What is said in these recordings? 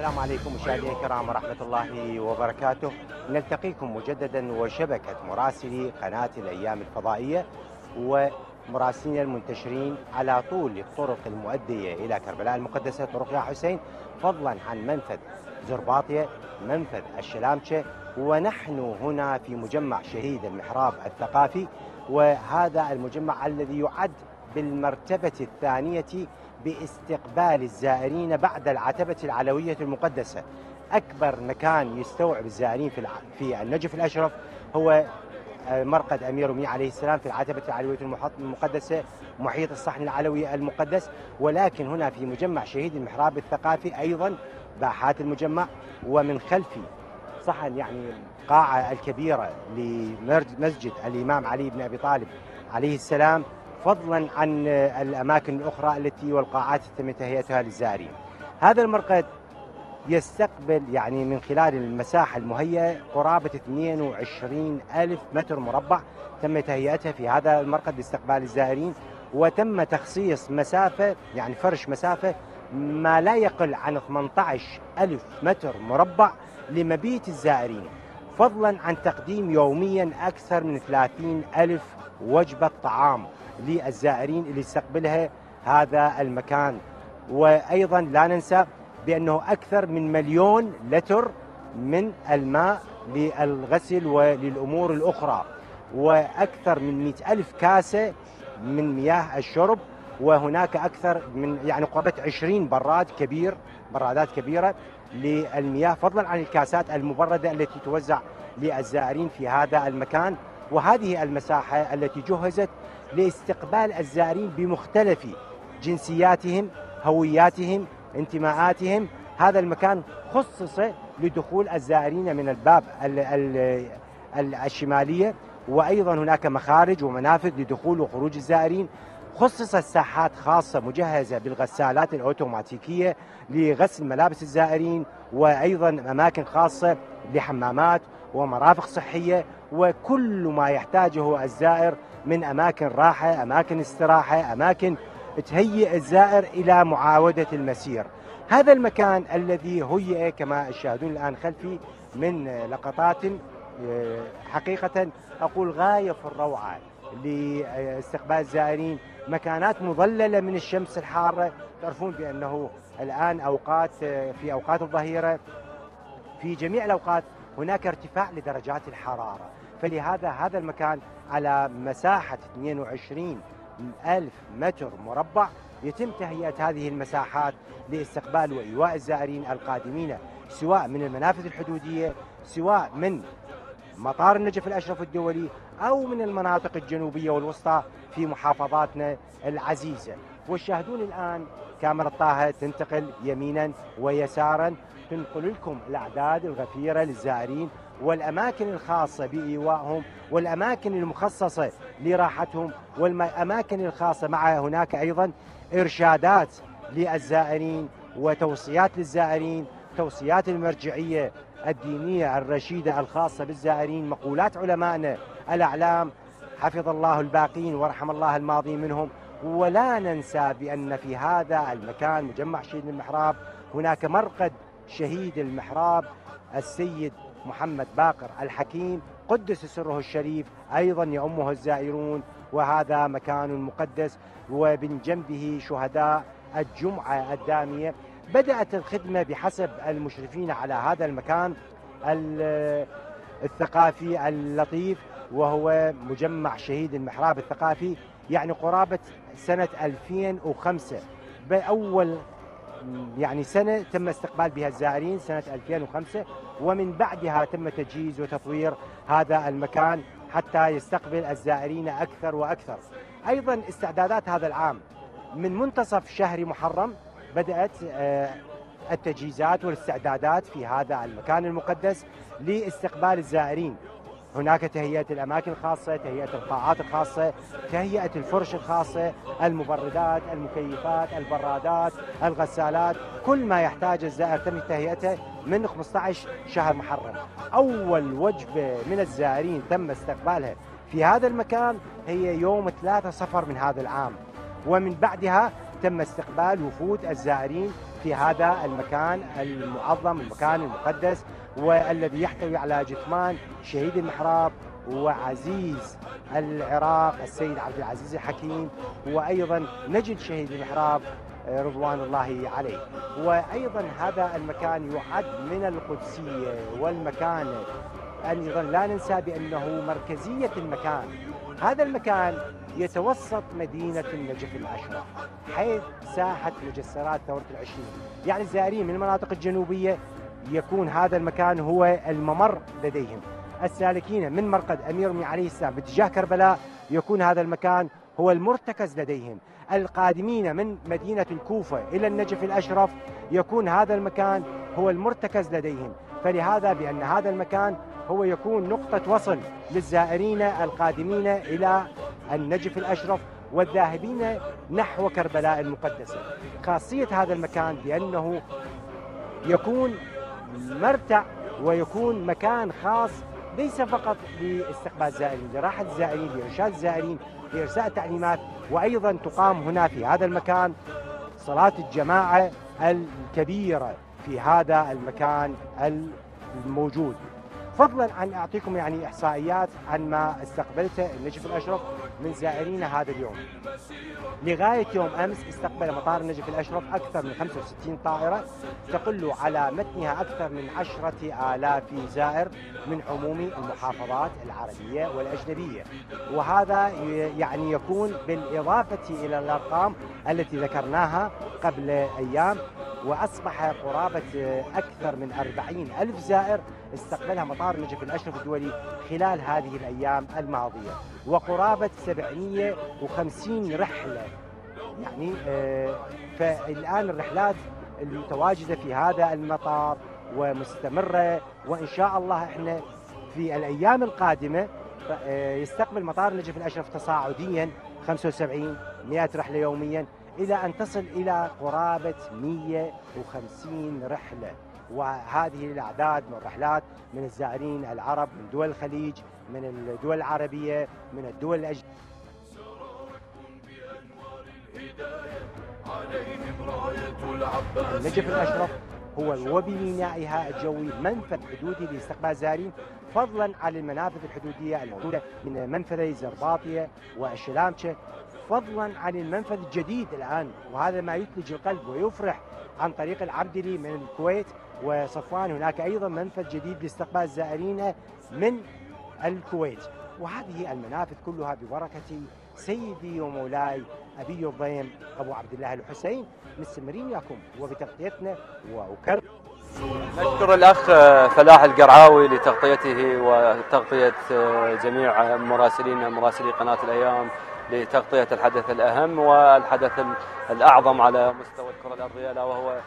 السلام عليكم مشاهدينا الكرام ورحمة الله وبركاته. نلتقيكم مجددا وشبكة مراسلي قناة الأيام الفضائية ومراسلين المنتشرين على طول الطرق المؤدية إلى كربلاء المقدسة طرق يا حسين. فضلا عن منفذ زرباطية منفذ الشلامشة ونحن هنا في مجمع شهيد المحراب الثقافي. وهذا المجمع الذي يعد بالمرتبة الثانية باستقبال الزائرين بعد العتبة العلوية المقدسة. أكبر مكان يستوعب الزائرين في في النجف الأشرف هو مرقد أمير مي عليه السلام في العتبة العلوية المقدسة محيط الصحن العلوي المقدس. ولكن هنا في مجمع شهيد المحراب الثقافي أيضا باحات المجمع. ومن خلفي صحن يعني القاعة الكبيرة لمسجد الإمام علي بن أبي طالب عليه السلام فضلا عن الأماكن الأخرى التي والقاعات تم تهيئتها للزائرين. هذا المرقد يستقبل يعني من خلال المساحة المهيئة قرابة 22 ألف متر مربع تم تهيئتها في هذا المرقد لاستقبال الزائرين وتم تخصيص مسافة يعني فرش مسافة ما لا يقل عن 18 ألف متر مربع لمبيت الزائرين. فضلا عن تقديم يوميا أكثر من 30 ألف وجبة طعام. للزائرين اللي يستقبلها هذا المكان. وأيضا لا ننسى بأنه أكثر من مليون لتر من الماء للغسل وللأمور الأخرى وأكثر من مئة ألف كاسة من مياه الشرب وهناك أكثر من يعني قرابة 20 براد كبير برادات كبيرة للمياه فضلا عن الكاسات المبردة التي توزع للزائرين في هذا المكان. وهذه المساحة التي جهزت لاستقبال الزائرين بمختلف جنسياتهم هوياتهم انتماءاتهم. هذا المكان خصص لدخول الزائرين من الباب الشمالية وأيضا هناك مخارج ومنافذ لدخول وخروج الزائرين. خصصت ساحات خاصة مجهزة بالغسالات الأوتوماتيكية لغسل ملابس الزائرين وأيضا أماكن خاصة لحمامات ومرافق صحية وكل ما يحتاجه الزائر من أماكن راحة أماكن استراحة أماكن تهيئ الزائر إلى معاودة المسير. هذا المكان الذي هيئ كما تشاهدون الآن خلفي من لقطات حقيقة أقول غاية في الروعة لاستقبال الزائرين مكانات مظللة من الشمس الحارة. تعرفون بأنه الآن أوقات في أوقات الظهيرة في جميع الأوقات هناك ارتفاع لدرجات الحرارة. فلهذا هذا المكان على مساحة 22 ألف متر مربع يتم تهيئة هذه المساحات لاستقبال وإيواء الزائرين القادمين سواء من المنافذ الحدودية سواء من مطار النجف الأشرف الدولي أو من المناطق الجنوبية والوسطى في محافظاتنا العزيزة. والشاهدون الآن كاميرا طه تنتقل يمينا ويسارا. تنقل لكم الأعداد الغفيرة للزائرين والأماكن الخاصة بإيوائهم والأماكن المخصصة لراحتهم والأماكن الخاصة مع هناك أيضا إرشادات للزائرين وتوصيات للزائرين توصيات المرجعية الدينية الرشيدة الخاصة بالزائرين مقولات علمائنا الأعلام. حفظ الله الباقين ورحم الله الماضي منهم. ولا ننسى بأن في هذا المكان مجمع شهيد المحراب هناك مرقد شهيد المحراب السيد محمد باقر الحكيم قدس سره الشريف أيضا يؤمه الزائرون. وهذا مكان مقدس ومن جنبه شهداء الجمعة الدامية. بدأت الخدمة بحسب المشرفين على هذا المكان. الثقافي اللطيف وهو مجمع شهيد المحراب الثقافي يعني قرابة سنة 2005 بأول يعني سنة تم استقبال بها الزائرين سنة 2005 ومن بعدها تم تجهيز وتطوير هذا المكان حتى يستقبل الزائرين أكثر وأكثر. أيضا استعدادات هذا العام. من منتصف شهر محرم بدأت التجهيزات والاستعدادات في هذا المكان المقدس لاستقبال الزائرين. هناك تهيئة الأماكن الخاصة تهيئة القاعات الخاصة تهيئة الفرش الخاصة المبردات المكيفات البرادات الغسالات كل ما يحتاج الزائر تم تهيئته من 15 شهر محرم. أول وجبة من الزائرين تم استقبالها في هذا المكان هي يوم 3 صفر من هذا العام. ومن بعدها تم استقبال وفود الزائرين في هذا المكان المعظم المكان المقدس والذي يحتوي على جثمان شهيد المحراب وعزيز العراق السيد عبد العزيز الحكيم وأيضا نجد شهيد المحراب رضوان الله عليه. وأيضا هذا المكان يعد من القدسيه والمكان. أيضا لا ننسى بأنه مركزية المكان. هذا المكان يتوسط مدينة النجف الأشرف حيث ساحة مجسرات ثورة العشرين. يعني الزائرين من المناطق الجنوبية يكون هذا المكان هو الممر لديهم. السالكين من مرقد أمير عليه السلام باتجاه كربلاء يكون هذا المكان هو المرتكز لديهم. القادمين من مدينة الكوفة إلى النجف الأشرف يكون هذا المكان هو المرتكز لديهم. فلهذا بأن هذا المكان هو يكون نقطة وصل للزائرين القادمين إلى النجف الأشرف والذاهبين نحو كربلاء المقدسة. خاصية هذا المكان بأنه يكون مرتع ويكون مكان خاص ليس فقط لاستقبال الزائرين لراحة الزائرين لإرشاد الزائرين لإرساء التعليمات وأيضا تقام هنا في هذا المكان صلاة الجماعة الكبيرة في هذا المكان الموجود. فضلا عن أعطيكم يعني إحصائيات عن ما استقبلته النجف الأشرف من زائرين هذا اليوم. لغاية يوم أمس استقبل مطار النجف الأشرف أكثر من 65 طائرة تقل على متنها أكثر من 10000 زائر من عموم المحافظات العربية والأجنبية. وهذا يعني يكون بالإضافة إلى الأرقام التي ذكرناها قبل أيام وأصبح قرابة أكثر من 40 ألف زائر استقبلها مطار النجف الأشرف الدولي خلال هذه الأيام الماضية. وقرابة 750 رحلة. يعني آه، فالآن الرحلات المتواجدة في هذا المطار ومستمرة. وإن شاء الله إحنا في الأيام القادمة آه، يستقبل مطار النجف الأشرف تصاعديا 75 100 رحلة يوميا إلى أن تصل إلى قرابة 150 رحلة. وهذه الأعداد من الرحلات من الزائرين العرب من دول الخليج من الدول العربية من الدول الأجنبية. النجف الأشرف هو وبمينائها الجوي منفذ حدودي لاستقبال الزائرين فضلا عن المنافذ الحدودية الموجودة من منفذي زرباطية والشلامشه فضلا عن المنفذ الجديد الآن. وهذا ما يثلج القلب ويفرح عن طريق العبدلي من الكويت وصفوان هناك أيضا منفذ جديد لاستقبال الزائرين من الكويت. وهذه المنافذ كلها ببركة سيدي ومولاي أبي الضيم أبو عبد الله الحسين. مستمرين وياكم وبتغطيتنا واكرر نشكر الأخ فلاح القرعاوي لتغطيته وتغطية جميع مراسلين مراسلي قناة الأيام لتغطية الحدث الأهم والحدث الأعظم على مستوى الكرة الأرضية الا وهو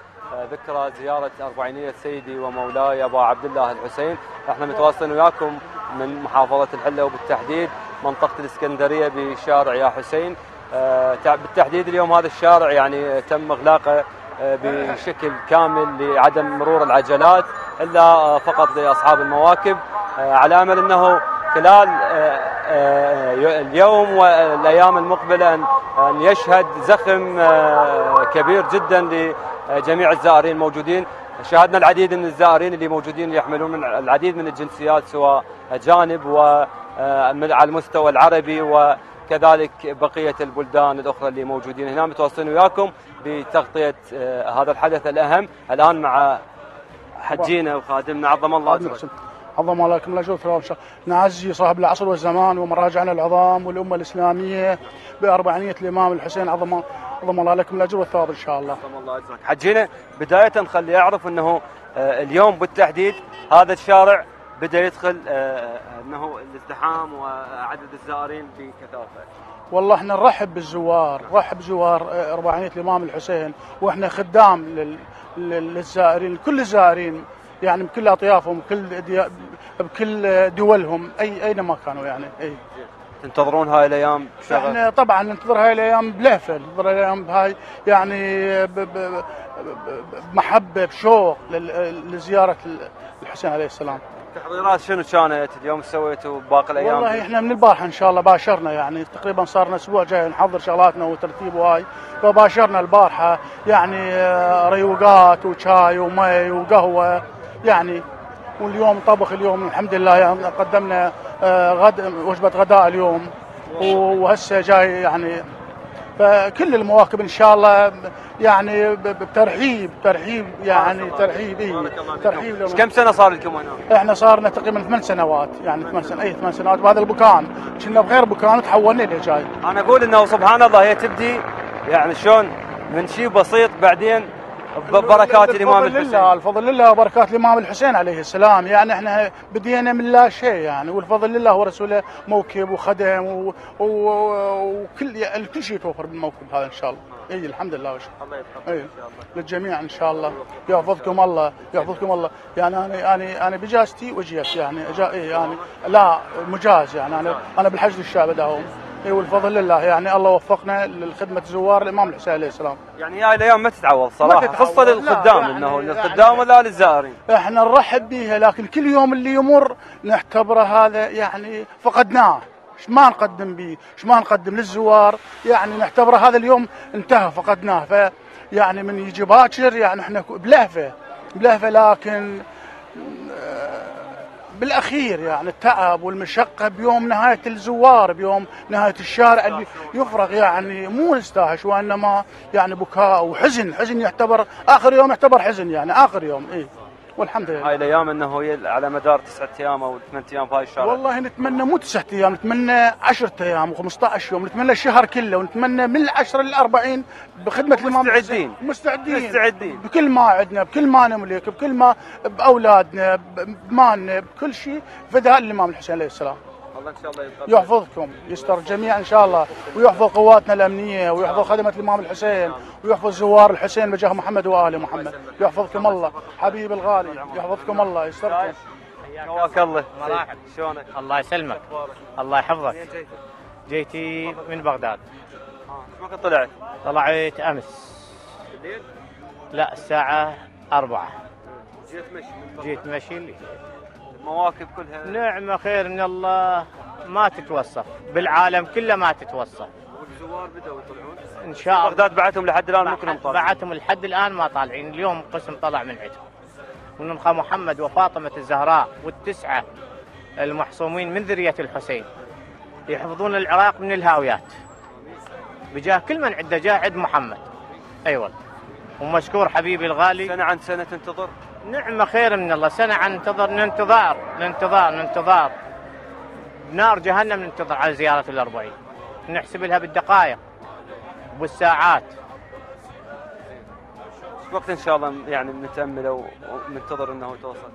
ذكرى زيارة أربعينية سيدي ومولاي أبو عبد الله الحسين، إحنا متواصلين وياكم من محافظة الحلة وبالتحديد منطقة الإسكندرية بشارع يا حسين. آه، بالتحديد اليوم هذا الشارع يعني تم إغلاقه آه، بشكل كامل لعدم مرور العجلات إلا فقط لأصحاب المواكب. آه، على أمل أنه خلال اليوم والأيام المقبلة ان يشهد زخم كبير جدا لجميع الزائرين الموجودين شاهدنا العديد من الزائرين اللي موجودين يحملون العديد من الجنسيات سواء اجانب وعلى المستوى العربي وكذلك بقية البلدان الأخرى اللي موجودين. هنا متواصلين وياكم بتغطية آه، هذا الحدث الأهم. الآن مع حجينا وخادمنا عظم الله أجرك. عظم الله لكم الاجر نعزي صاحب العصر والزمان ومراجعنا العظام والأمة الإسلامية بأربعينية الإمام الحسين عظم عظم الله لكم الأجر والثواب إن شاء الله. عظم الله اجرك. حجينا بداية خلي يعرف إنه آه، اليوم بالتحديد هذا الشارع بدأ يدخل آه، إنه الازدحام وعدد الزائرين بكثافة. والله إحنا نرحب بالزوار، نرحب بزوار آه، أربعينية الإمام الحسين وإحنا خدام للزائرين كل الزائرين يعني بكل أطيافهم بكل بكل دولهم اي اينما كانوا يعني أي تنتظرون هاي الأيام بشغل؟ إحنا طبعا ننتظر هاي الأيام بلهفة ننتظر الأيام بهاي يعني بمحبه بشوق لزيارة الحسين عليه السلام التحضيرات شنو كانت اليوم سويتوا باقي الأيام؟ والله إحنا من البارحة إن شاء الله باشرنا يعني تقريبا صار لنا أسبوع جاي نحضر شغلاتنا وترتيب وهاي فباشرنا البارحة يعني آه، ريوقات وشاي ومي وقهوة يعني واليوم طبخ اليوم الحمد لله يعني قدمنا آه، غد وجبة غداء اليوم. وهسه جاي يعني فكل المواكب إن شاء الله يعني بترحيب ترحيب يعني ترحيب إي ترحيب كم سنة صار لكم هنا؟ إحنا صار لنا تقريبا ثمان سنوات يعني ثمان سنوات إي ثمان سنوات. بهذا المكان كنا بغير مكان وتحولنا إلى جاي. أنا أقول إنه سبحان الله هي تبدي يعني شلون من شيء بسيط بعدين ببركات الإمام الحسين. لله الفضل لله وبركات الإمام الحسين عليه السلام. يعني إحنا بدينا من لا شيء يعني والفضل لله ورسوله موكب وخدم و- و- وكل يعني كل شيء توفر بالموكب هذا إن شاء الله. إي الحمد لله. وش الله شاء الله. للجميع إن شاء الله. يحفظكم الله يحفظكم الله. يعني أنا أنا أنا بجازتي وجيت يعني أجا إيه يعني لا مجاز يعني. أنا أنا بالحشد الشعب أداوم. إي والفضل لله يعني الله وفقنا لخدمه زوار الإمام الحسين عليه السلام. يعني هاي الأيام ما تتعوض صراحة تتعوض. لا، للخدام يعني- انه للخدام ولا للزائرين. إحنا نرحب بها لكن كل يوم اللي يمر نعتبره هذا يعني فقدناه. إيش ما نقدم به إيش ما نقدم للزوار يعني نعتبره هذا اليوم انتهى فقدناه. ف يعني من يجي باكر يعني إحنا بلهفة بلهفة لكن آه، بالأخير يعني التعب والمشقة بيوم نهاية الزوار بيوم نهاية الشارع اللي يفرغ يعني مو نستاهش وإنما يعني بكاء وحزن حزن يعتبر آخر يوم يعتبر حزن يعني آخر يوم اي والحمد لله هاي الأيام إنه على مدار تسعة أيام أو ثمان أيام في هاي الشارع والله نتمنى مو تسعة أيام نتمنى 10 أيام و15 يوم نتمنى الشهر كله ونتمنى من العشرة لل 40 بخدمة الإمام مستعدين. الحسين. مستعدين مستعدين. بكل ما عندنا بكل ما نملك بكل ما بأولادنا بمالنا بكل شيء فداء للإمام الحسين عليه السلام الله إن شاء الله يتقبل يحفظكم يستر الجميع إن شاء الله ويحفظ قواتنا الأمنية ويحفظ خدمة الإمام الحسين ويحفظ زوار الحسين بجاه محمد وآل محمد. يحفظكم الله حبيب الغالي يحفظكم الله يستركم نواك الله. مراحب. شلونك؟ الله يسلمك. الله يحفظك. جيتي؟ من بغداد. إيش وقت طلعت؟ طلعت أمس. الليل؟ لا الساعة أربعة. جيت مشي. من جيت مشي. لي المواكب كلها نعمة خير من الله. ما تتوصف. بالعالم كله ما تتوصف. والزوار بدأوا يطلعون. إن شاء الله. بغداد بعتهم لحد الآن مو كلهم طالعين. بعتهم لحد الآن ما طالعين. اليوم قسم طلع من عندهم. ونخا محمد وفاطمة الزهراء والتسعة المحصومين من ذرية الحسين. يحفظون العراق من الهاويات. بجاه كل من عنده جاه عند محمد أيوة ومشكور حبيبي الغالي. سنة عن سنة تنتظر. نعمة خير من الله. سنة عن انتظر ننتظار ننتظار ننتظار. نار جهنم ننتظر على زيارة الأربعين. نحسب لها بالدقائق والساعات إيش وقت إن شاء الله يعني نتأمل وننتظر إنه توصل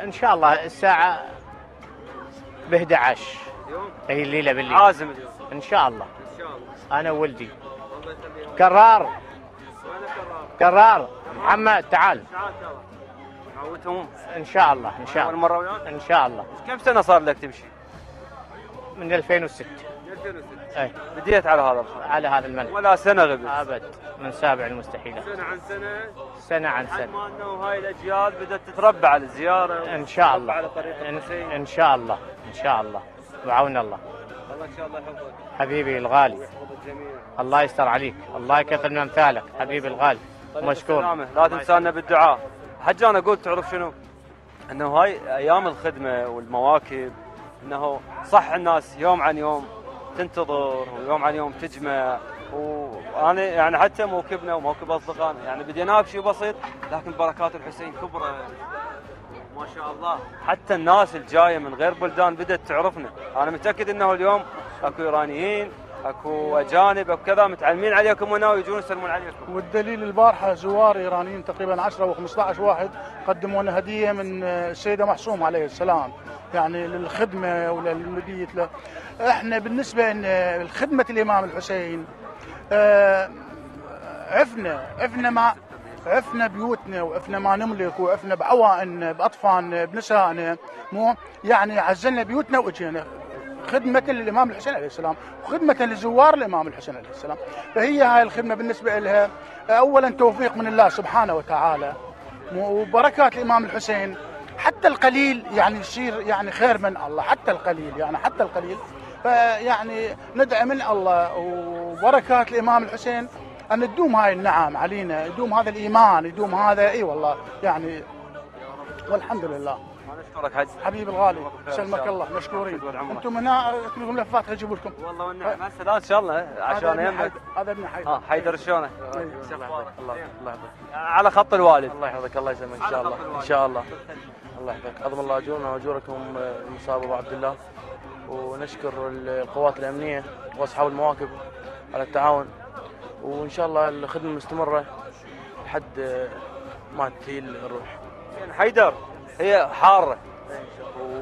إن شاء الله الساعة ب 11 اليوم هي الليلة بالليل. عازم اليوم. إن شاء الله. إن شاء الله. أنا وولدي. كرار؟ كرار. محمد تعال. تعال تعال عودتهم. إن شاء الله إن شاء أول الله. مرة وياك؟ إن شاء الله. كم سنة صار لك تمشي؟ من 2006 2006 أي. بديت على هذا الخط. على هذا المنهج ولا سنة غبت. أبد. من سابع المستحيلات سنة عن سنة. سنة عن سنة. ما أنه هاي الأجيال بدأت تتربى على الزيارة. إن شاء تتربى على الله طريق إن, إن شاء الله. إن شاء الله. بعون الله. الله إن شاء الله يحفظك. حبيبي الغالي. ويحفظ الجميع الله يستر عليك. الله يكثر من أمثالك. حبيبي الغالي. مشكور. لا تنسانا بالدعاء. حجي أنا قلت تعرف شنو؟ إنه هاي أيام الخدمة والمواكب إنه صح الناس يوم عن يوم تنتظر ويوم عن يوم تجمع. وأنا يعني حتى موكبنا وموكب أصدقائنا يعني بديناها بشيء بسيط لكن بركات الحسين كبرى. ما شاء الله. حتى الناس الجاية من غير بلدان بدأت تعرفنا. أنا متأكد إنه اليوم أكو إيرانيين اكو اجانب اكو كذا متعلمين عليكم هنا ويجون يسلمون عليكم. والدليل البارحة زوار إيرانيين تقريبا 10 و15 واحد قدموا لنا هدية من السيدة محسوم عليه السلام يعني للخدمة وللمبيت له. إحنا بالنسبة إن خدمه الإمام الحسين آه، عفنا عفنا ما عفنا بيوتنا وعفنا ما نملك وعفنا بعوائلنا بأطفالنا بنسائنا مو يعني عزلنا بيوتنا وإجينا. خدمة للإمام الحسين عليه السلام وخدمة لزوار الإمام الحسين عليه السلام. فهي هاي الخدمة بالنسبة لها أولا توفيق من الله سبحانه وتعالى وبركات الإمام الحسين. حتى القليل يعني يصير يعني خير من الله حتى القليل يعني حتى القليل. فيعني ندعي من الله وبركات الإمام الحسين. أن تدوم هاي النعم علينا يدوم هذا الإيمان يدوم هذا. إي والله يعني والحمد لله. نشكرك حج حبيبي الغالي سلمك الله مشكورين. أنتم هنا لكم لفات أجيب لكم. والله والنعم هسه إن شاء الله عشان يمك هذا ابن حيدر. آه حيدر شلونه؟ الله الله يحفظك. على خط الوالد. الله يحفظك. الله يسلمك. إن شاء الله. إن شاء الله. الله يحفظك. عظم الله أجورنا وأجوركم المصاب أبو عبد الله. ونشكر القوات الأمنية وأصحاب المواكب على التعاون. وإن شاء الله الخدمة مستمره لحد ما تهيل الروح. حيدر. هي حارة.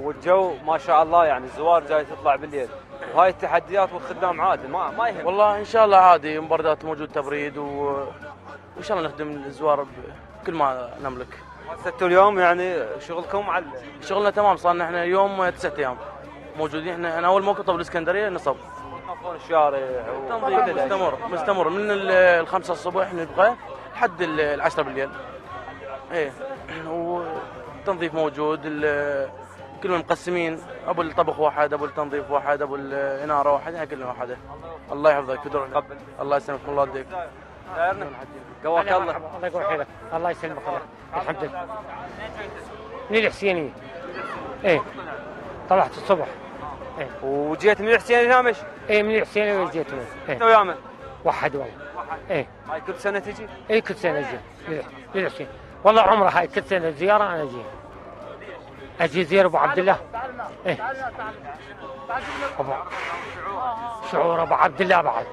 والجو ما شاء الله يعني الزوار جاي تطلع بالليل. وهاي التحديات والخدام عادي ما ما يهم. والله إن شاء الله عادي مبردات موجود تبريد و... وان شاء الله نخدم الزوار بكل ما نملك. هسه أنتوا اليوم يعني شغلكم على شغلنا تمام صار إحنا يوم تسعة أيام. موجودين إحنا أنا أول موقف طب الإسكندرية نصب. تنظفون الشارع. تنظيف. مستمر مستمر. من ال- الخمسة الصبح نبقى لحد ال- العشرة بالليل. إيه. وتنظيف موجود كلهم مقسمين أبو الطبخ واحد أبو التنظيف واحد أبو الإنارة واحد يعني كلنا واحدة الله يحفظك بدر الله يسلمك الله يديك. قواك الله الله الله يقوي حيلك الله يسلمك الله. الحمد لله. من الحسينية إيه. طلعت الصبح. وجيت من الحسين هنا مش إيه من الحسينية وجيت هنا أنت إيه ويامن وحد والله. إيه. هاي كل سنة تجي؟ إيه كل سنة أجي. لل- للحسين والله عمره هاي كل سنة زيارة أنا أجي. أجي زيارة أبو عبد الله. أبو شعور أبو عبد الله بعد.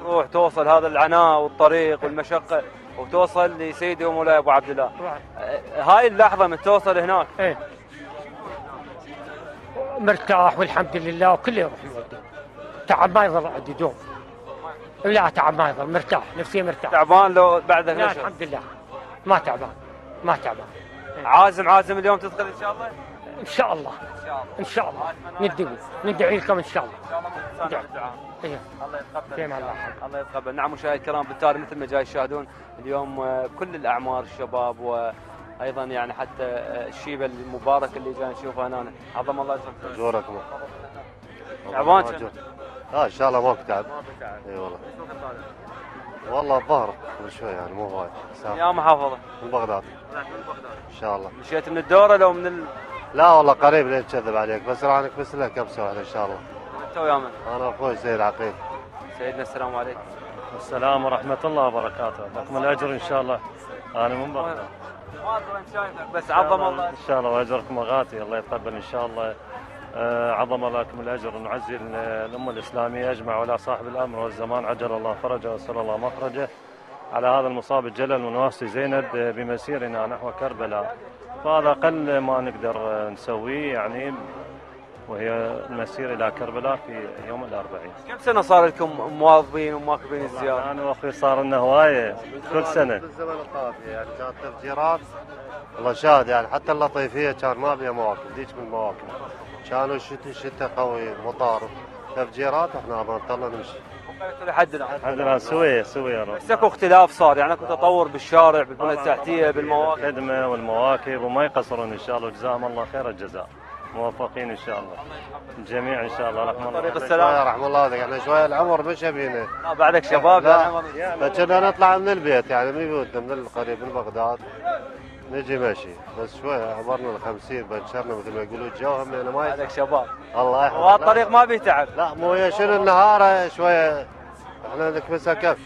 تروح توصل هذا العناء والطريق والمشقة وتوصل لسيدي ومولاي أبو عبد الله. هاي اللحظة من توصل هناك. إيه. مرتاح والحمد لله وكل يروح يودي تعب ما يظل عندي دوم. لا تعب ما يظل مرتاح نفسي مرتاح. تعبان لو بعدك لا الحمد لله. ما تعبان ما تعبان. عازم عازم اليوم تدخل إن شاء الله؟ إن شاء الله. إن شاء الله. ندعي ندعي لكم إن شاء الله. الله الدعاء إيه. الله يتقبل. فيما الله حق. الله يتقبل. نعم مشاهدينا الكرام بالتالي مثل ما جاي تشاهدون اليوم آه، كل الأعمار الشباب وأيضا يعني حتى آه، الشيبه المبارك اللي جاي نشوفه هنا. عظم الله يجزاك جورك. تعبان؟ آه إن شاء الله ما بتعب إي والله. والله الظهر قبل شوي يعني مو هواي ساعة. يا محافظة. من بغداد. إن شاء الله. مشيت من الدورة لو من ال... لا والله قريب لين كذب عليك بس راح نكبس لك كبسه واحدة إن شاء الله. انت ويا من. أنا أخوي سيد عقيل. سيدنا السلام عليكم. السلام ورحمة الله وبركاته. لكم الأجر إن شاء الله. أنا من بغداد. ما ادري شايفك بس عظم الله. إن شاء الله وأجركم غاتي. الله يتقبل إن شاء الله. آه، عظم لكم الأجر. نعزي ال- الأمة الإسلامية أجمع ولا صاحب الأمر والزمان. عجل الله فرجه وسر الله مخرجه. على هذا المصاب الجلل ونواسي زينب آه، بمسيرنا نحو كربلاء. فهذا أقل ما نقدر نسويه يعني وهي المسير إلى كربلاء في يوم الأربعين. كم سنة صار لكم مواظبين ومواكبين الزيارة؟ أنا وأخوي صار لنا هواية كل سنة. بالزمن الطافي يعني كانت تفجيرات. الله شاهد يعني حتى اللطيفية كان ما بيها مواقف ذيك من المواقف كانوا الشتاء شتاء قوي مطار. تفجيرات وإحنا بنطلع نمشي. لحد الان الحمد لله سوية سوية رب. بس اكو اختلاف صار يعني اكو تطور بالشارع بالبنى التحتية بالمواقف. الخدمة والمواكب وما يقصرون إن شاء الله. وجزاهم الله خير الجزاء. موفقين إن شاء الله. الجميع إن شاء الله. رحمة الله طريق. السلام. رحم الله عليك إحنا شوية العمر مش بينا بعدك شباب لا. فكنا نطلع من البيت يعني من بيوتنا من القريب من بغداد. نجي ماشي. بس شوية عبرنا ال 50 بنشرنا مثل ما يقولوا الجو همنا ما بعدك يسمح. شباب. الله يحفظك. والطريق ما بيه تعب. لا مو هي شنو النهار شوية إحنا نكبسها كف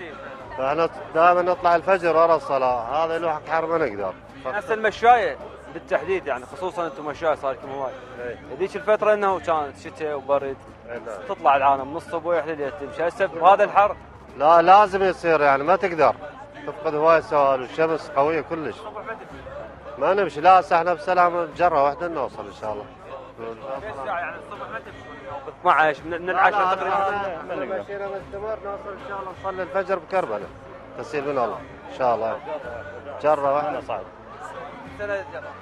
فاحنا دائما نطلع الفجر ورا الصلاة. هذا لوحك حر ما نقدر. نفس المشاية بالتحديد يعني خصوصا أنتم مشاية صار لكم هواي. هذيك الفترة إنه كانت شتاء وبرد. تطلع العالم من الصبح لليل تمشي. هسه بهذا الحر؟ لا لازم يصير يعني ما تقدر. تفقد هواي سوال والشمس قوية كلش. ما نمشي. لا هسه إحنا بسلام بجره واحدة نوصل إن شاء الله. يعني الصبح ما تمشي 12 من العشاء تقريبا مشينا مستمر نوصل إن شاء الله نصلي الفجر بكربلاء. تسهيل من الله. إن شاء الله. جرة واحدة صعب.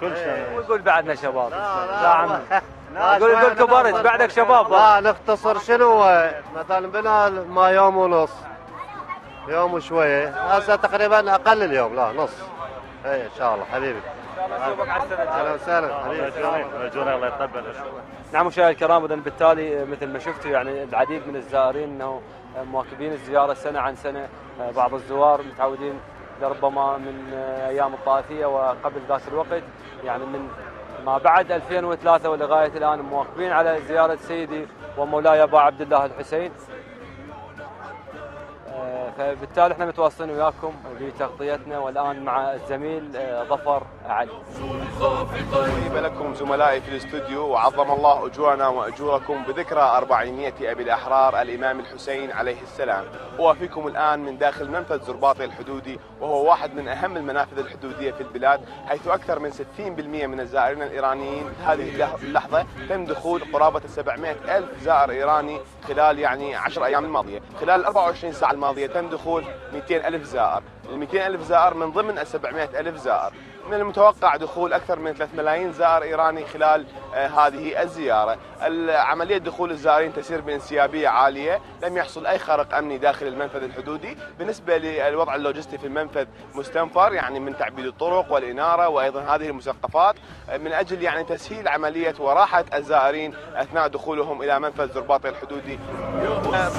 كل سنة ويقول بعدنا شباب. لا لا عم. قول قول كبرت بعدك شباب. لا نختصر شنو؟ مثلا بنا ما يوم ونص. يوم وشوية. هسه تقريبا أقل اليوم. لا نص. اي إن شاء الله حبيبي. أهلا وسهلا حبيبي؟ مأجورين الله يتقبل. نعم مشاهدينا الكرام اذا بالتالي مثل ما شفتوا يعني العديد من الزائرين انه مواكبين الزيارة سنة عن سنة بعض الزوار متعودين لربما من أيام الطائفية وقبل ذاك الوقت. يعني من ما بعد 2003 ولغاية الآن مواكبين على زيارة سيدي ومولاي ابا عبد الله الحسين. آه، فبالتالي إحنا متواصلين وياكم بتغطيتنا والآن مع الزميل آه، ظفر علي طيب لكم زملائي في الاستوديو وعظم الله أجورنا وأجوركم بذكرى اربعينيه أبي الأحرار الإمام الحسين عليه السلام. اوافيكم الآن من داخل منفذ زرباطي الحدودي وهو واحد من أهم المنافذ الحدودية في البلاد حيث أكثر من 60% من الزائرين الإيرانيين هذه اللحظة تم دخول قرابة 700 ألف زائر إيراني خلال يعني 10 أيام الماضية، خلال ال 24 ساعة الماضية تم دخول 200 ألف زائر، ال 200 ألف زائر من ضمن ال 700 ألف زائر. من المتوقع دخول أكثر من 3 ملايين زائر إيراني خلال آه، هذه الزيارة عملية دخول الزائرين تسير بانسيابية عالية لم يحصل أي خرق أمني داخل المنفذ الحدودي. بالنسبة للوضع اللوجستي في المنفذ مستنفر يعني من تعبيد الطرق والإنارة وأيضا هذه المسقفات من أجل يعني تسهيل عملية وراحة الزائرين أثناء دخولهم إلى منفذ زرباطي الحدودي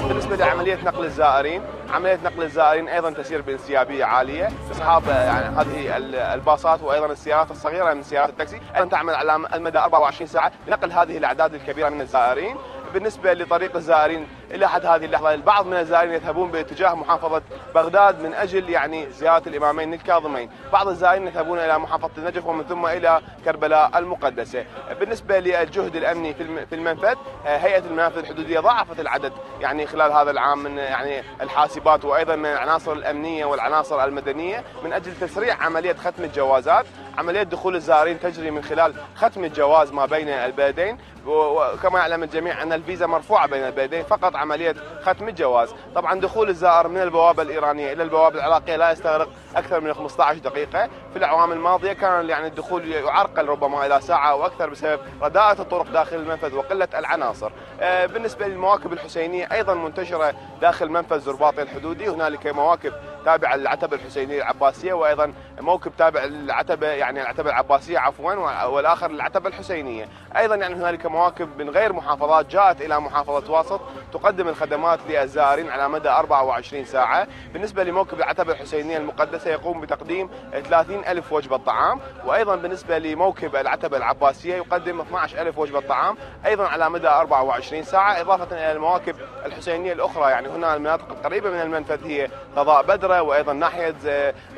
بالنسبة لعملية نقل الزائرين عملية نقل الزائرين أيضا تسير بانسيابية عالية. أصحاب يعني هذه الباصات وأيضا السيارات الصغيرة من سيارات التاكسي. أيضا تعمل على المدى 24 ساعة لنقل هذه الأعداد الكبيرة. من الزائرين. بالنسبة لطريق الزائرين إلى حد هذه اللحظة البعض من الزائرين يذهبون باتجاه محافظة بغداد من أجل يعني زيارة الإمامين الكاظمين. بعض الزائرين يذهبون إلى محافظة النجف ومن ثم إلى كربلاء المقدسة. بالنسبة للجهد الأمني في المنفذ هيئة المنافذ الحدودية ضاعفت العدد. يعني خلال هذا العام من يعني الحاسبات وأيضا من العناصر الأمنية والعناصر المدنية من أجل تسريع عملية ختم الجوازات. عملية دخول الزائرين تجري من خلال ختم الجواز ما بين البلدين. وكما يعلم الجميع أن الفيزا مرفوعة بين البلدين فقط عملية ختم الجواز. طبعا دخول الزائر من البوابة الإيرانية إلى البوابة العراقية لا يستغرق أكثر من 15 دقيقة. في الأعوام الماضية كان يعني الدخول يعرقل ربما إلى ساعة أو أكثر بسبب رداءة الطرق داخل المنفذ وقلة العناصر. آه، بالنسبة للمواكب الحسينية أيضا منتشرة داخل منفذ زرباطي الحدودي. هنالك مواكب تابعة للعتبة الحسينية العباسية وأيضا موكب تابع للعتبة يعني العتبة العباسية عفوا والآخر للعتبة الحسينية. أيضا يعني هنالك مواكب من غير محافظات جاءت إلى محافظة واسط تقدم الخدمات للزائرين على مدى 24 ساعة. بالنسبة لموكب العتبة الحسينية المقدسة يقوم بتقديم 30 ألف وجبة طعام وأيضا بالنسبة لموكب العتبة العباسية يقدم 12 ألف وجبة طعام أيضا على مدى 24 ساعة إضافة إلى المواكب الحسينية الأخرى يعني هنا المناطق القريبة من المنفذ هي قضاء بدرة وأيضا ناحية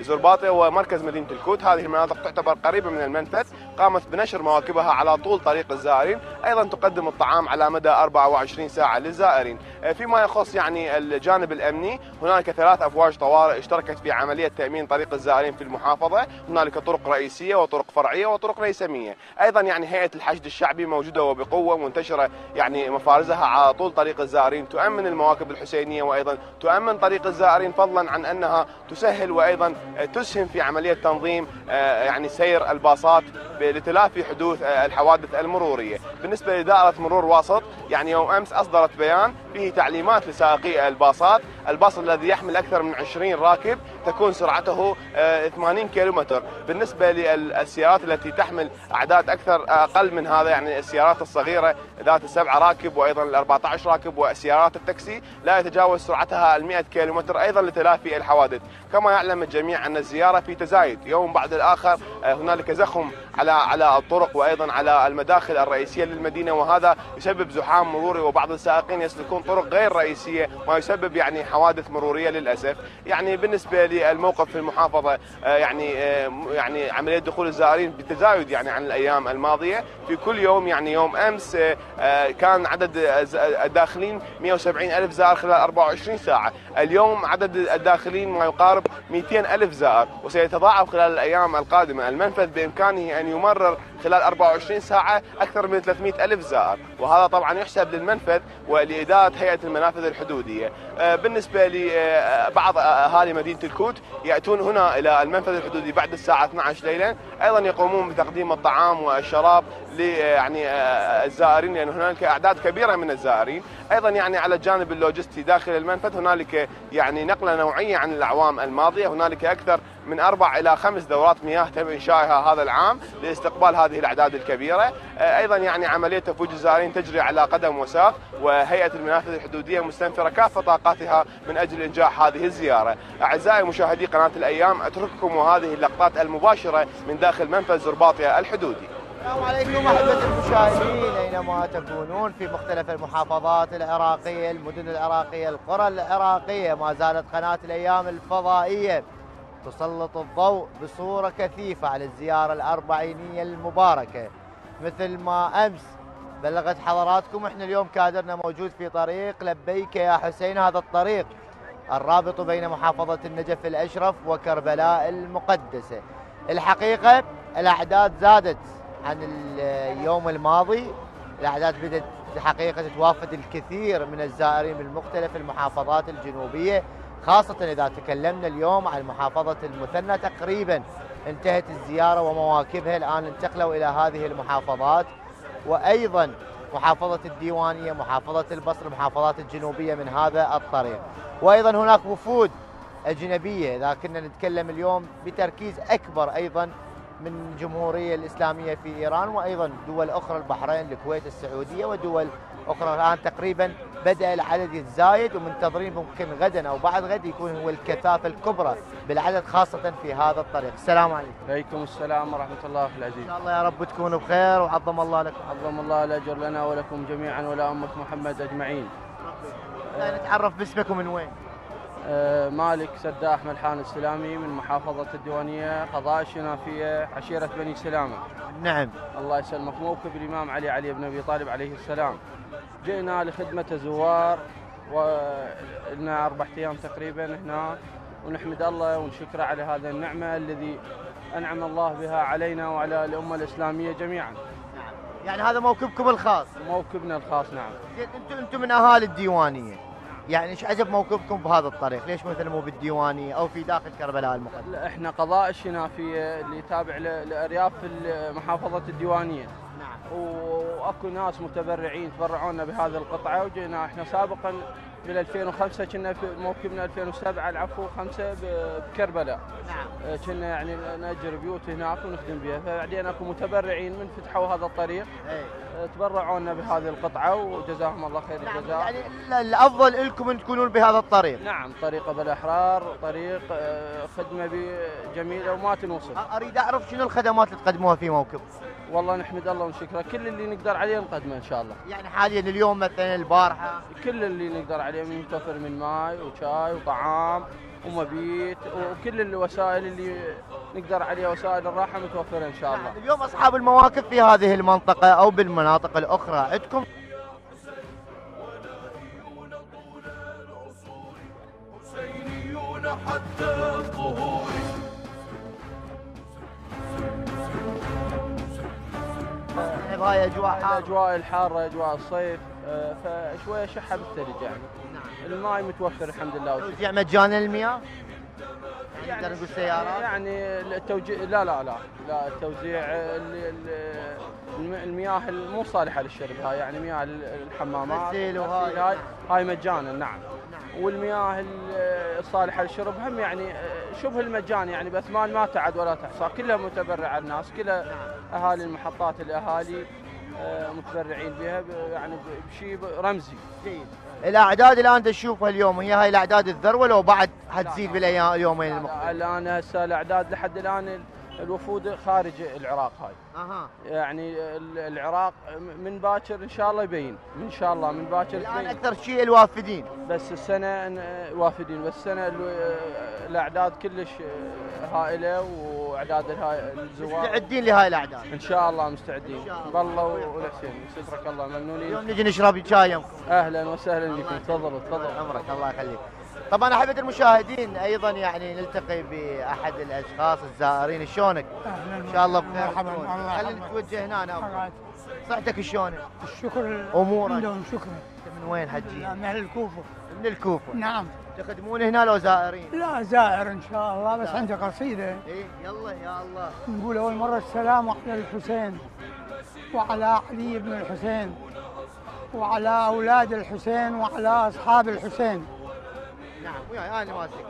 زرباطة ومركز مدينة الكوت. هذه المناطق تعتبر قريبة من المنفذ قامت بنشر مواكبها على طول طريق الزائرين أيضا تقدم الطعام على مدى 24 ساعة للزائرين. فيما يخص يعني الجانب الأمني هنالك ثلاث أفواج طوارئ اشتركت في عملية تأمين طريق الزائرين في المحافظة. هنالك طرق رئيسية وطرق فرعية وطرق ليسمية أيضا يعني هيئة الحشد الشعبي موجودة وبقوة منتشرة يعني مفارزها على طول طريق الزائرين تؤمن المواكب الحسينية وأيضا تؤمن طريق الزائرين فضلا عن أنها تسهل وأيضا تسهم في عملية تنظيم آه، يعني سير الباصات لتلافي حدوث آه، الحوادث المرورية. بالنسبة لإدارة مرور واسط يعني يوم أمس أصدرت بيان فيه تعليمات لسائقي الباصات الباص الذي يحمل أكثر من 20 راكب تكون سرعته 80 آه، كيلومتر. بالنسبة للسيارات التي تحمل أعداد أكثر أقل من هذا يعني السيارات الصغيرة ذات السبعة راكب وأيضا ال 14 راكب وسيارات التاكسي لا يتجاوز سرعتها ال 100 كيلومتر أيضا لتلافي الحوادث. كما يعلم الجميع أن الزيارة في تزايد. يوم بعد الآخر آه، هنالك زخم على على الطرق وأيضا على المداخل الرئيسية للمدينة وهذا يسبب زحام مروري وبعض السائقين يسلكون طرق غير رئيسية ما يسبب يعني حوادث مرورية للأسف. يعني بالنسبة للموقف في المحافظة آه، يعني آه، يعني عملية دخول الزائرين بتزايد يعني عن الأيام الماضية. في كل يوم يعني يوم أمس كان عدد الداخلين 170 ألف زائر خلال 24 ساعة. اليوم عدد الداخلين ما يقارب 200 ألف زائر وسيتضاعف خلال الأيام القادمة. المنفذ بإمكانه أن يمرر خلال 24 ساعة أكثر من 300 ألف زائر. وهذا طبعا يحسب للمنفذ ولإدارة هيئة المنافذ الحدودية. آه، بالنسبة لبعض أهالي مدينة الكوت يأتون هنا إلى المنفذ الحدودي بعد الساعة 12 ليلا. أيضا يقومون بتقديم الطعام والشراب. يعني آه، الزائرين لأن هنالك أعداد كبيرة من الزائرين. أيضا يعني على الجانب اللوجستي داخل المنفذ هنالك يعني نقلة نوعية عن الأعوام الماضية. هنالك أكثر من أربع إلى خمس دورات مياه تم إنشائها هذا العام لاستقبال هذه الأعداد الكبيرة. آه، أيضا يعني عملية تفويج الزائرين تجري على قدم وساق وهيئة المنافذ الحدودية مستنفرة كافة طاقاتها من أجل إنجاح هذه الزيارة. أعزائي مشاهدي قناة الأيام أترككم وهذه اللقطات المباشرة من داخل منفذ زرباطيا الحدودي. السلام عليكم أحبة المشاهدين أينما تكونون في مختلف المحافظات العراقية، المدن العراقية، القرى العراقية، ما زالت قناة الأيام الفضائية تسلط الضوء بصورة كثيفة على الزيارة الأربعينية المباركة. مثل ما أمس بلغت حضراتكم إحنا اليوم كادرنا موجود في طريق لبيك يا حسين. هذا الطريق الرابط بين محافظة النجف الأشرف وكربلاء المقدسة. الحقيقة الأعداد زادت. عن اليوم الماضي. الأعداد بدأت حقيقة تتوافد الكثير من الزائرين من مختلف المحافظات الجنوبية خاصة إذا تكلمنا اليوم عن محافظة المثنى تقريبا. انتهت الزيارة ومواكبها الآن انتقلوا إلى هذه المحافظات. وأيضا محافظة الديوانية محافظة البصر المحافظات الجنوبية من هذا الطريق. وأيضا هناك وفود أجنبية إذا كنا نتكلم اليوم بتركيز أكبر أيضا من الجمهورية الإسلامية في إيران وأيضا دول أخرى البحرين الكويت السعودية ودول أخرى. الآن تقريبا بدأ العدد يتزايد ومنتظرين ممكن غدا أو بعد غد يكون هو الكثافة الكبرى بالعدد خاصة في هذا الطريق. السلام عليكم. عليكم السلام ورحمة الله أخي العزيز. إن شاء الله يا رب تكونوا بخير وعظم الله لكم. عظم الله الأجر لنا ولكم جميعا ولا أمة محمد أجمعين. نتعرف باسمك ومن وين؟ مالك سداح ملحان السلامي من محافظة الديوانية قضاء الشنافية عشيرة بني سلامة. نعم. الله يسلمك. موكب الإمام علي علي بن أبي طالب عليه السلام. جئنا لخدمة الزوار ولنا أربعة أيام تقريبا هنا ونحمد الله ونشكره على هذا النعمة الذي أنعم الله بها علينا وعلى الأمة الإسلامية جميعا. يعني هذا موكبكم الخاص؟ موكبنا الخاص نعم. أنتم أنتم من أهالي الديوانية. يعني إيش عجب موقفكم بهذا الطريق؟ ليش مثلا مو بالديوانيه أو في داخل كربلاء المقدسه؟ إحنا قضاء الشنافية اللي تابع لأرياف محافظه الديوانية. نعم. وأكو ناس متبرعين تبرعونا بهذه القطعة وجينا إحنا سابقا بال 2005 كنا في موكبنا 2007 العفو خمسة بكربلاء. نعم. آه، كنا يعني نأجر بيوت هناك ونخدم بها. فبعدين أكو متبرعين من فتحوا هذا الطريق. أي. آه، تبرعوا لنا بهذه القطعة وجزاهم الله خير نعم الجزاء. يعني الأفضل لكم أن تكونون بهذا الطريق. نعم طريقه بالإحرار طريق آه، خدمة جميله وما تنوصف. أريد أعرف شنو الخدمات اللي تقدموها في موكب؟ والله نحمد الله ونشكره. كل اللي نقدر عليه نقدمه إن شاء الله. يعني حاليا اليوم مثلا البارحة. كل اللي نقدر عليه من متوفر من ماي وشاي وطعام ومبيت وكل الوسائل اللي نقدر عليها وسائل الراحة متوفرة إن شاء الله. يعني اليوم أصحاب المواقف في هذه المنطقة أو بالمناطق الأخرى عندكم؟ حتى هاي اجواء حارة. الاجواء الحارة أجواء الصيف آه، فشوية شحة بالثلج يعني. نعم. الماء متوفر الحمد لله. توزيع مجانا المياه؟ يعني نقدر نقول سيارات؟ يعني التوجيه لا لا لا لا التوزيع المياه مو صالحة للشرب هاي يعني مياه الحمامات هاي هاي مجانا نعم. والمياه الصالحة للشرب هم يعني شبه المجاني يعني بأثمان ما تعد ولا تحصى كلها متبرعة الناس كلها أهالي المحطات الأهالي آه، متبرعين بها يعني بشيء رمزي. جيد الاعداد الان تشوفها اليوم هي هاي الأعداد الذروة لو بعد حتزيد بالايام اليومين المقبلين؟ الآن هسه الأعداد لحد الآن الوفود خارج العراق هاي. أها. يعني العراق من باكر إن شاء الله يبين. إن شاء الله من باكر الآن أكثر شيء الوافدين. بس السنة وافدين. بس السنة الأعداد كلش هائلة وأعداد الزوار مستعدين لهاي الأعداد. إن شاء الله مستعدين. بالله والحسين يسترك الله. ممنونين. اليوم نجي نشرب شاي أهلا وسهلا بكم تفضلوا تفضلوا عمرك الله يخليك. طبعا أحبة المشاهدين أيضا يعني نلتقي بأحد الأشخاص الزائرين شلونك؟ إن شاء الله بخير مرحبا خلينا نتوجه هنا أنا صحتك شلون؟ الشكر أمورك؟ عندهم شكر من وين حجي؟ من أهل الكوفة. من الكوفة. نعم. تخدمون هنا لو زائرين؟ لا زائر إن شاء الله بس عندي قصيدة. إيه يلا يا الله. نقول أول مرة السلام على الحسين وعلى علي بن الحسين وعلى أولاد الحسين وعلى أصحاب الحسين. نعم ماسك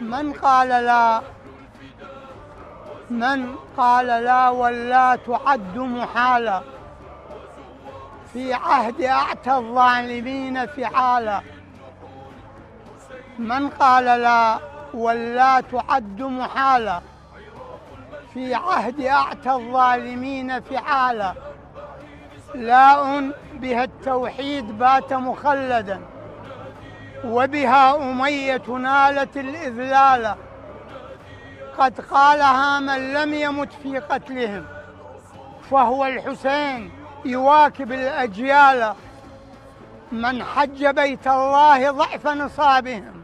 من قال لا من قال لا ولا تعد محالة في عهد أعتى الظالمين فعالا. من قال لا ولا تعد محالة في عهد أعتى الظالمين فعالا. لاء بها التوحيد بات مخلدا. وبها أمية نالت الإذلال. قد قالها من لم يمت في قتلهم فهو الحسين يواكب الأجيال. من حج بيت الله ضعف نصابهم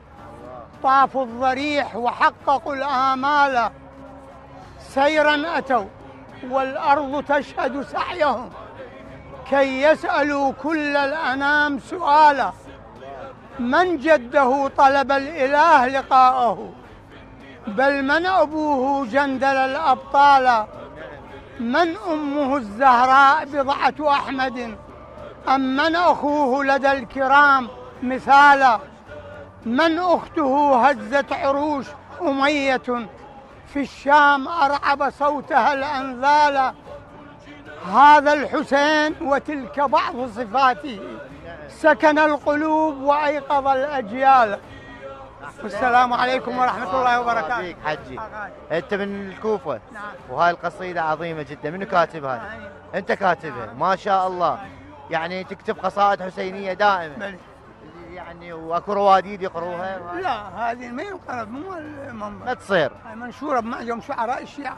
طافوا الضريح وحققوا الآمال. سيرا أتوا والأرض تشهد سعيهم كي يسألوا كل الأنام سؤالا. من جده طلب الإله لقاءه بل من أبوه جندل الأبطال من أمه الزهراء بضعة أحمد أم من أخوه لدى الكرام مثالا من أخته هزت عروش أمية في الشام أرعب صوتها الأنذال هذا الحسين وتلك بعض صفاته. سكن القلوب وأيقظ الأجيال. والسلام عليكم ورحمة الله وبركاته. فيك حجي أنت من الكوفة؟ وهاي القصيدة عظيمة جدا. منو كاتبها أنت كاتبها ما شاء الله. يعني تكتب قصائد حسينية دائما. يعني وأكو رواديد يقروها؟ لا هذه ما ينقرب مو المنبر ما تصير. هاي منشورة بمعجم شعراء الشيعة.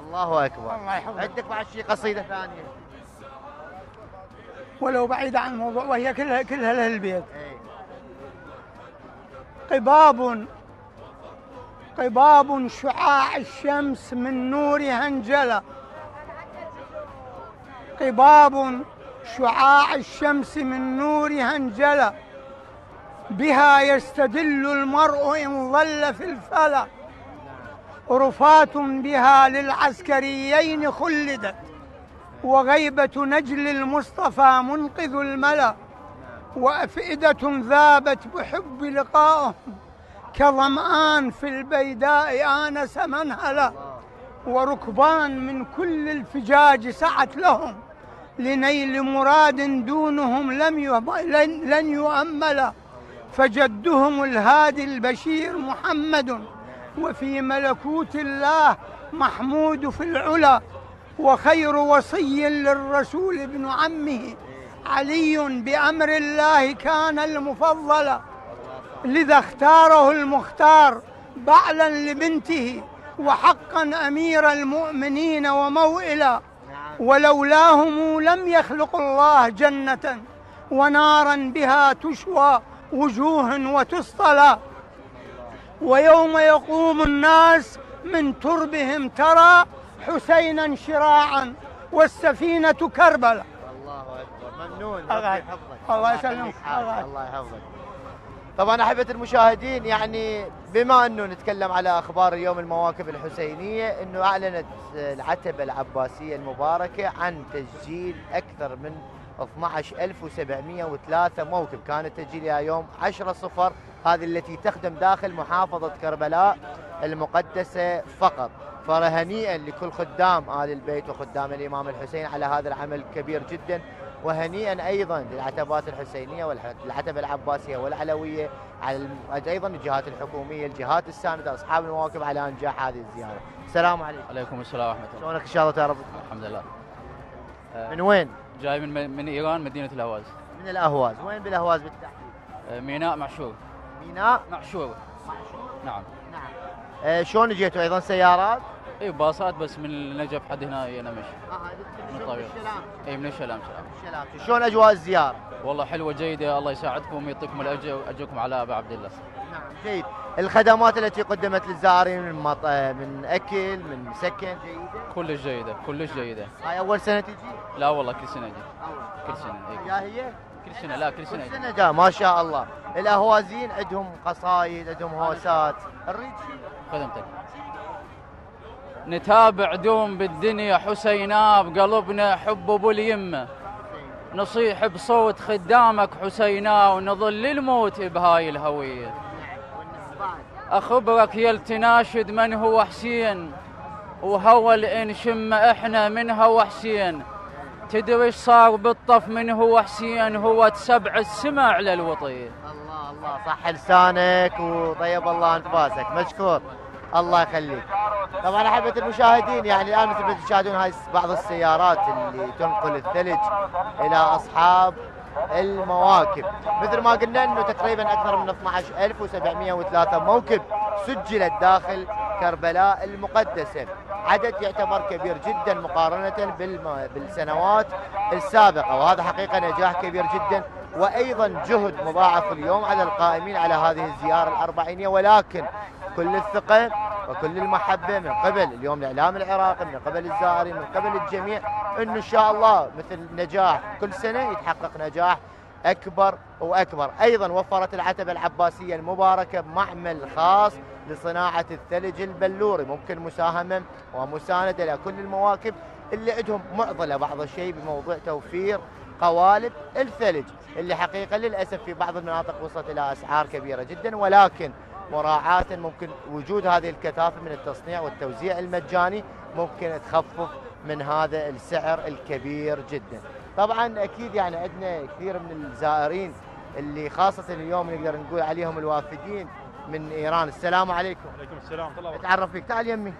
الله أكبر. الله يحفظك. عندك بعد شي قصيدة ثانية؟ ولو بعيدة عن الموضوع وهي كلها كلها للبيت قباب قباب شعاع الشمس من نورها انجلى قباب شعاع الشمس من نورها انجلى بها يستدل المرء إن ظل في الفلا. رفات بها للعسكريين خلدت. وغيبة نجل المصطفى منقذ الملأ وأفئدة ذابت بحب لقائهم كظمآن في البيداء آنس منهلا وركبان من كل الفجاج سعت لهم لنيل مراد دونهم لم لن, لن يؤمل فجدهم الهادي البشير محمد وفي ملكوت الله محمود في العلا. وخير وصي للرسول ابن عمه علي بأمر الله كان المفضل. لذا اختاره المختار بعلا لبنته وحقا أمير المؤمنين وموئلا ولولاهم لم يخلق الله جنة ونارا بها تشوى وجوه وتصطلى ويوم يقوم الناس من تربهم ترى حسينا شراعا والسفينة كربلاء. الله أكبر. ممنون. ربي يحفظك. الله يسلمك. الله يحفظك. طبعا أحبة المشاهدين يعني بما أنه نتكلم على أخبار اليوم المواكب الحسينية إنه أعلنت العتبة العباسية المباركة عن تسجيل أكثر من 12703 موكب كان التسجيل إلى يوم 10 صفر هذه التي تخدم داخل محافظة كربلاء المقدسة فقط. فهنيئا لكل خدام آل البيت وخدام الإمام الحسين على هذا العمل الكبير جدا وهنيئا أيضا للعتبات الحسينية والعتبه العباسية والعلوية على أيضا الجهات الحكومية الجهات الساندة أصحاب المواكب على انجاح هذه الزيارة. السلام عليكم. عليكم السلام ورحمة الله. شلونك إن شاء الله تعرف الحمد لله. من وين؟ جاي من من إيران مدينة الأهواز. من الأهواز، وين بالأهواز بالتحديد؟ آه، ميناء معشور ميناء معشور نعم. آه شلون جيتوا؟ أيضا سيارات؟ اي باصات بس من النجف حد هنا ينمش من شلون طريق بالشلام؟ اي من الشلام الشلام. شلون أجواء الزيارة؟ والله حلوة جيدة الله يساعدكم ويعطيكم الاجر واجركم على أبا عبد الله نعم جيد. الخدمات التي قدمت للزائرين من مط... من أكل من سكن جيدة؟ كلش جيدة كلش جيدة هاي أول سنة تجي؟ لا والله كل سنة أجي كل سنة إي. جاهيه؟ كل سنة لا كل سنة كل. سنة جا ما شاء الله. الاهوازيين عندهم قصايد عندهم هوسات. الريد خدمتك نتابع دوم بالدنيا حسينا بقلبنا حب أبو اليمه نصيح بصوت خدامك حسينا ونظل الموت بهاي الهوية. أخبرك يلتناشد من هو حسين وهو اللي نشم إحنا من هو حسين. تدري إيش صار بالطف من هو حسين؟ هو تسبع السما على الوطي الله الله صح لسانك وطيب الله انفاسك مشكور. الله يخليك. طبعا احبة المشاهدين يعني الآن مثل ما تشاهدون هاي بعض السيارات اللي تنقل الثلج إلى أصحاب المواكب. مثل ما قلنا إنه تقريبا أكثر من 12703 موكب سجلت داخل كربلاء المقدسة. عدد يعتبر كبير جدا مقارنة بالسنوات السابقة وهذا حقيقة نجاح كبير جدا وأيضا جهد مضاعف اليوم على القائمين على هذه الزيارة الأربعينية ولكن كل الثقة وكل المحبة من قبل اليوم الإعلام العراقي من قبل الزائرين من قبل الجميع انه إن شاء الله مثل نجاح كل سنة يتحقق نجاح أكبر وأكبر. أيضا وفرت العتبة العباسية المباركة معمل خاص لصناعة الثلج البلوري ممكن مساهمة ومساندة لكل المواكب اللي عندهم معضلة بعض الشيء بموضوع توفير قوالب الثلج اللي حقيقة للأسف في بعض المناطق وصلت إلى أسعار كبيرة جدا ولكن مراعاة ممكن وجود هذه الكثافة من التصنيع والتوزيع المجاني ممكن تخفف من هذا السعر الكبير جدا. طبعا أكيد يعني عندنا كثير من الزائرين اللي خاصة اليوم نقدر نقول عليهم الوافدين من إيران. السلام عليكم. عليكم السلام. أتعرف فيك؟ تعال يمي.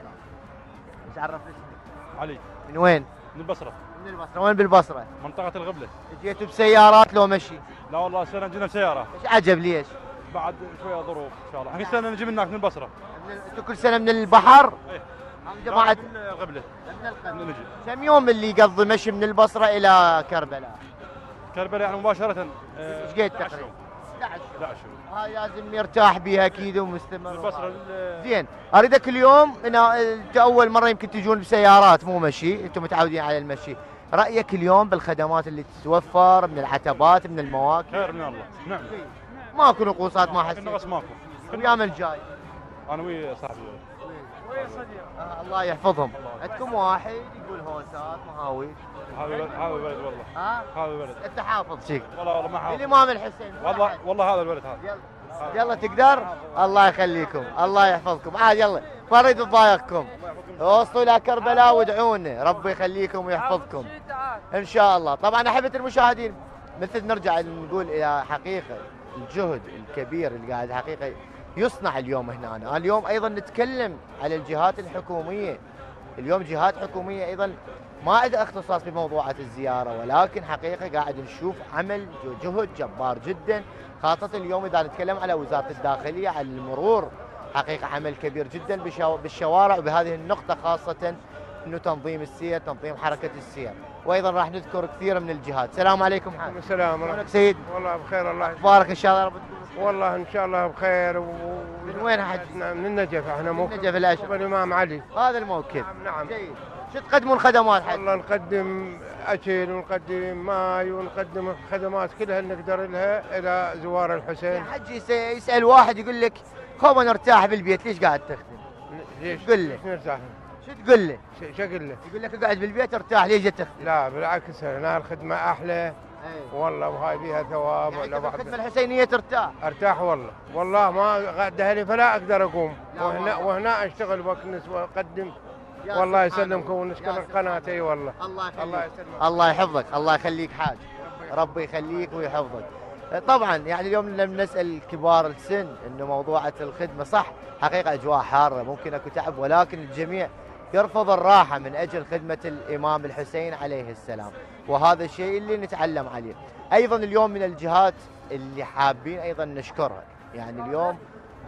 أتعرف اسمك علي. من وين؟ من البصره من البصرة وين بالبصرة؟ منطقة الغبلة. جيتوا بسيارات لو مشي؟ لا والله السنة جينا بسيارة. إيش عجب ليش؟ بعد شوية ظروف إن شاء الله. إحنا السنة نجي من هناك من البصره أنتوا كل سنة من البحر؟ إيه. جماعة من الغبلة. من نجي. كم يوم اللي يقضي مشي من البصرة إلى كربلاء؟ كربلاء يعني مباشرة. إيش قد 11 تقريبا؟ يوم. 11 11 يوم. هاي لازم يرتاح بها أكيد ومستمر. البصرة زين أريدك اليوم أنا أنت أول مرة يمكن تجون بسيارات مو مشي. أنتم متعودين على المشي. رأيك اليوم بالخدمات اللي تتوفر من العتبات من المواكب؟ خير من الله. نعم. ماكو نقوصات ما حسيت. النقص ماكو. الأيام الجاي أنا ويا صاحبي. آه الله يحفظهم. عندكم واحد يقول هوسات مهاوي هذا ولد هذا ولد والله. ها؟ هذا ولد. أنت حافظ. شيك. والله والله ما حافظ. الامام الحسين والله والله هذا الولد هذا. يلا. تقدر؟ الله يخليكم. الله يحفظكم. عاد يلا. فرد تضايقكم وصلوا إلى كربلاء وادعونا ربي يخليكم ويحفظكم. إن شاء الله. طبعا أحبة المشاهدين مثل نرجع نقول إلى حقيقة الجهد الكبير اللي قاعد حقيقة يصنع اليوم هنا. أنا. اليوم أيضا نتكلم على الجهات الحكومية. اليوم جهات حكومية أيضا ما عندها اختصاص بموضوعات الزيارة ولكن حقيقة قاعد نشوف عمل جهد جبار جدا خاصة اليوم إذا نتكلم على وزارة الداخلية على المرور حقيقة عمل كبير جدا بالشوارع وبهذه النقطة خاصة إنه تنظيم السير تنظيم حركة السير. وأيضا راح نذكر كثير من الجهات. السلام عليكم حاج السلام. شلونك سيد؟ والله بخير الله. أخبارك إن شاء الله رب والله إن شاء الله بخير و... من وين حج؟ من النجف إحنا مو النجف الأشرف. الامام علي. هذا الموكب. نعم جيد. شو تقدمون خدمات حج؟ والله نقدم أكل ونقدم ماي ونقدم الخدمات كلها اللي نقدر لها إلى زوار الحسين. حج يس- يسأل واحد يقول لك خو نرتاح بالبيت ليش قاعد تخدم؟ ليش؟ قل ليش نرتاح شو تقول؟ ش- شو أقول له؟ يقول لك اقعد بالبيت ارتاح ليش تخدم؟ لا بالعكس هنا الخدمة أحلى. والله وهاي فيها ثواب يعني ولا بعد. بالخدمه الحسينية ترتاح. أرتاح والله. والله ما قاعد أهلي فلا أقدر أقوم. وهنا والله. وهنا أشتغل وأكنس وأقدم. والله يسلمكم. ونشكر القناة. أي والله. الله يخليك. الله يسلمك. الله يحفظك. الله يخليك حاج. ربي يخليك ويحفظك. طبعا يعني اليوم لما نسأل كبار السن إنه موضوعة الخدمة صح حقيقة أجواء حارة ممكن أكو تعب ولكن الجميع يرفض الراحة من أجل خدمة الإمام الحسين عليه السلام. وهذا الشيء اللي نتعلم عليه. أيضا اليوم من الجهات اللي حابين أيضا نشكرها. يعني اليوم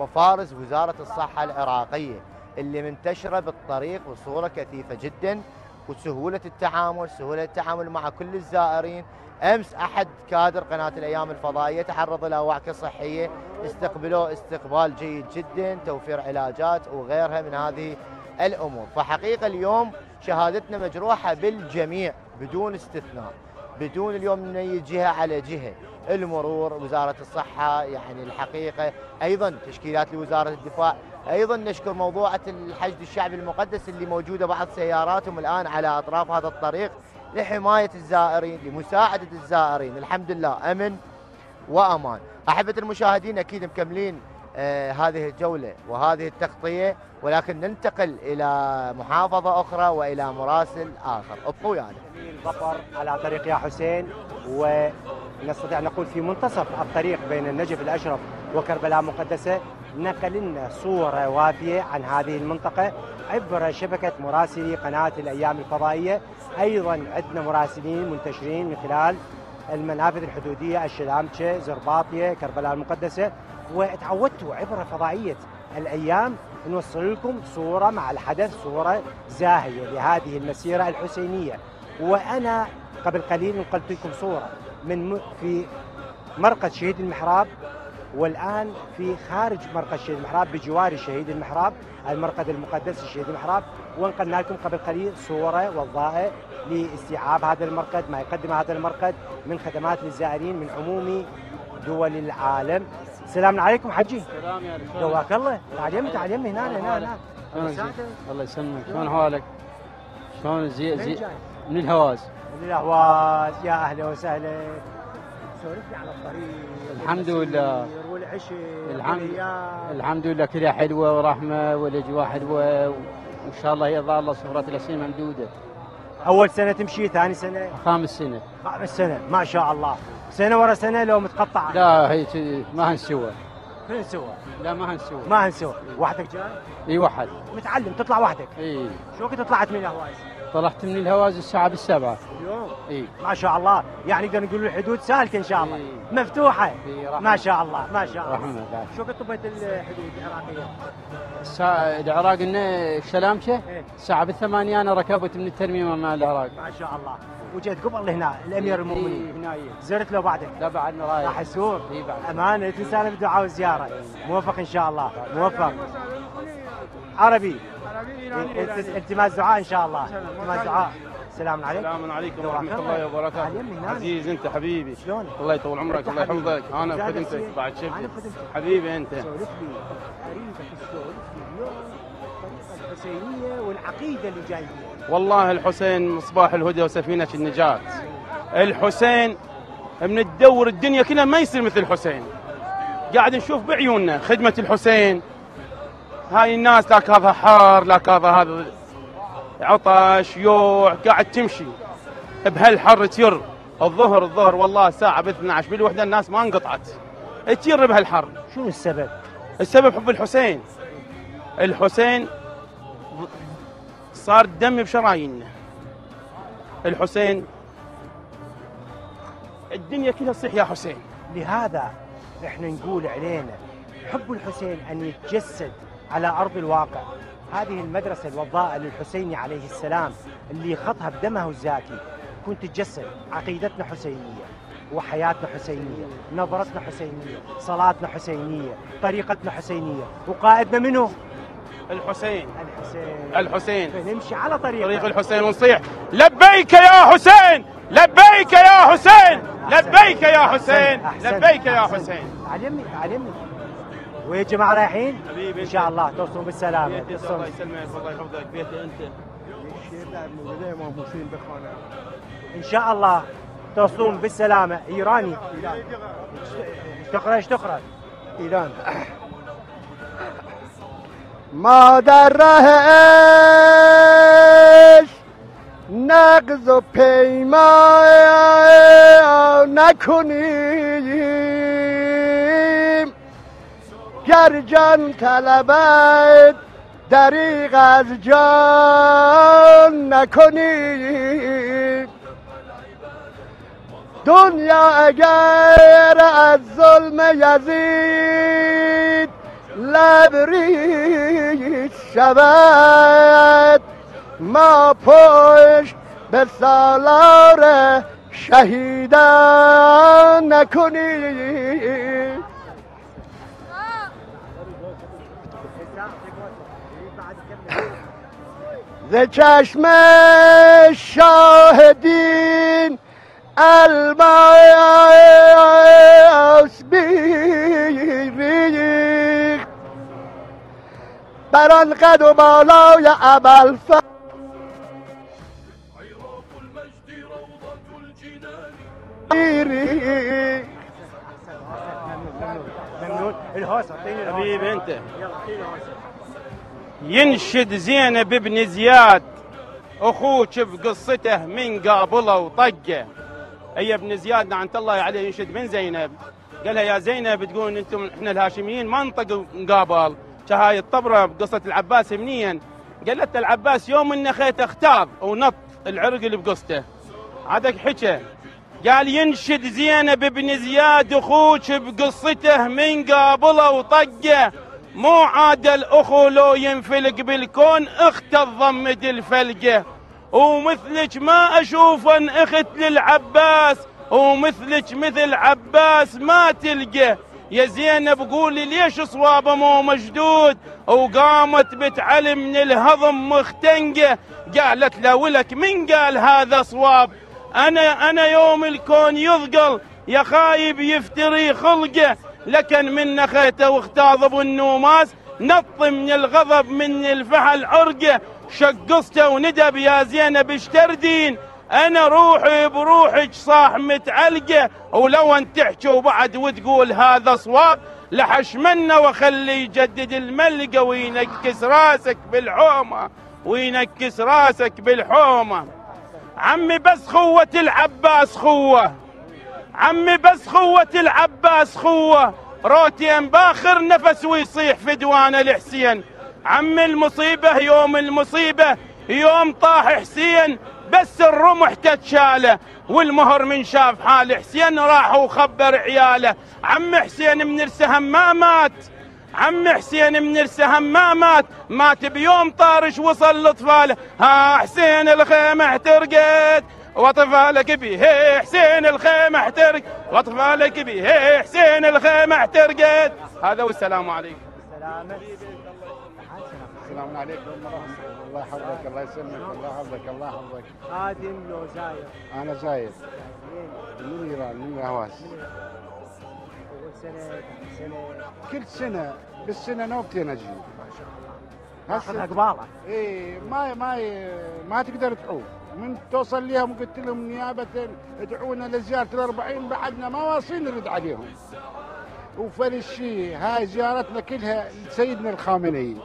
مفارز وزارة الصحة العراقية اللي منتشرة بالطريق بصورة كثيفة جدا وسهولة التعامل سهولة التعامل مع كل الزائرين. أمس أحد كادر قناة الأيام الفضائية تعرض إلى وعكة صحية. استقبلوه استقبال جيد جدا توفير علاجات وغيرها من هذه الأمور. فحقيقة اليوم شهادتنا مجروحة بالجميع بدون استثناء بدون اليوم نميز جهة على جهة. المرور وزارة الصحة يعني الحقيقة أيضا تشكيلات لوزارة الدفاع. أيضا نشكر موضوعة الحشد الشعبي المقدس اللي موجودة بعض سياراتهم الآن على أطراف هذا الطريق. لحماية الزائرين لمساعدة الزائرين. الحمد لله أمن وأمان. أحبة المشاهدين أكيد مكملين آه، هذه الجولة وهذه التغطية ولكن ننتقل إلى محافظة أخرى وإلى مراسل آخر. ابقوا ويانا ظفر على طريق يا حسين ونستطيع نقول في منتصف الطريق بين النجف الأشرف وكربلاء مقدسة. نقل لنا صورة وافية عن هذه المنطقة عبر شبكة مراسلي قناة الأيام الفضائية. أيضا عندنا مراسلين منتشرين من خلال المنافذ الحدودية الشلامشة زرباطية كربلاء المقدسة. وتعودتوا عبر فضائية الأيام نوصل لكم صورة مع الحدث صورة زاهية لهذه المسيرة الحسينية. وأنا قبل قليل نقلت لكم صورة من في مرقد شهيد المحراب. والآن في خارج مرقد شهيد المحراب بجوار شهيد المحراب المرقد المقدس شهيد المحراب وانقلنا لكم قبل قليل صورة وظائف لاستيعاب هذا المرقد ما يقدم هذا المرقد من خدمات للزائرين من عموم دول العالم. السلام عليكم حجي. سلام يا دواك الله. تعال يمي تعال يمي هنا. هنا هنا. الله يسلمك. شلون حوالك؟ شلون زي زي؟ من الهواز. من الاهواز يا أهلا وسهلا. سولف لي على الطريق. الحمد لله. والعشق الحمد. الحمد لله كلها حلوة ورحمة والاجواء حلوة وإن شاء الله يظل الله صفرات السنة ممدودة. أول سنة تمشي ثاني سنة؟ خامس سنة. خامس سنة ما شاء الله. سنة ورا سنة لو متقطعة. لا هي ما هنسوى كل سوا لا ما هنسوى ما هنسوا وحدك جاي؟ إي واحد. متعلم تطلع وحدك. إي. شو وقت طلعت من الاهواز طلعت من الهواز الساعة بالسبعة. اليوم؟ إي. ما شاء الله. يعني نقدر نقول الحدود سالكة إن شاء الله. مفتوحة. رحمة. ما شاء الله ما شاء الله. رحمة الله. شو وقت طبيت الحدود العراقية؟ الساعة العراق إنه الشلامشه إيه. الساعة بالثمانية أنا ركبت من الترميمه مع العراق. ما شاء الله. وجيت قبل هنا الامير المؤمنين. هنا زرت له بعدك. لا بعدنا رايح. راح بعد. أمانة تنسانا بالدعاء والزياره موفق إن شاء الله. موفق. عربي. دعاء إن شاء الله. التماس دعاء السلام عليكم. السلام عليكم ورحمة الله. وبركاته. عزيز انت حبيبي. شلونك؟ الله يطول عمرك الله. يحفظك. أنا نفسي. بعد شفتك. حبيبي انت. الحسينية والعقيدة اللي جاي فيها والله الحسين مصباح الهدى وسفينة النجاة. الحسين من الدور الدنيا كلها ما يصير مثل الحسين. قاعد نشوف بعيوننا خدمة الحسين. هاي الناس لا هذا حار لا هذا هذا. عطش يوع قاعد تمشي. بهالحر تير الظهر الظهر والله ساعة ب 12 بالوحدة الناس ما انقطعت. تير بهالحر. شنو السبب؟ السبب حب الحسين. الحسين صار دم بشراييننا الحسين الدنيا كلها تصيح يا حسين. لهذا إحنا نقول علينا حب الحسين أن يتجسد على أرض الواقع. هذه المدرسة الوضاءه للحسيني عليه السلام اللي خطها بدمه الزاكي. كنت تتجسد عقيدتنا حسينية وحياتنا حسينية، نظرتنا حسينية، صلاتنا حسينية، طريقتنا حسينية، وقائدنا منه الحسين. الحسين. الحسين. فنمشي على طريقه. طريق الحسين ونصيح. لبيك يا حسين! لبيك يا حسين! لبيك يا حسين! لبيك يا. حسين. تعال يمي ويا جماعة رايحين؟ حبيبي إن شاء الله. توصلوا بالسلامة. بيتي الله يسلمك. الله يحفظك. بيتي أنت. إن شاء الله توصلون بالسلامة. إيراني. إيش تقرأ إيش تقرأ؟ إيران. ما در رهش نقض و پیما نکنیم گر جان طلبت دریغ از جان نکنیم دنیا اگر از ظلم یزید لبریز شود. ما پشت به سالار شهیدان نکنیم. ز چشم شاهدین الماس بیریخت. بر آن قد و بالای اعطيني الهوس حبيبي انت يلا اعطيني الهوس ينشد زينب بن زياد. أخوك بقصته من قابله وطقه. أي ابن زياد لعنة الله عليه ينشد من زينب. قالها يا زينب تقول أنتم إحنا الهاشميين ما نطق نقابل هاي الطبرة بقصة العباس منين؟ قالت العباس يوم انه خيت اختار ونط العرق اللي بقصته. عادك حكى قال ينشد زينب بن زياد أخوك بقصته من قابله وطقه. مو عاد الاخو لو ينفلق بالكون أخت الضمد الفلقه ومثلك ما أشوف أخت للعباس ومثلك مثل عباس ما تلقى يا زينب قولي ليش صوابه مو مشدود؟ وقامت بتعلي من الهضم مختنقة. قالت له ولك من قال هذا صواب؟ أنا أنا يوم الكون يثقل يا خايب يفتري خلقه. لكن من نخيته واختاض ابو النوماس نط من الغضب من الفحل عرقه. شقصته وندب يا زينب اشتردين أنا روحي بروحك صاح متعلقة. ولو أن تحكوا بعد وتقول هذا صواب لحشمنا وخلي يجدد الملقة وينكس راسك بالحومة. وينكس راسك بالحومة. عمي بس خوة العباس خوة. عمي بس خوة العباس خوة. روتين باخر نفس ويصيح في دوان الحسين. عمي المصيبة يوم المصيبة يوم طاح حسين. بس الرمح تتشاله والمهر من شاف حال حسين راح وخبر عياله. عم حسين من السهم ما مات. عم حسين من السهم ما مات. مات بيوم طارش وصل لطفاله. ها حسين الخيمة احترقت واطفالك بيه حسين الخيمة احترق. واطفالك بيه حسين الخيمة احترقت. هذا والسلام عليكم. السلام عليكم. الله يحفظك الله يسلمك الله يحفظك الله يحفظك. قادم لو زاير أنا زايد. من إيران؟ من سنة سنة. كل سنة بالسنة نوبتين أجي. تاخذ اقباله اي ما ما ما تقدر تعوم. من توصل لهم قلت لهم نيابة ادعونا لزيارة الأربعين بعدنا ما واصلين نرد عليهم. وفل الشيء هاي زيارتنا كلها لسيدنا الخامنئي.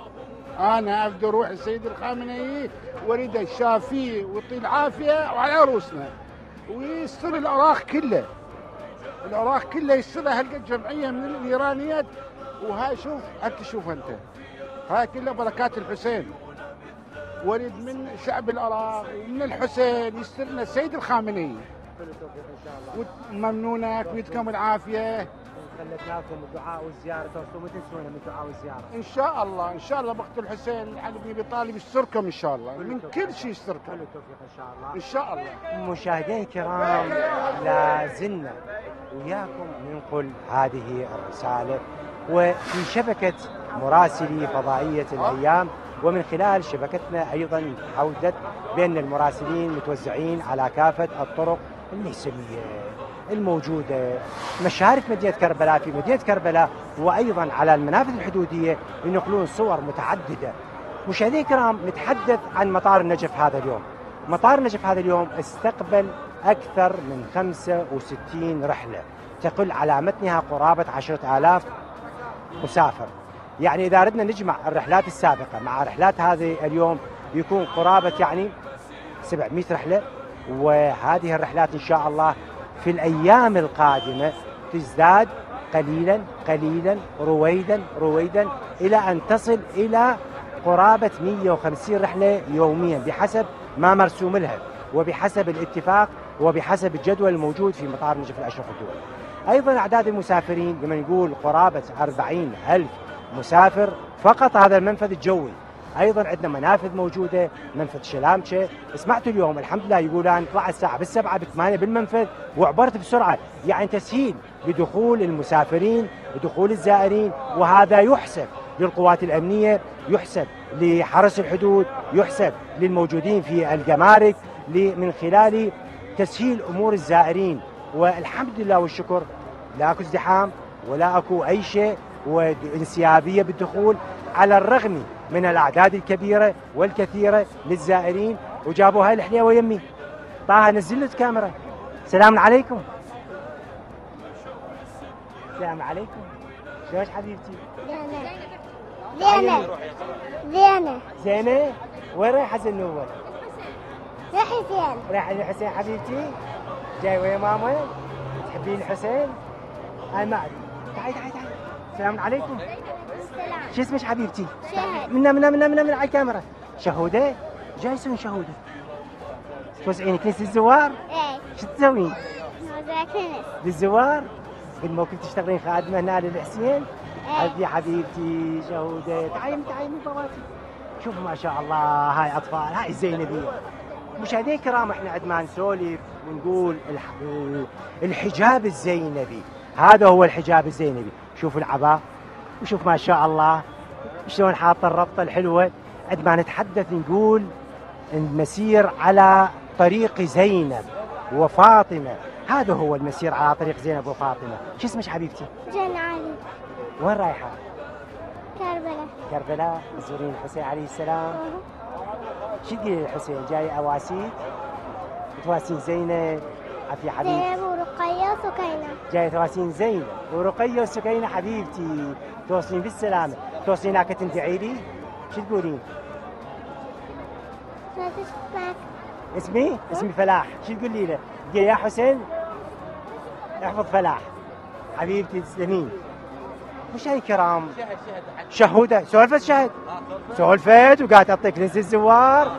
أنا أبدو روح السيد الخامنئي واريد الشافيه ويطيل عافيه وعلى عروسنا ويستر العراق كله العراق كله يسترها هالقد جمعية من الإيرانيات. وهاي شوف أنت شوف أنت. هاي كلها بركات الحسين. ورد من شعب العراق ومن الحسين يسترنا السيد الخامنئي. كل التوفيق ان شاء الله ممنونك ويدكم العافية. خلتناكم الدعاء والزيارة. توصلوا ما تنسونا من الدعاء والزيارة؟ إن شاء الله إن شاء الله وقت الحسين علي بن ابي طالب يستركم إن شاء الله. من كل شيء يستركم. كل التوفيق إن شاء الله. إن شاء الله. مشاهدينا الكرام لا زلنا وياكم ننقل هذه الرسالة. وفي شبكة مراسلي فضائية الأيام ومن خلال شبكتنا أيضا حودت بأن المراسلين متوزعين على كافة الطرق الميسميه الموجودة. مشارف مدينة كربلاء في مدينة كربلاء وأيضا على المنافذ الحدودية ينقلون صور متعددة. مشاهدينا الكرام نتحدث عن مطار النجف هذا اليوم. مطار النجف هذا اليوم استقبل أكثر من 65 رحلة تقل على متنها قرابة 10000 مسافر. يعني إذا أردنا نجمع الرحلات السابقة مع رحلات هذه اليوم يكون قرابة يعني 700 رحلة وهذه الرحلات إن شاء الله في الأيام القادمة تزداد قليلا قليلا رويدا رويدا إلى أن تصل إلى قرابة 150 رحلة يوميا بحسب ما مرسوم لها وبحسب الاتفاق وبحسب الجدول الموجود في مطار نجف الأشرف الدولي. أيضا أعداد المسافرين لما نقول قرابة 40 ألف مسافر فقط هذا المنفذ الجوي. أيضا عندنا منافذ موجودة منفذ شلامشة. سمعتوا اليوم الحمد لله يقولان طلع الساعة بالسبعة بثمانيه بالمنفذ وعبرت بسرعة. يعني تسهيل لدخول المسافرين ودخول الزائرين وهذا يحسب للقوات الأمنية يحسب لحرس الحدود يحسب للموجودين في الجمارك من خلال تسهيل أمور الزائرين. والحمد لله والشكر لا أكو ازدحام ولا أكو أي شيء. وانسيابية بالدخول على الرغم من الأعداد الكبيرة والكثيرة للزائرين وجابوا هاي الحليوه يمي طه نزل له الكاميرا سلام عليكم السلام عليكم شلونك حبيبتي؟ زينة زينة زينة؟ وين رايحة زنوة؟ يا حسين رايحة للحسين حبيبتي؟ جاي ويا ماما؟ تحبين الحسين؟ هاي ما تعالي تعالي تعالي السلام عليكم شو اسمك حبيبتي؟ شهد منا منا منا منا من على الكاميرا شهودة؟ جاي يسوون شهودة توزعين كنيسة الزوار؟ إيه شو تسوين؟ نوزع كنس للزوار؟ بالموكب تشتغلين خادمة هنا للحسين؟ إيه. حبيبتي حبيبتي شهودة تعالي من بواتي شوفوا ما شاء الله هاي أطفال هاي الزينبية مشاهدينا الكرام إحنا عندما نسولف ونقول الح... الحجاب الزينبي هذا هو الحجاب الزينبي شوفوا العباء وشوف ما شاء الله شلون حاطه الربطة الحلوة. عندما نتحدث نقول المسير على طريق زينب وفاطمة. هذا هو المسير على طريق زينب وفاطمة. شو اسمك حبيبتي؟ جن علي. وين رايحة؟ كربلاء. كربلاء تزورين الحسين عليه السلام. شو تقولي للحسين جاي أواسيد؟ تواسين زينب؟ عفي حبيبتي. زينب ورقية وسكينة جاي تواسين زينب ورقية وسكينة حبيبتي؟ توصلين بالسلامة. توصلين هناك تندعي لي شو تقولين؟ اسمي؟ اسمي فلاح. شو تقولي له؟ تقولي يا حسين احفظ فلاح. حبيبتي تسلمين. مشاهدي الكرام؟ شهودة. سولفت شهد؟ سولفت. وقالت أعطيك نزل الزوار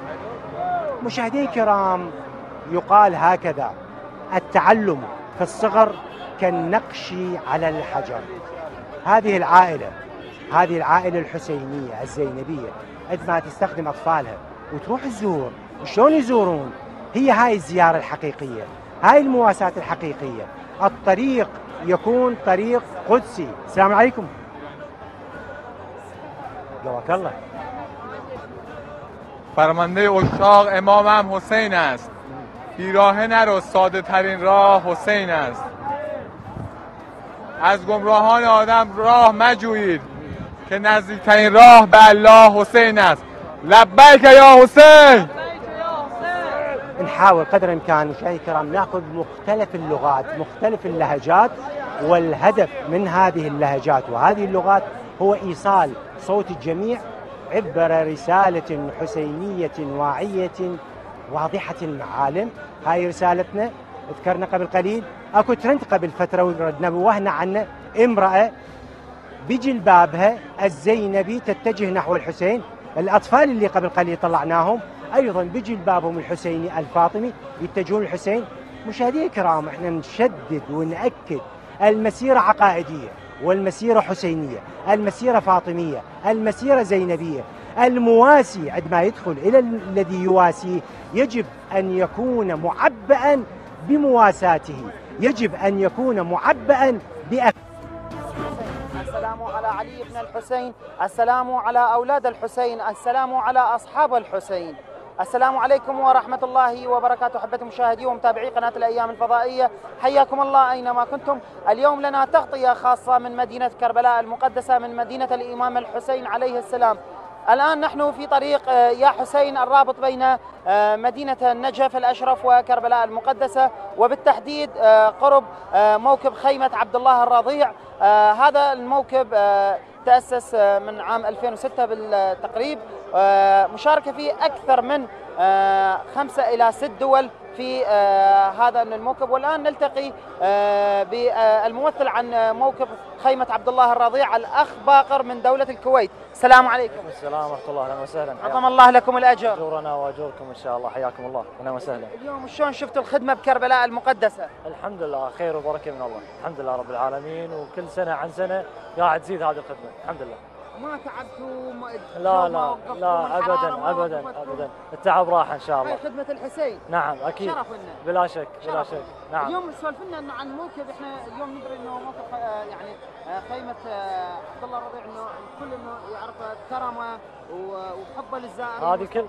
مشاهدينا الكرام يقال هكذا. التعلم في الصغر كالنقش على الحجر. هذه العائلة هذه العائلة الحسينية الزينبية عندما تستخدم أطفالها وتروح تزور شلون يزورون؟ هي هاي الزيارة الحقيقية هاي المواساة الحقيقية. الطريق يكون طريق قدسي. السلام عليكم. قواك الله. فرمانده عشاق امامم حسین است. بیراه نرو ساده ترین راه حسین است. از گمراهان آدم راه مجویید که نزدیکترین راه به الله حسین است. لبیک یا حسین! نحاول قدر الامكان مشاهدينا الكرام ناخذ مختلف اللغات مختلف اللهجات والهدف من هذه اللهجات. وهذه اللغات هو ايصال صوت الجميع عبر رساله حسينيه واعيه واضحة المعالم هاي رسالتنا ذكرنا قبل قليل. أكو ترند قبل فترة نبوهنا عنه امرأة بجلبابها الزينبي تتجه نحو الحسين. الأطفال اللي قبل قليل طلعناهم أيضا بجلبابهم الحسيني الفاطمي يتجهون الحسين. مشاهدينا الكرام إحنا نشدد ونأكد. المسيرة عقائدية والمسيرة حسينية المسيرة فاطمية المسيرة زينبية. المواسي عندما يدخل إلى الذي يواسيه يجب أن يكون معبئا بمواساته. يجب أن يكون معبئا بأك السلام على علي بن الحسين. السلام على أولاد الحسين. السلام على أصحاب الحسين. السلام عليكم ورحمة الله وبركاته. أحبة مشاهدي ومتابعي قناة الأيام الفضائية حياكم الله أينما كنتم. اليوم لنا تغطية خاصة من مدينة كربلاء المقدسة من مدينة الإمام الحسين عليه السلام. الآن نحن في طريق آه، يا حسين الرابط بين آه، مدينة النجف الأشرف وكربلاء المقدسة وبالتحديد آه، قرب موكب خيمة عبد الله الرضيع. هذا الموكب تأسس من عام 2006 بالتقريب. مشاركة فيه أكثر من خمسة إلى ست دول. في آه، هذا الموكب والآن نلتقي آه، بالممثل عن موكب خيمة عبد الله الرضيع الأخ باقر من دولة الكويت. السلام عليكم. السلام ورحمة الله. أهلا وسهلا. عظم الله لكم الأجر. أجورنا وأجوركم إن شاء الله. حياكم الله. أهلا وسهلا. اليوم شلون شفتوا الخدمة بكربلاء المقدسة؟ الحمد لله. خير وبركة من الله. الحمد لله رب العالمين. وكل سنة عن سنة قاعد تزيد هذه الخدمة. الحمد لله. ما تعبتوا ما لا لا لا أبدا أبدا أبدا. التعب راح إن شاء هاي الله خدمة الحسين. نعم أكيد. شرف لنا. بلا شك بلا. شك. نعم. اليوم سولف لنا عن موكب إحنا اليوم ندري إنه موكب آه، يعني آه، خيمه آه، عبد الله الرضيع إنه الكل إنه يعرف كرمه وحبه للزائرين هذه كل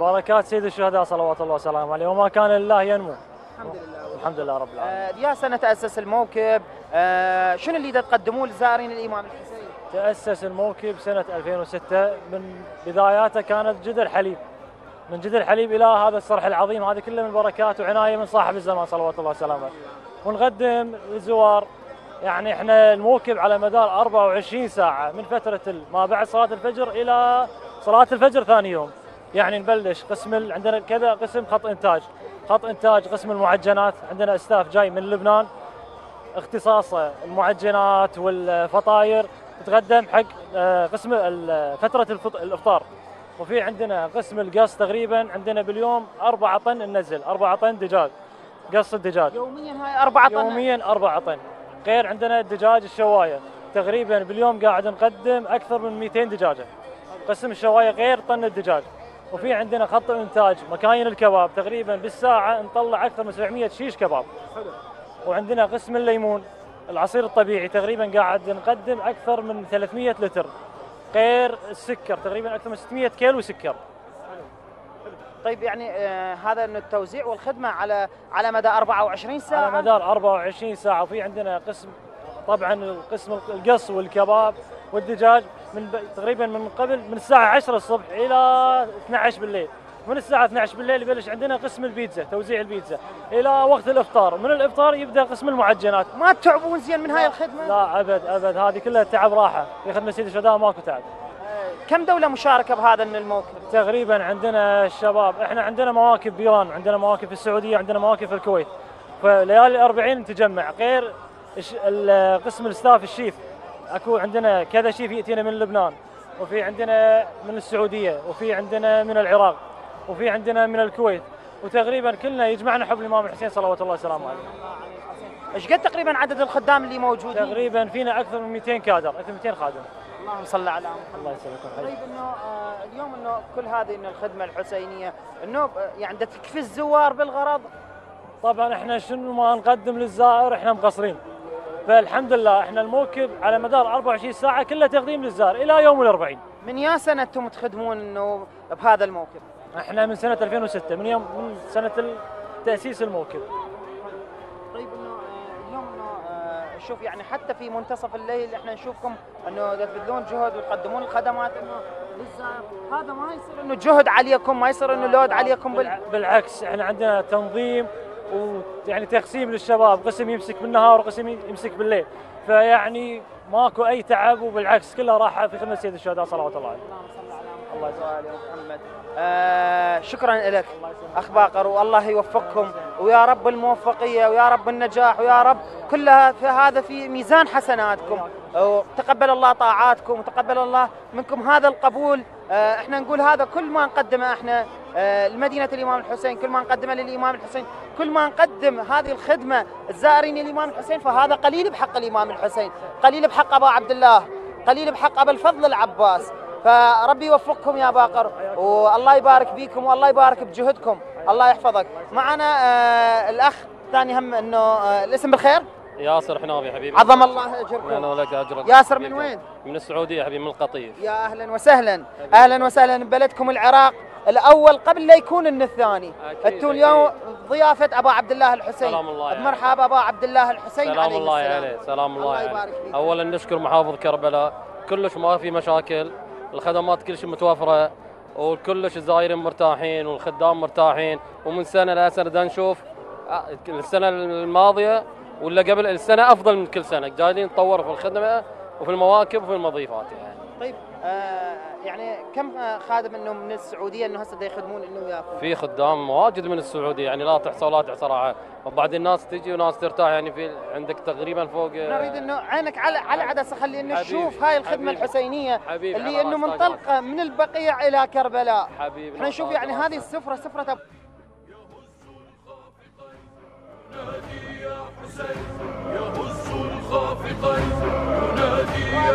بركات سيد الشهداء صلوات الله وسلامه عليه. وما كان لله ينمو. الحمد لله. الحمد لله رب العالمين. آه، يا سنه تاسس الموكب آه، شنو اللي تقدموه للزائرين الامام الحسين؟ تأسس الموكب سنة 2006 من بداياته كانت جدر حليب. من جدر حليب إلى هذا الصرح العظيم. هذه كلها من بركات وعناية من صاحب الزمان صلوات الله وسلامه. ونقدم للزوار يعني إحنا الموكب على مدار 24 ساعة من فترة ال- ما بعد صلاة الفجر إلى صلاة الفجر ثاني يوم. يعني نبلش. قسم ال- عندنا كذا قسم خط إنتاج. خط إنتاج قسم المعجنات. عندنا استاف جاي من لبنان. اختصاصه المعجنات والفطاير. تتقدم حق آه، قسم ال- فترة الفط- الإفطار. وفي عندنا قسم القص تقريبا عندنا باليوم أربعة طن ننزل أربعة طن دجاج قص الدجاج. يوميا هاي أربعة طن؟ يوميا أربعة طن. غير عندنا الدجاج الشواية. تقريبا باليوم قاعد نقدم أكثر من 200 دجاجة. قسم الشواية غير طن الدجاج. وفي عندنا خط إنتاج مكاين الكباب. تقريبا بالساعة نطلع أكثر من 700 شيش كباب. وعندنا قسم الليمون. العصير الطبيعي تقريبا قاعد نقدم أكثر من 300 لتر غير السكر تقريبا أكثر من 600 كيلو سكر. طيب يعني آه هذا إنه التوزيع والخدمة على على مدى 24 ساعة؟ على مدار 24 ساعة. وفي عندنا قسم طبعا القسم القص والكباب والدجاج من. تقريبا من قبل من الساعة 10 الصبح إلى 12 بالليل. من الساعة 12 بالليل يبلش عندنا قسم البيتزا توزيع البيتزا. إلى وقت الإفطار. من الإفطار يبدأ قسم المعجنات. ما تعبون زين من هاي الخدمة؟ لا أبد أبد. هذه كلها تعب راحة. في خدمة سيد الشهداء ماكو تعب؟ كم دولة مشاركة بهذا الموكب تقريبا عندنا الشباب إحنا عندنا مواكب بإيران عندنا مواكب في السعودية عندنا مواكب في الكويت. فليالي الأربعين نتجمع غير قسم الستاف الشيف. أكو عندنا كذا شيف يأتينا من لبنان وفي عندنا من السعودية وفي عندنا من العراق. وفي عندنا من الكويت. وتقريبا كلنا يجمعنا حب الإمام الحسين صلوات الله وسلامه عليه. إيش قد تقريبا عدد الخدام اللي موجودين؟ تقريبا فينا أكثر من 200 كادر أكثر من 200 خادم. اللهم صل على محمد. الله يسلمكم حي. طيب إنه آه اليوم إنه كل هذه إنه الخدمة الحسينية إنه آه، يعني تكفي الزوار بالغرض؟ طبعا إحنا شنو ما نقدم للزائر إحنا مقصرين. فالحمد لله إحنا الموكب على مدار 24 ساعة كله تقديم للزائر إلى يوم الأربعين. من يا سنة أنتم تخدمون إنه بهذا الموكب؟ إحنا من سنة 2006 من يوم من سنة تأسيس الموكب. طيب إنه آه، اليوم إنه آه، شوف يعني حتى في منتصف الليل إحنا نشوفكم إنه تبذلون جهد وتقدمون الخدمات إنه هذا ما يصير إنه جهد عليكم ما يصير إنه لود عليكم بال... بالعكس إحنا عندنا تنظيم ويعني تقسيم للشباب قسم يمسك بالنهار وقسم يمسك بالليل. فيعني ماكو أي تعب وبالعكس كلها راحة في خدمة سيد الشهداء صلوات الله عليه. الله يسلمك محمد آه شكرا لك. اخ باقر والله يوفقكم. ويا رب الموفقية ويا رب النجاح ويا رب كلها في هذا في ميزان حسناتكم. وتقبل الله طاعاتكم وتقبل الله منكم هذا القبول. آه إحنا نقول هذا كل ما نقدمه إحنا آه لمدينة الإمام الحسين كل ما نقدمه للإمام الحسين كل ما نقدم هذه الخدمة الزائرين الامام الحسين فهذا قليل بحق الإمام الحسين قليل بحق أبا عبد الله قليل بحق أبا الفضل العباس. فربي يوفقكم يا باقر. والله يبارك بيكم والله يبارك بجهدكم. الله يحفظك. معنا آه الأخ ثاني هم إنه آه الاسم بالخير؟ ياسر حناوي حبيبي. عظم الله أجركم. أنا ولك اجرك ياسر من وين؟ من السعودية حبيبي من القطيف. يا أهلا وسهلا. أهلا وسهلا. ببلدكم العراق الأول قبل لا يكون إن الثاني. أنتم اليوم ضيافة أبا عبد الله الحسين. سلام الله عليه. بمرحبا أبا عبد الله الحسين سلام عليه الله السلام. عليه سلام الله الله يبارك فيك. اولا نشكر محافظ كربلاء. كلش ما في مشاكل. الخدمات كلش متوفرة وكلش الزايرين مرتاحين والخدام مرتاحين ومن سنة لسنه دا نشوف آه، السنة الماضية ولا قبل السنة أفضل من كل سنة. جايين نطور في الخدمة وفي المواكب وفي المضيفات يعني. طيب آه يعني كم آه، خادم انه من السعوديه انه هسه يخدمون انه وياكم في خدام واجد من السعوديه يعني لا تحصى ولا تحصى صراحة وبعد الناس تجي وناس ترتاح يعني في عندك تقريبا فوق نريد انه عينك على على عدسه خلي انه تشوف هاي الخدمه حبيبي، الحسينيه حبيبي، اللي انه منطلقه من البقيع إلى كربلاء حبيبي إحنا نشوف يعني هذه السفره سفره أب-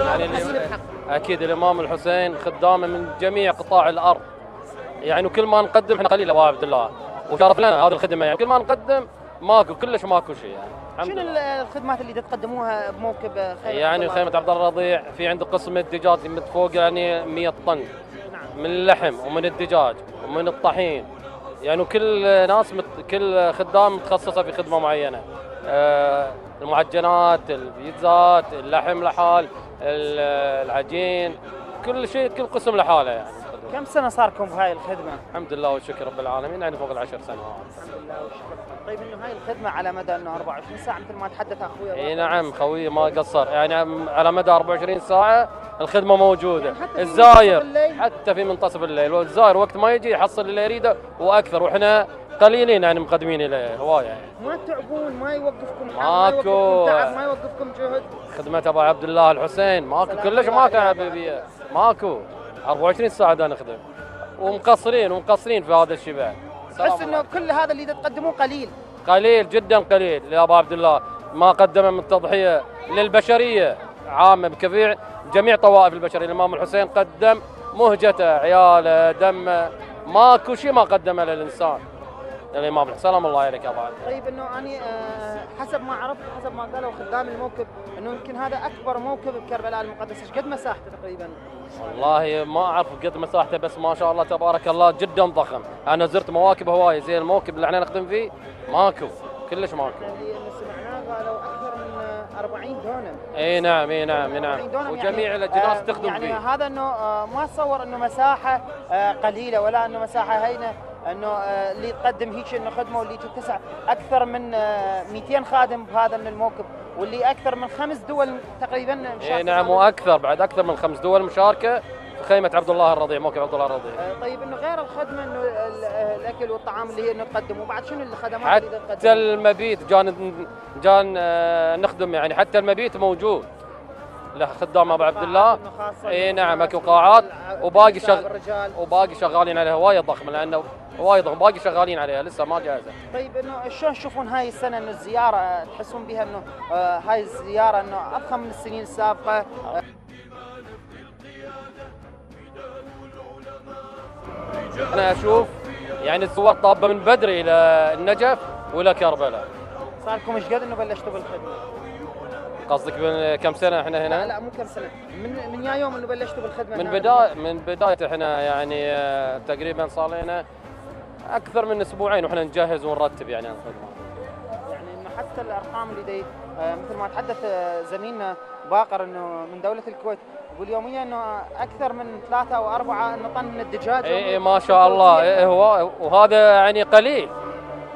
يعني اللي- أكيد الإمام الحسين خدامة من جميع قطاع الأرض. يعني وكل ما نقدم إحنا قليل أبو عبد الله. وشرف لنا هذه الخدمة يعني. كل ما نقدم ماكو كلش ماكو شيء يعني. شنو ال- الخدمات اللي تقدموها بموكب خيمه يعني؟ خيمة عبد الله الرضيع في عندك قسم الدجاج من فوق يعني 100 طن. من اللحم ومن الدجاج ومن الطحين. يعني كل ناس مت كل خدام متخصصة في خدمة معينة. آه المعجنات البيتزات اللحم لحال ال- العجين كل شيء كل قسم لحاله يعني. كم سنة صاركم بهاي الخدمة؟ الحمد لله والشكر رب العالمين يعني فوق العشر سنوات. الحمد لله والشكر طيب إنه هاي الخدمة على مدى إنه 24 ساعة مثل ما تحدث أخوي إي نعم خوي ما قصر. يعني على مدى 24 ساعة الخدمة موجودة. الزاير حتى في منتصف الليل. والزاير وقت ما يجي يحصل اللي يريده وأكثر وإحنا قليلين يعني مقدمين اليه هواية. يعني ما تعبون ما يوقفكم ماكو. ما يوقفكم تعب ما يوقفكم جهد. خدمة أبو عبد الله الحسين. ماكو كلش ما. تعب بيه ماكو. 24 ساعة دا نخدم. ومقصرين ومقصرين في هذا الشيء بعد تحس إنه كل هذا اللي تقدموه قليل. قليل جدا قليل يا ابو عبد الله. ما قدم من تضحيه للبشرية. عامة بكفيع جميع طوائف البشرية. الإمام الحسين قدم مهجته عياله دمه. ماكو شيء ما قدمه للإنسان. الامام الحسين سلام الله عليك يا ابو عبد طيب إنه أني آه، حسب ما عرفت حسب ما قالوا خدام الموكب إنه يمكن هذا أكبر موكب بكربلاء المقدسه إيش قد مساحته تقريبا؟ والله ما أعرف قد مساحته بس ما شاء الله تبارك الله جدا ضخم. أنا زرت مواكب هواية زي الموكب اللي إحنا نخدم فيه. ماكو. كلش ماكو. اللي سمعناه قالوا أكثر من آه، 40 دونم. إي نعم إي نعم إي نعم. 40 دونم وجميع يعني الأجناس آه، تخدم يعني فيه. هذا إنه آه، ما تصور إنه مساحة قليلة ولا إنه مساحة هينة. أنه آه، اللي تقدم هيك إنه خدمة واللي تتسع أكثر من آه، 200 خادم بهذا من الموكب واللي أكثر من خمس دول تقريبا مشاركة اي نعم. وأكثر بعد أكثر من خمس دول مشاركة في خيمة عبد الله الرضيع موكب عبد الله الرضيع. آه، طيب إنه غير الخدمة إنه ال- آه، الأكل والطعام اللي هي إنه تقدمه بعد شنو الخدمات اللي حتى تقدمها؟ المبيت جان جان آه، نخدم يعني حتى المبيت موجود. له خدام أبو عبد الله. اي نعم اكو قاعات وباقي شغ... وباقي شغالين عليها هواية ضخمه لأنه ضخم باقي شغالين عليها لسه ما جاهزة. طيب إنه شلون تشوفون هاي السنة إنه الزيارة تحسون بها إنه آه، هاي الزيارة إنه اضخم من السنين السابقة؟ آه، أنا أشوف يعني الزوار طابة من بدري إلى النجف والى كربلاء صار لكم إيش قد إنه بلشتوا بالخدمة؟ قصدك من كم سنة إحنا لا هنا؟ لا مو كم سنة. من من يا يوم إنه بلشتوا بالخدمة من؟ بداية من بداية إحنا يعني آه، تقريبا صار لنا أكثر من أسبوعين وإحنا نجهز ونرتب يعني الخدمة. يعني حتى الأرقام اللي دي آه، مثل ما تحدث آه، زميلنا باقر إنه من دولة الكويت يقول يوميا انه أكثر من ثلاثة أو أربعة إنه طن من الدجاج. إي إي ما شاء الله. إيه هو وهذا يعني قليل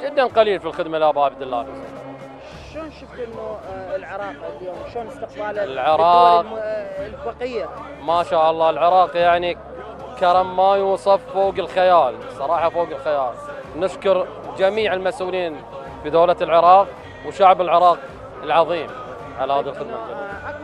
جدا قليل في الخدمة لأبو عبد الله. شلون شفت إنه آه، العراق اليوم؟ شلون استقباله؟ العراق. البقية؟ ما شاء الله. العراق يعني كرم ما يوصف فوق الخيال صراحة فوق الخيال. نشكر جميع المسؤولين في دولة العراق وشعب العراق العظيم على هذه الخدمة.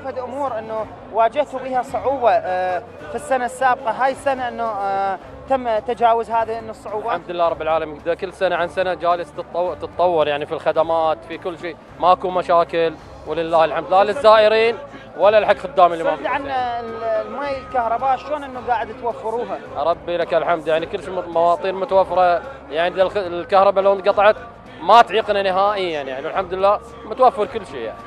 فد أمور إنه واجهتوا بها صعوبة آه، في السنة السابقة. هاي السنة إنه آه، تم تجاوز هذه الصعوبات الحمد لله رب العالمين. ده كل سنة عن سنة جالس تتطو- تتطور يعني في الخدمات في كل شيء. ماكو مشاكل. ولله الحمد. لا للزائرين ولا الحق خدام الإمام سولت عن ال- الماي الكهرباء شلون إنه قاعد توفروها؟ ربي لك الحمد. يعني كل شيء مواطين متوفرة يعني الكهرباء لو انقطعت ما تعيقنا نهائيا يعني. الحمد لله متوفر كل شيء يعني.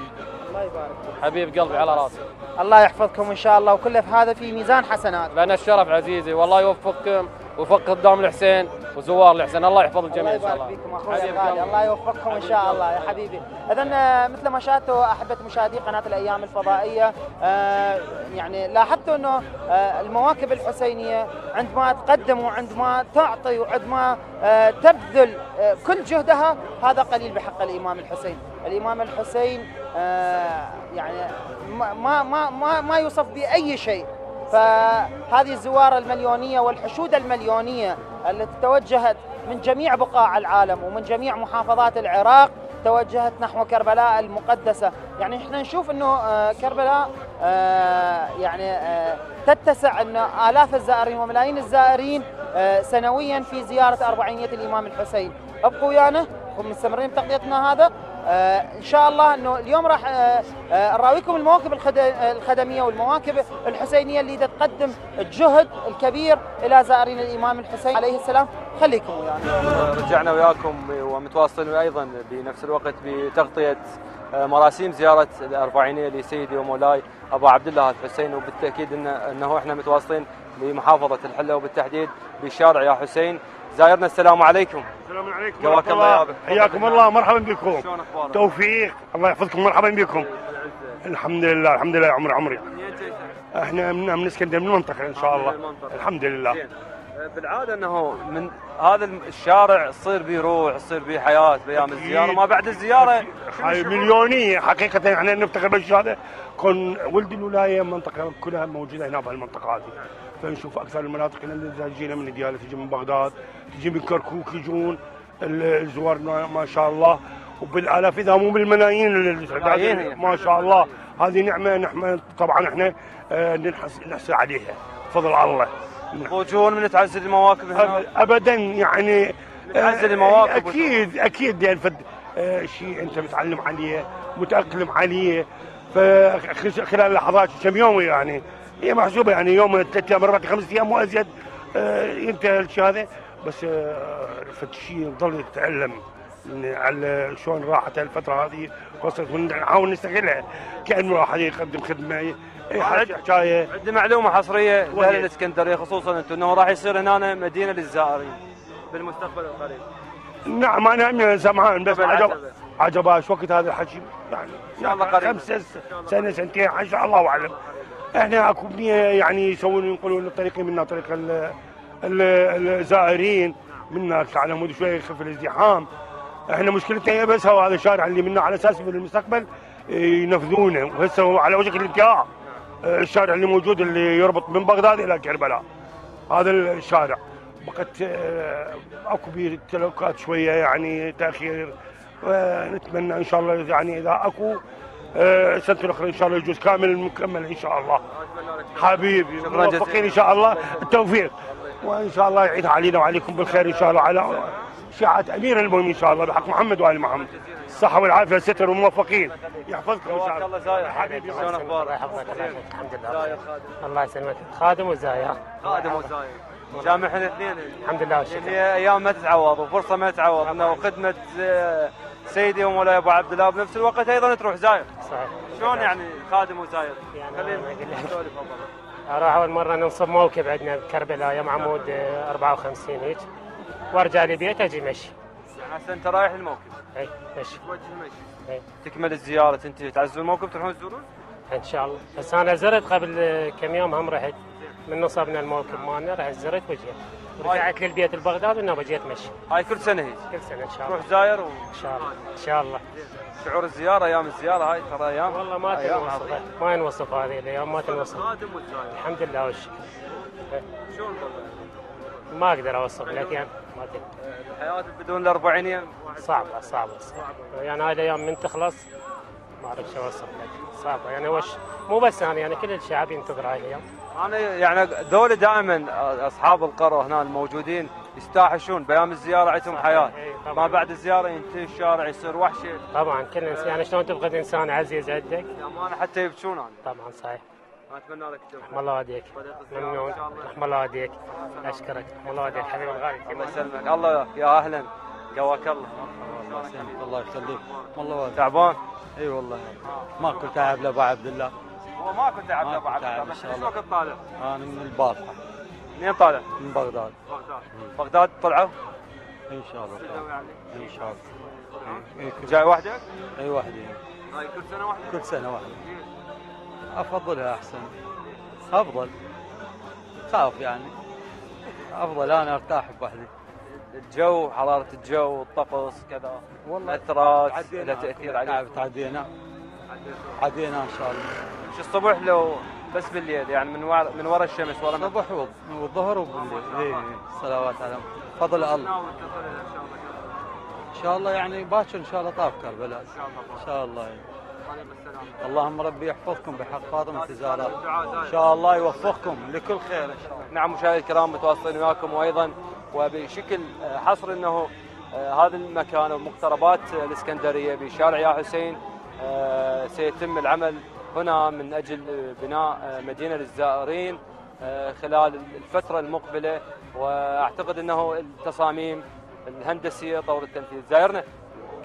الله يبارك. حبيب قلبي على راسي الله يحفظكم إن شاء الله وكله في هذا في ميزان حسنات. لنا الشرف عزيزي والله يوفقكم ويوفق خدام الحسين وزوار الحسين الله يحفظ الجميع الله إن شاء الله. فيكم أخوي الغالي. الله يوفقكم إن شاء الله يا حبيبي. اذا مثل ما شاهدتوا أحبة مشاهدي قناة الأيام الفضائية آه، يعني لاحظتوا إنه آه، المواكب الحسينية عندما تقدم وعندما تعطي وعندما آه، تبذل آه، كل جهدها هذا قليل بحق الإمام الحسين. الإمام الحسين آه، يعني ما ما ما ما, يوصف بأي شيء. فهذه الزوار المليونية والحشود المليونية التي توجهت من جميع بقاع العالم ومن جميع محافظات العراق توجهت نحو كربلاء المقدسة. يعني إحنا نشوف إنه آه، كربلاء آه، يعني تتسع انه آلاف الزائرين وملايين الزائرين سنويا في زيارة أربعينية الإمام الحسين. أبقوا ويانا ومستمرين بتغطيتنا هذا. إن شاء الله إنه اليوم راح آه، آه، نراويكم المواكب الخد- الخدمية والمواكب الحسينية اللي تقدم الجهد الكبير إلى زائرين الإمام الحسين عليه السلام. خليكم ويانا. رجعنا وياكم ومتواصلين أيضا بنفس الوقت بتغطية آه، مراسيم زيارة الأربعينية لسيدي ومولاي أبو عبد الله الحسين وبالتأكيد إنه إحنا متواصلين بمحافظة الحلة وبالتحديد بشارع يا حسين. زايرنا السلام عليكم. السلام عليكم ورحمة الله. حياكم الله. مرحبا بكم. شلون أخبارك؟ توفيق. الله يحفظكم. مرحبا بكم. الحمد لله. الحمد لله. يا عمر عمري إحنا من من اسكندرية من المنطقة إن شاء الله. الحمد لله. بالعادة إنه من هذا الشارع تصير به روح تصير به حياة بايام الزيارة. ما بعد الزيارة مليونية. حقيقة إحنا نفتخر بالشيء هذا. كون ولد الولاية منطقة كلها موجودة هنا بهالمنطقه هذه. فنشوف أكثر المناطق اللي تجينا من دياله تجي من بغداد تجي من كركوك يجون الزوار ما شاء الله. وبالآلاف إذا مو بالملايين ما شاء الله. هذه نعمة نحمد طبعا إحنا آه، نحسن عليها. فضل الله. تخرجون من تعزل المواكب هنا؟ ابدا يعني تعزل المواكب أكيد أكيد يعني فد آه، شيء أنت متعلم عليه متأقلم عليه. فخلال لحظات كم يوم يعني هي محسوبه يعني يوم ثلاث أيام أربع خمس أيام مو أزيد آه، ينتهي الشيء هذا. بس فد شيء نضل نتعلم على شلون راحت الفترة هذه. خاصة نحاول نستغلها. كان واحد يقدم خدمة حكاية. عندي معلومة حصرية لاهل الإسكندرية خصوصا أنتم إنه راح يصير هنا مدينة للزائرين بالمستقبل القريب. نعم أنا سمعان بس عجب عجب إيش وقت هذا الحكي يعني إن شاء الله قريب. خمسة سنة سنتين إن شاء الله اعلم إحنا اكو بنيه يعني يسوون ينقلون الطريقين منا طريق الزائرين منا على مود شوي يخف الازدحام. إحنا مشكلتنا هي بس هو هذا الشارع اللي منا على أساس في المستقبل ينفذونه. وهسه هو على وجه الانتهاء الشارع اللي موجود اللي يربط من بغداد إلى كربلاء. هذا الشارع. بقت آه، أكو به تلوكات شوية يعني تأخير نتمنى إن شاء الله يعني إذا أكو السنة آه، الاخرى إن شاء الله يجوز كامل مكمل إن شاء الله. حبيبي موفقين إن شاء الله. التوفيق. وإن شاء الله يعيدها علينا وعليكم بالخير إن شاء الله على شيعة أمير المؤمنين إن شاء الله بحق محمد وآل محمد. الصحة والعافية الستر وموفقين. يحفظكم إن شاء الله. حبيبي شلون أخبارك؟ الحمد لله. الله يسلمك. خادم وزاير خادم وزاير جامعين الاثنين الحمد لله. والشكر يعني أيام ما تتعوض وفرصة ما تتعوض. انه خدمه آه، سيدي ومولاي أبو عبد الله بنفس الوقت أيضا تروح زاير صحيح. شلون يعني خادم وزاير؟ يعني خلينا أروح أول مرة ننصب موكب عندنا بكربلاء يوم عمود 54 هيك. وأرجع لبيت أجي مشي. يعني هسه أنت رايح الموكب. اي مشي. توجه مشي اي تكمل الزيارة أنت. تعزوا الموكب تروحون تزورون؟ إن شاء الله. بس أنا زرت قبل كم يوم هم رحت. من نصبنا الموكب مالنا رحت زرت وجيت رجعت للبيت البغداد وإنه بجيت مشي. هاي كل سنة هي. كل سنة إن شاء الله. تروح زاير و... إن شاء الله. إن شاء الله. شعور الزيارة أيام الزيارة هاي ترى أيام والله ما تنوصف. ما ينوصف هذه الأيام ما تنوصف. الحمد لله والشكر. شلون ما أقدر أوصف لك يعني ما الحياة بدون الاربعينيه صعبة صعبة صعبة. يعني هاي الأيام من تخلص ما أعرف شو أوصف لك. صعبة يعني وش مو بس أنا يعني كل الشعب ينتظر هاي الأيام. أنا يعني ذول دائما أصحاب القرى هنا الموجودين يستاحشون بأيام الزيارة عندهم حياة. ما بعد الزيارة ينتهي الشارع يصير وحشه طبعا كل انسان يعني شلون تفقد انسان عزيز عندك؟ أنا حتى يبكون أنا. طبعا صحيح. أتمنى لك التوفيق. رحم الله والديك ممنون. رحم الله والديك أشكرك. رحم الله والديك حبيبي الغالي الله يسلمك. الله يا أهلا. قواك الله. الله يخليك. والله تعبان؟ إي والله. ماكو تعب لابو عبد الله. هو ماكو تعب لابو عبد الله بس إيش وقت طالع؟ أنا من البارحه منين طالع؟ من بغداد. بغداد. بغداد طلعوا؟ إن شاء الله إن شاء الله. جاي وحدك؟ اي وحدي هاي كل سنة واحدة؟ كل سنة واحدة أفضلها أحسن. أفضل. خاف يعني. أفضل أنا أرتاح بوحدي. الجو حرارة الجو الطقس كذا. والله اثرات لها تأثير عليك. تعدينا. عدينا إن شاء الله. مش الصبح لو بس بالليل؟ يعني من ورا من ورا الشمس ورا الصبح والظهر وبالليل اي صلوات على فضل الله. إن شاء الله يعني باكر إن شاء الله طاف كربلاء إن شاء الله اللهم ربي يحفظكم بحق فاطمة الزهراء إن شاء الله يوفقكم لكل خير إن شاء الله. نعم مشاهدي الكرام متواصلين وياكم وأيضا وبشكل حصر إنه هذا المكان ومقتربات الإسكندرية بشارع يا حسين سيتم العمل هنا من أجل بناء مدينة للزائرين خلال الفترة المقبلة. وأعتقد إنه التصاميم الهندسية طور التنفيذ. زايرنا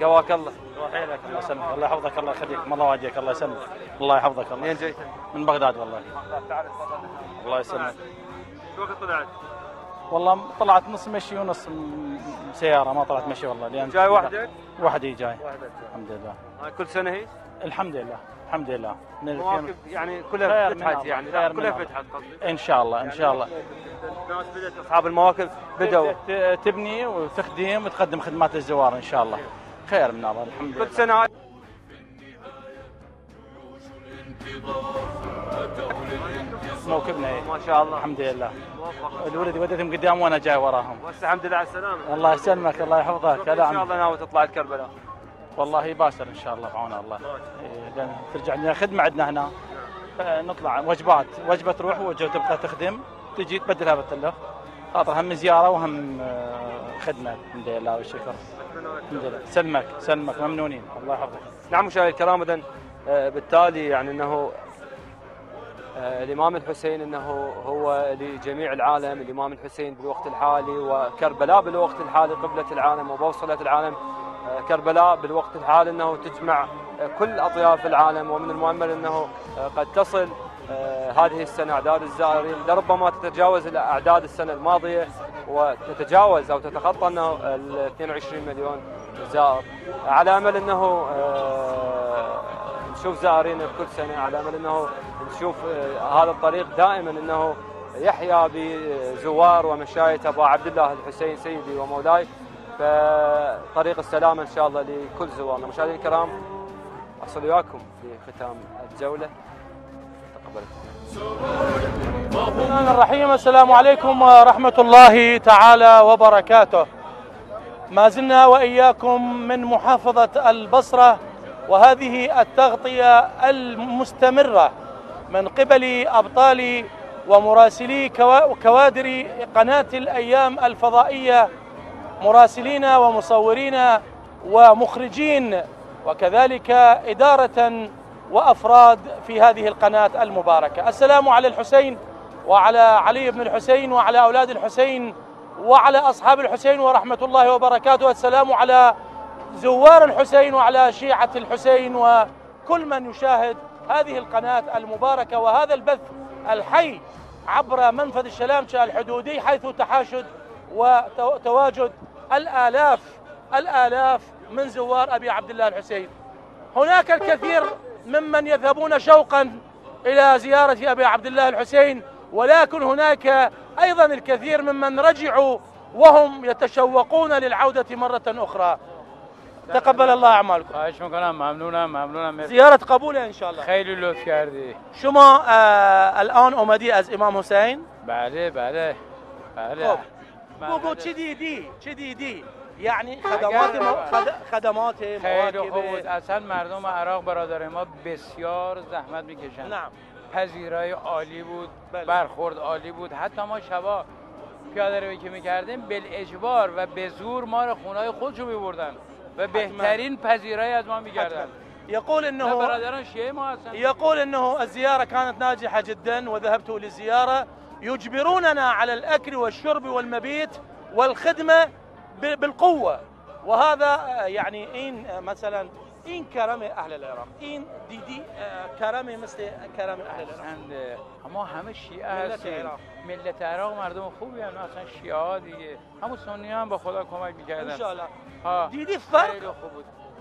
قواك الله. الله يحييك الله يسلمك. الله يحفظك الله يخليك. الله واجيك الله يسلمك. الله يحفظك الله. منين جيت؟ من بغداد والله. الله يسلمك. شو وقت طلعت؟ والله طلعت نص مشي ونص سيارة ما طلعت مشي والله. لأن جاي وحدك؟ وحدي جاي. وحدك. الحمد لله. كل سنة هي؟ الحمد لله الحمد لله. من مواكب يعني كلها فتحت يعني لا كلها. فتحت قصدي إن شاء الله إن شاء الله. الناس بدات أصحاب المواكب بدأوا. بدأت تبني وتخدم وتقدم خدمات الزوار إن شاء الله. خير من الله الحمد لله. كل سنه موكبنا. ما شاء الله. الحمد لله. الولد ودتهم قدام وأنا جاي وراهم. بس الحمد لله على السلامه الله يسلمك الله يحفظك. إن شاء الله ناوي تطلع لكربلاء والله باشر إن شاء الله بعون الله. إيه، ترجع لنا خدمة عندنا هنا. نطلع وجبات. وجبة تروح وجبه تبقى تخدم تجي تبدلها بالتلخ خاطر هم زيارة وهم آه، خدمة. الحمد لله والشكر. الحمد لله. سلمك سلمك. ممنونين. الله يحفظك. نعم مشاهدي الكرام اذا آه، بالتالي يعني إنه آه، الإمام الحسين إنه هو لجميع العالم. الإمام الحسين بالوقت الحالي وكربلاء بالوقت الحالي قبلة العالم وبوصلة العالم. كربلاء بالوقت الحالي إنه تجمع آه، كل أطياف العالم ومن المؤمل إنه آه، قد تصل آه، هذه السنة أعداد الزائرين. لربما تتجاوز الاعداد السنة الماضية وتتجاوز أو تتخطى إنه ال 22 مليون زائر. على أمل إنه آه، نشوف زائرين كل سنة على أمل إنه نشوف آه، هذا الطريق دائما إنه يحيا بزوار ومشاية أبو عبد الله الحسين سيدي ومولاي. فطريق السلامة إن شاء الله لكل زوارنا مشاهدينا الكرام أصل وياكم في ختام الجولة. تقبل. الرحمن الرحيم. السلام عليكم ورحمة الله تعالى وبركاته. ما زلنا وإياكم من محافظة البصرة وهذه التغطية المستمرة من قبل أبطال ومراسلي كوا- كوادر قناة الأيام الفضائية مراسلين ومصورين ومخرجين وكذلك إدارة وأفراد في هذه القناة المباركة. السلام على الحسين وعلى علي بن الحسين وعلى أولاد الحسين وعلى أصحاب الحسين ورحمة الله وبركاته. السلام على زوار الحسين وعلى شيعة الحسين وكل من يشاهد هذه القناة المباركة وهذا البث الحي عبر منفذ الشلامشة الحدودي حيث تحاشد وتواجد الآلاف الآلاف من زوار أبي عبد الله الحسين. هناك الكثير ممن يذهبون شوقا إلى زيارة أبي عبد الله الحسين ولكن هناك أيضا الكثير ممن رجعوا وهم يتشوقون للعودة مرة أخرى. تقبل الله أعمالكم. خواهش میکنم ممنونم ممنونم مرسی. زيارة قبولة إن شاء الله. خیلی لطف کردی. شما آه الآن اومدی از إمام حسین؟ بله بله بله. خب. بگو چی دیدی؟ چی دیدی؟ یعنی خدمات مو... خد... خدمات خوب بود اصلا مردم عراق برادر ما بسیار زحمت می‌کشن نعم. پذیرای عالی بود بله. برخورد عالی بود. حتی ما شبا پیاده روی که می‌کردیم بالاجبار و به زور ما رو خونه‌های خودشون میبردن و بهترین پذیرایی از ما می‌کردن. يقول نه انه برادران شیعه ما يقول انه الزياره كانت ناجحه جدا وذهبت للزياره يجبروننا على الأكل والشرب والمبيت والخدمة ب- بالقوة. وهذا آه، يعني این آه، مثلا این کرم أهل العراق این دیدی آه، کرم مثل کرم أهل العراق اما همه شیعه ملت هستیم. ملت عراق مردم خوبی هم أصلا شیعه ها دیگه. همون سنی هم به خدا کمک میکردن. ان شاء الله ها دیدی فرق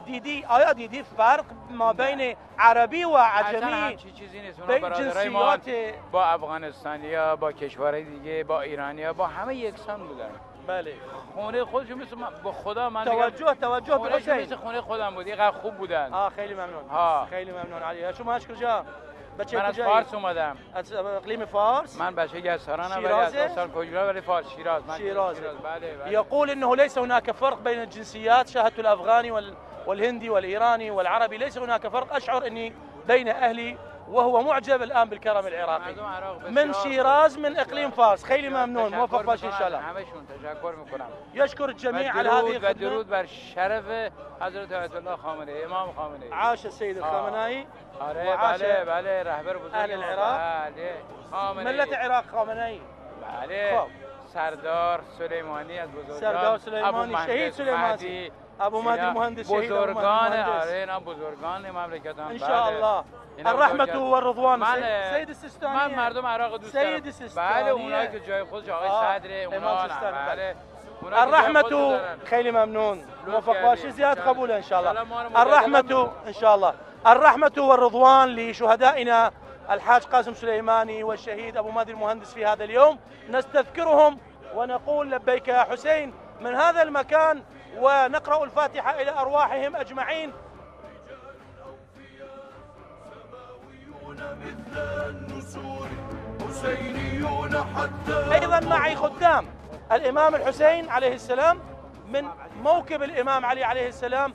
دیدی آیا دیدی فرق ما بین عربی و عجمی؟ چیزی نیست. اونا بین جنسیات با افغانستانی ها با کشورهای دیگه با ایرانی ها با همه یکسان بودن. بله. خونه خودشون مثل من با خدا من توجه توجه حسین. مثل خونه خودم بود. اینقدر خوب بودن. اه خیلی ممنون. ها خیلی ممنون. علی شما از کجا بچه من از؟ فارس اومدم. از اقلیم فارس؟ من بچه گستارانم ولی از؟ استان کجرا ولی فارس شیراز. من شيراز بله بله. يقول انه ليس هناك فرق بين الجنسيات شاهدت الافغاني وال والهندي والإيراني والعربي ليس هناك فرق. أشعر إني بين أهلي وهو معجب الآن بالكرم العراقي. عراق من شيراز من إقليم فارس. خيلي ممنون موفق باش إن می‌کنم. شاء الله. يشكر الجميع على هذه درود بر شرف حضرت آیت الله إمام خامنه ای عاش السيد آه. الخامنئي. آره وعاش بله بله رهبر بزرگ أهل ما. العراق. ای. ملت العراق خامنئي. بله. سردار سلیمانی از بزرگان. سردار سلیمانی، مهندس شهید سلیمانی. ابو اینا المهندس، ابو بزرگان اینا بزرگان مملکت هم. ان شاء الله الرحمة. والرضوان سيد- سيد السيستاني من مردم عراق دوست سید سیستانیه. بله اونایی که جای خودش آقای آه، امام اونا بله. الرحمة. خيلي ممنون. موفق کردی. باشي زيادة قبول ان شاء الله الرحمة ان شاء الله الرحمة والرضوان لشهدائنا الحاج قاسم سليماني والشهيد أبو مادي المهندس في هذا اليوم. نستذكرهم ونقول لبيك يا حسين من هذا المكان ونقرأ الفاتحة إلى أرواحهم أجمعين. أيضا معي خدام الإمام الحسين عليه السلام من موكب الإمام علي عليه السلام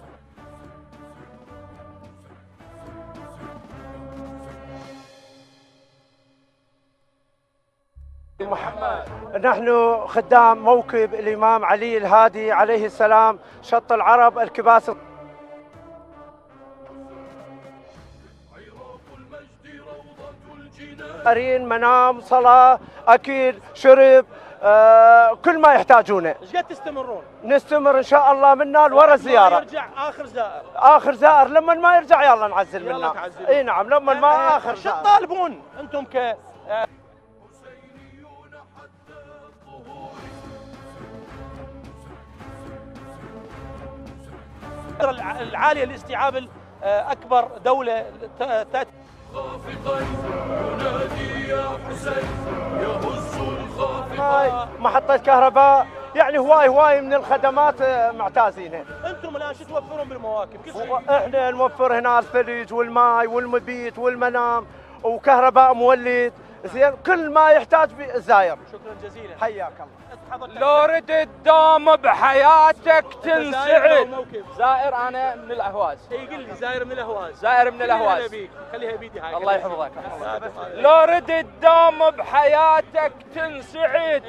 محمد. نحن خدام موكب الإمام علي الهادي عليه السلام شط العرب الكباس قرين منام صلاة أكيد شرب آه كل ما يحتاجونه. إيش قد تستمرون؟ نستمر إن شاء الله منا لورا الزيارة يرجع آخر زائر. آخر زائر لما ما يرجع يلا نعزل يلا منا. إي نعم لما ما آخر شو زائر. تطالبون أنتم ك الع- العالية لاستيعاب أكبر دولة تأتي. هاي محطة كهرباء يعني هواي هواي من الخدمات آه، معتازينها أنتم الآن شو توفرون بالمواكب؟ إحنا نوفر هنا الثلج والماء والمبيت والمنام وكهرباء مولد. زين كل ما يحتاج به الزاير. شكرا جزيلا. حياك الله. لو ردت تداوم بحياتك زائر تنسعد. زائر أنا من الأهواز. اي قل لي زاير من الأهواز. زائر من. بيك خليها بيدي هاي الله يحفظك. لو ردت تداوم بحياتك تنسعد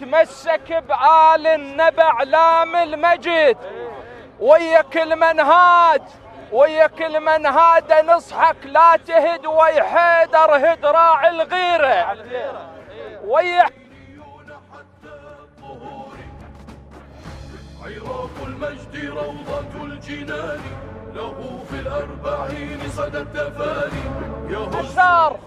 تمسك بآل النبع اعلام المجد ويا كل من هاد ويا كل من هاد نصحك لا تهد ويا حيدر هد راعي الغيرة. ويا عراق المجد روضة الجنان له في الأربعين صدى التفاني حجار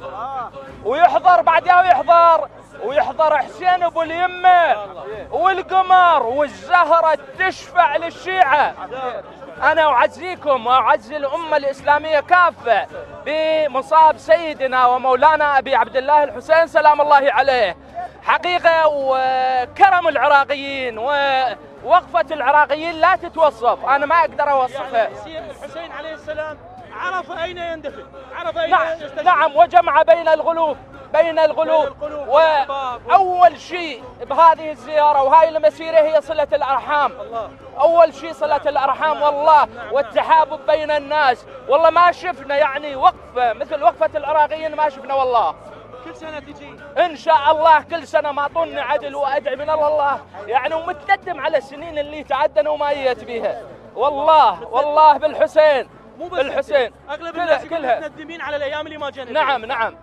ويحضر بعدها ويحضر ويحضر حسين أبو اليمة والقمر والزهرة تشفع للشيعة. أنا أعزيكم وأعزي الأمة الإسلامية كافة بمصاب سيدنا ومولانا أبي عبد الله الحسين سلام الله عليه. حقيقة وكرم العراقيين ووقفة العراقيين لا تتوصف. أنا ما أقدر أوصفها. يعني الحسين عليه السلام عرف أين يندفن عرف أين نعم يستجيب. نعم وجمع بين القلوب بين القلوب. وأول شيء بهذه الزيارة وهاي المسيرة هي صلة الأرحام. أول شيء صلة الأرحام والله والتحابب بين الناس. والله ما شفنا يعني وقفة مثل وقفة العراقيين ما شفنا والله. كل سنة تجي. إن شاء الله كل سنة ما طن عدل وأدعي من الله. يعني ومتندم على السنين اللي تعدنا وما جيت بيها والله والله بالحسين. مو بس بالحسين. أغلب الناس كلها. متندمين على الأيام اللي ما جينا نعم. نعم.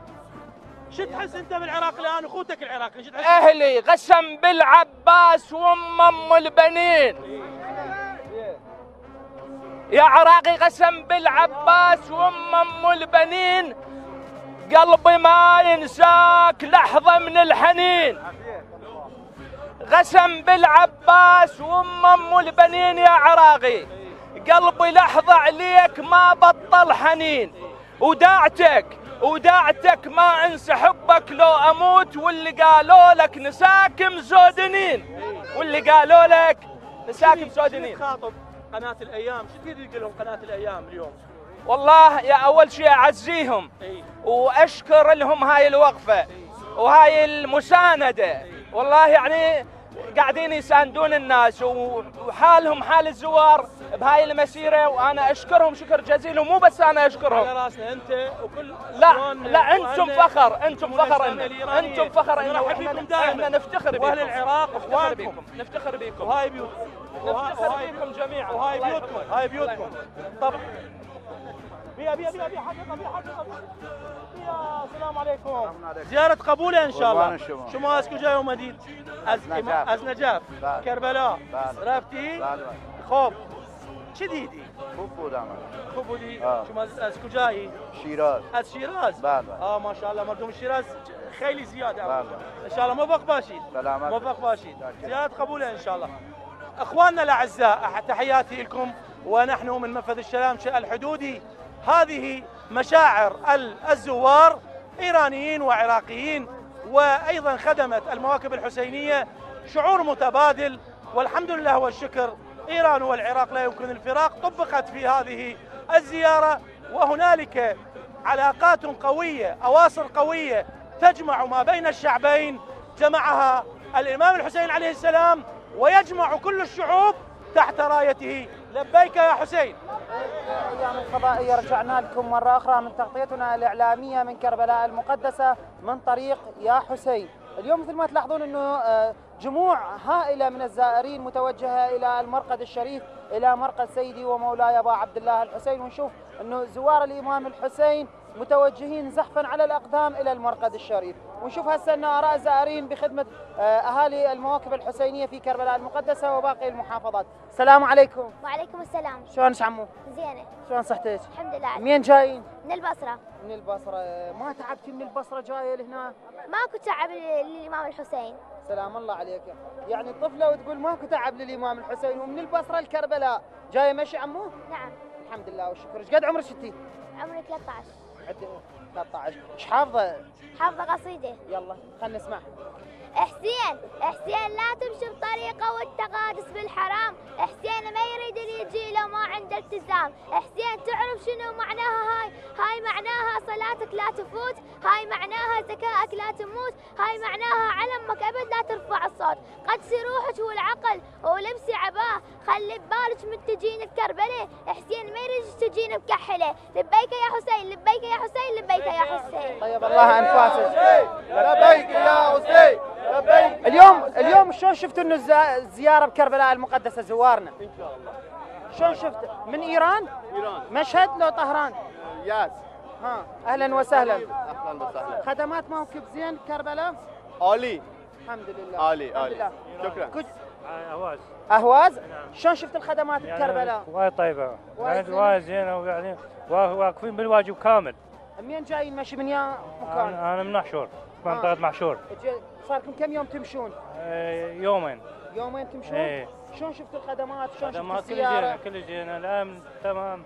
شو تحس أنت بالعراق الآن؟ أخوتك العراقي شو تحس؟ أهلي قسم بالعباس وأم أم البنين. يا عراقي قسم بالعباس وأم أم البنين. قلبي ما ينساك لحظة من الحنين. قسم بالعباس وأم أم البنين يا عراقي. قلبي لحظة عليك ما بطل حنين. وداعتك وداعتك ما انسى حبك لو أموت واللي قالوا لك نساك مزودنين واللي قالوا لك نساك مزودنين خاطب قناة الأيام؟ شو تريد تقول لهم قناة الأيام اليوم؟ والله يا أول شيء أعزيهم وأشكر لهم هاي الوقفة وهاي المساندة. والله يعني قاعدين يساندون الناس وحالهم حال الزوار بهاي المسيرة وأنا أشكرهم شكر جزيل ومو بس أنا أشكرهم. على رأسنا أنت وكل لا لا أنتم فخر أنتم فخر إن. أنتم فخر نرحب إحنا إحنا نفتخر بكم واهل العراق اخوانكم بكم نفتخر بكم وهاي بيوتكم نفتخر بكم جميعا. وهاي بيوتكم. هاي بيوتكم. طبعا بيها بيها بيها بيها حقيقة بيها حقيقة بيها السلام عليكم زيارة قبولة إن شاء الله. شو ما اسكو جاي ومديد از نجاف. از نجاف. كربلاء. رفتي. خوب چی دیدی؟ خوب بودم خوب بودی؟ آه. شما از, از کجایی؟ شیراز از شیراز؟ بله آه ماشاءالله مردم شیراز خیلی زیاده بله. ان شاء الله موفق باشید سلامت موفق باشید إن شاء الله أخواننا الأعزاء تحياتي لكم ونحن من منفذ الشلامشة الحدودي هذه مشاعر ال- الزوار إيرانيين وعراقيين وأيضا خدمه المواكب الحسينية شعور متبادل والحمد لله والشكر إيران والعراق لا يمكن الفراق طبقت في هذه الزيارة وهنالك علاقات قوية أواصر قوية تجمع ما بين الشعبين جمعها الإمام الحسين عليه السلام ويجمع كل الشعوب تحت رايته لبيك يا حسين. أيام الفضائيه رجعنا لكم مرة أخرى من تغطيتنا الإعلامية من كربلاء المقدسة من طريق يا حسين. اليوم مثل ما تلاحظون إنه آه، جموع هائلة من الزائرين متوجهة إلى المرقد الشريف إلى مرقد سيدي ومولاي أبا عبد الله الحسين. ونشوف إنه زوار الإمام الحسين متوجهين زحفا على الأقدام إلى المرقد الشريف. ونشوف هسه إن اراء الزائرين بخدمة آه، أهالي المواكب الحسينية في كربلاء المقدسة وباقي المحافظات. السلام عليكم. وعليكم السلام. شلونك عمو زينة. شلون صحتك؟ الحمد لله. منين جايين؟ من البصرة. من البصرة. ما تعبتي من البصرة جاية لهنا؟ ماكو تعب للإمام الحسين. سلام الله عليك يعني طفله وتقول ماكو تعب للإمام الحسين ومن البصرة لكربلاء جاية مشي عمو؟ نعم. الحمد لله والشكر. إيش قد عمرك انتي عمري 13 عد 13 إيش حافظة؟ حافظة قصيدة. يلا خلينا نسمع حسين حسين لا تمشي بطريقة والتقادس بالحرام. حسين ما يريد اللي يجي له ما عنده التزام. حسين تعرف شنو معناها هاي؟ هاي معناها صلاتك لا تفوت هاي معناها ذكائك لا تموت هاي معناها علمك أبد لا ترفع الصوت. قدسي روحك والعقل ولبسي عباه. خلي ببالك من تجين بكربله حسين ما يريد تجين بكحلة. لبيك يا حسين لبيك يا حسين لبيك يا حسين. طيب الله أنفاسك. لبيك يا حسين. اليوم اليوم شلون شفتوا إنه الز- الزياره بكربلاء المقدسة؟ زوارنا. إن شاء الله. شلون شفت؟ من إيران؟ إيران. مشهد لو طهران. ياس. ها أهلا وسهلا. أهلا وسهلا. خدمات موكب زين كربلاء؟ علي. الحمد لله. علي لله. شكرا. كنت أهواز. أهواز؟ شلون شفت الخدمات يعني بكربلاء؟ وايد طيبة. وايد وايد زينة. وايد زينة ويعني وا- واقفين بالواجب كامل. منين جايين؟ ماشي من يا مكان. أنا أنا من محشور. منطقه محشور. جي- صار لكم كم يوم تمشون؟ آه، يومين. يومين تمشون؟ إيه. شلون شفتوا الخدمات؟ شلون شفتوا خدمات كل زينه كل زينه الامن تمام.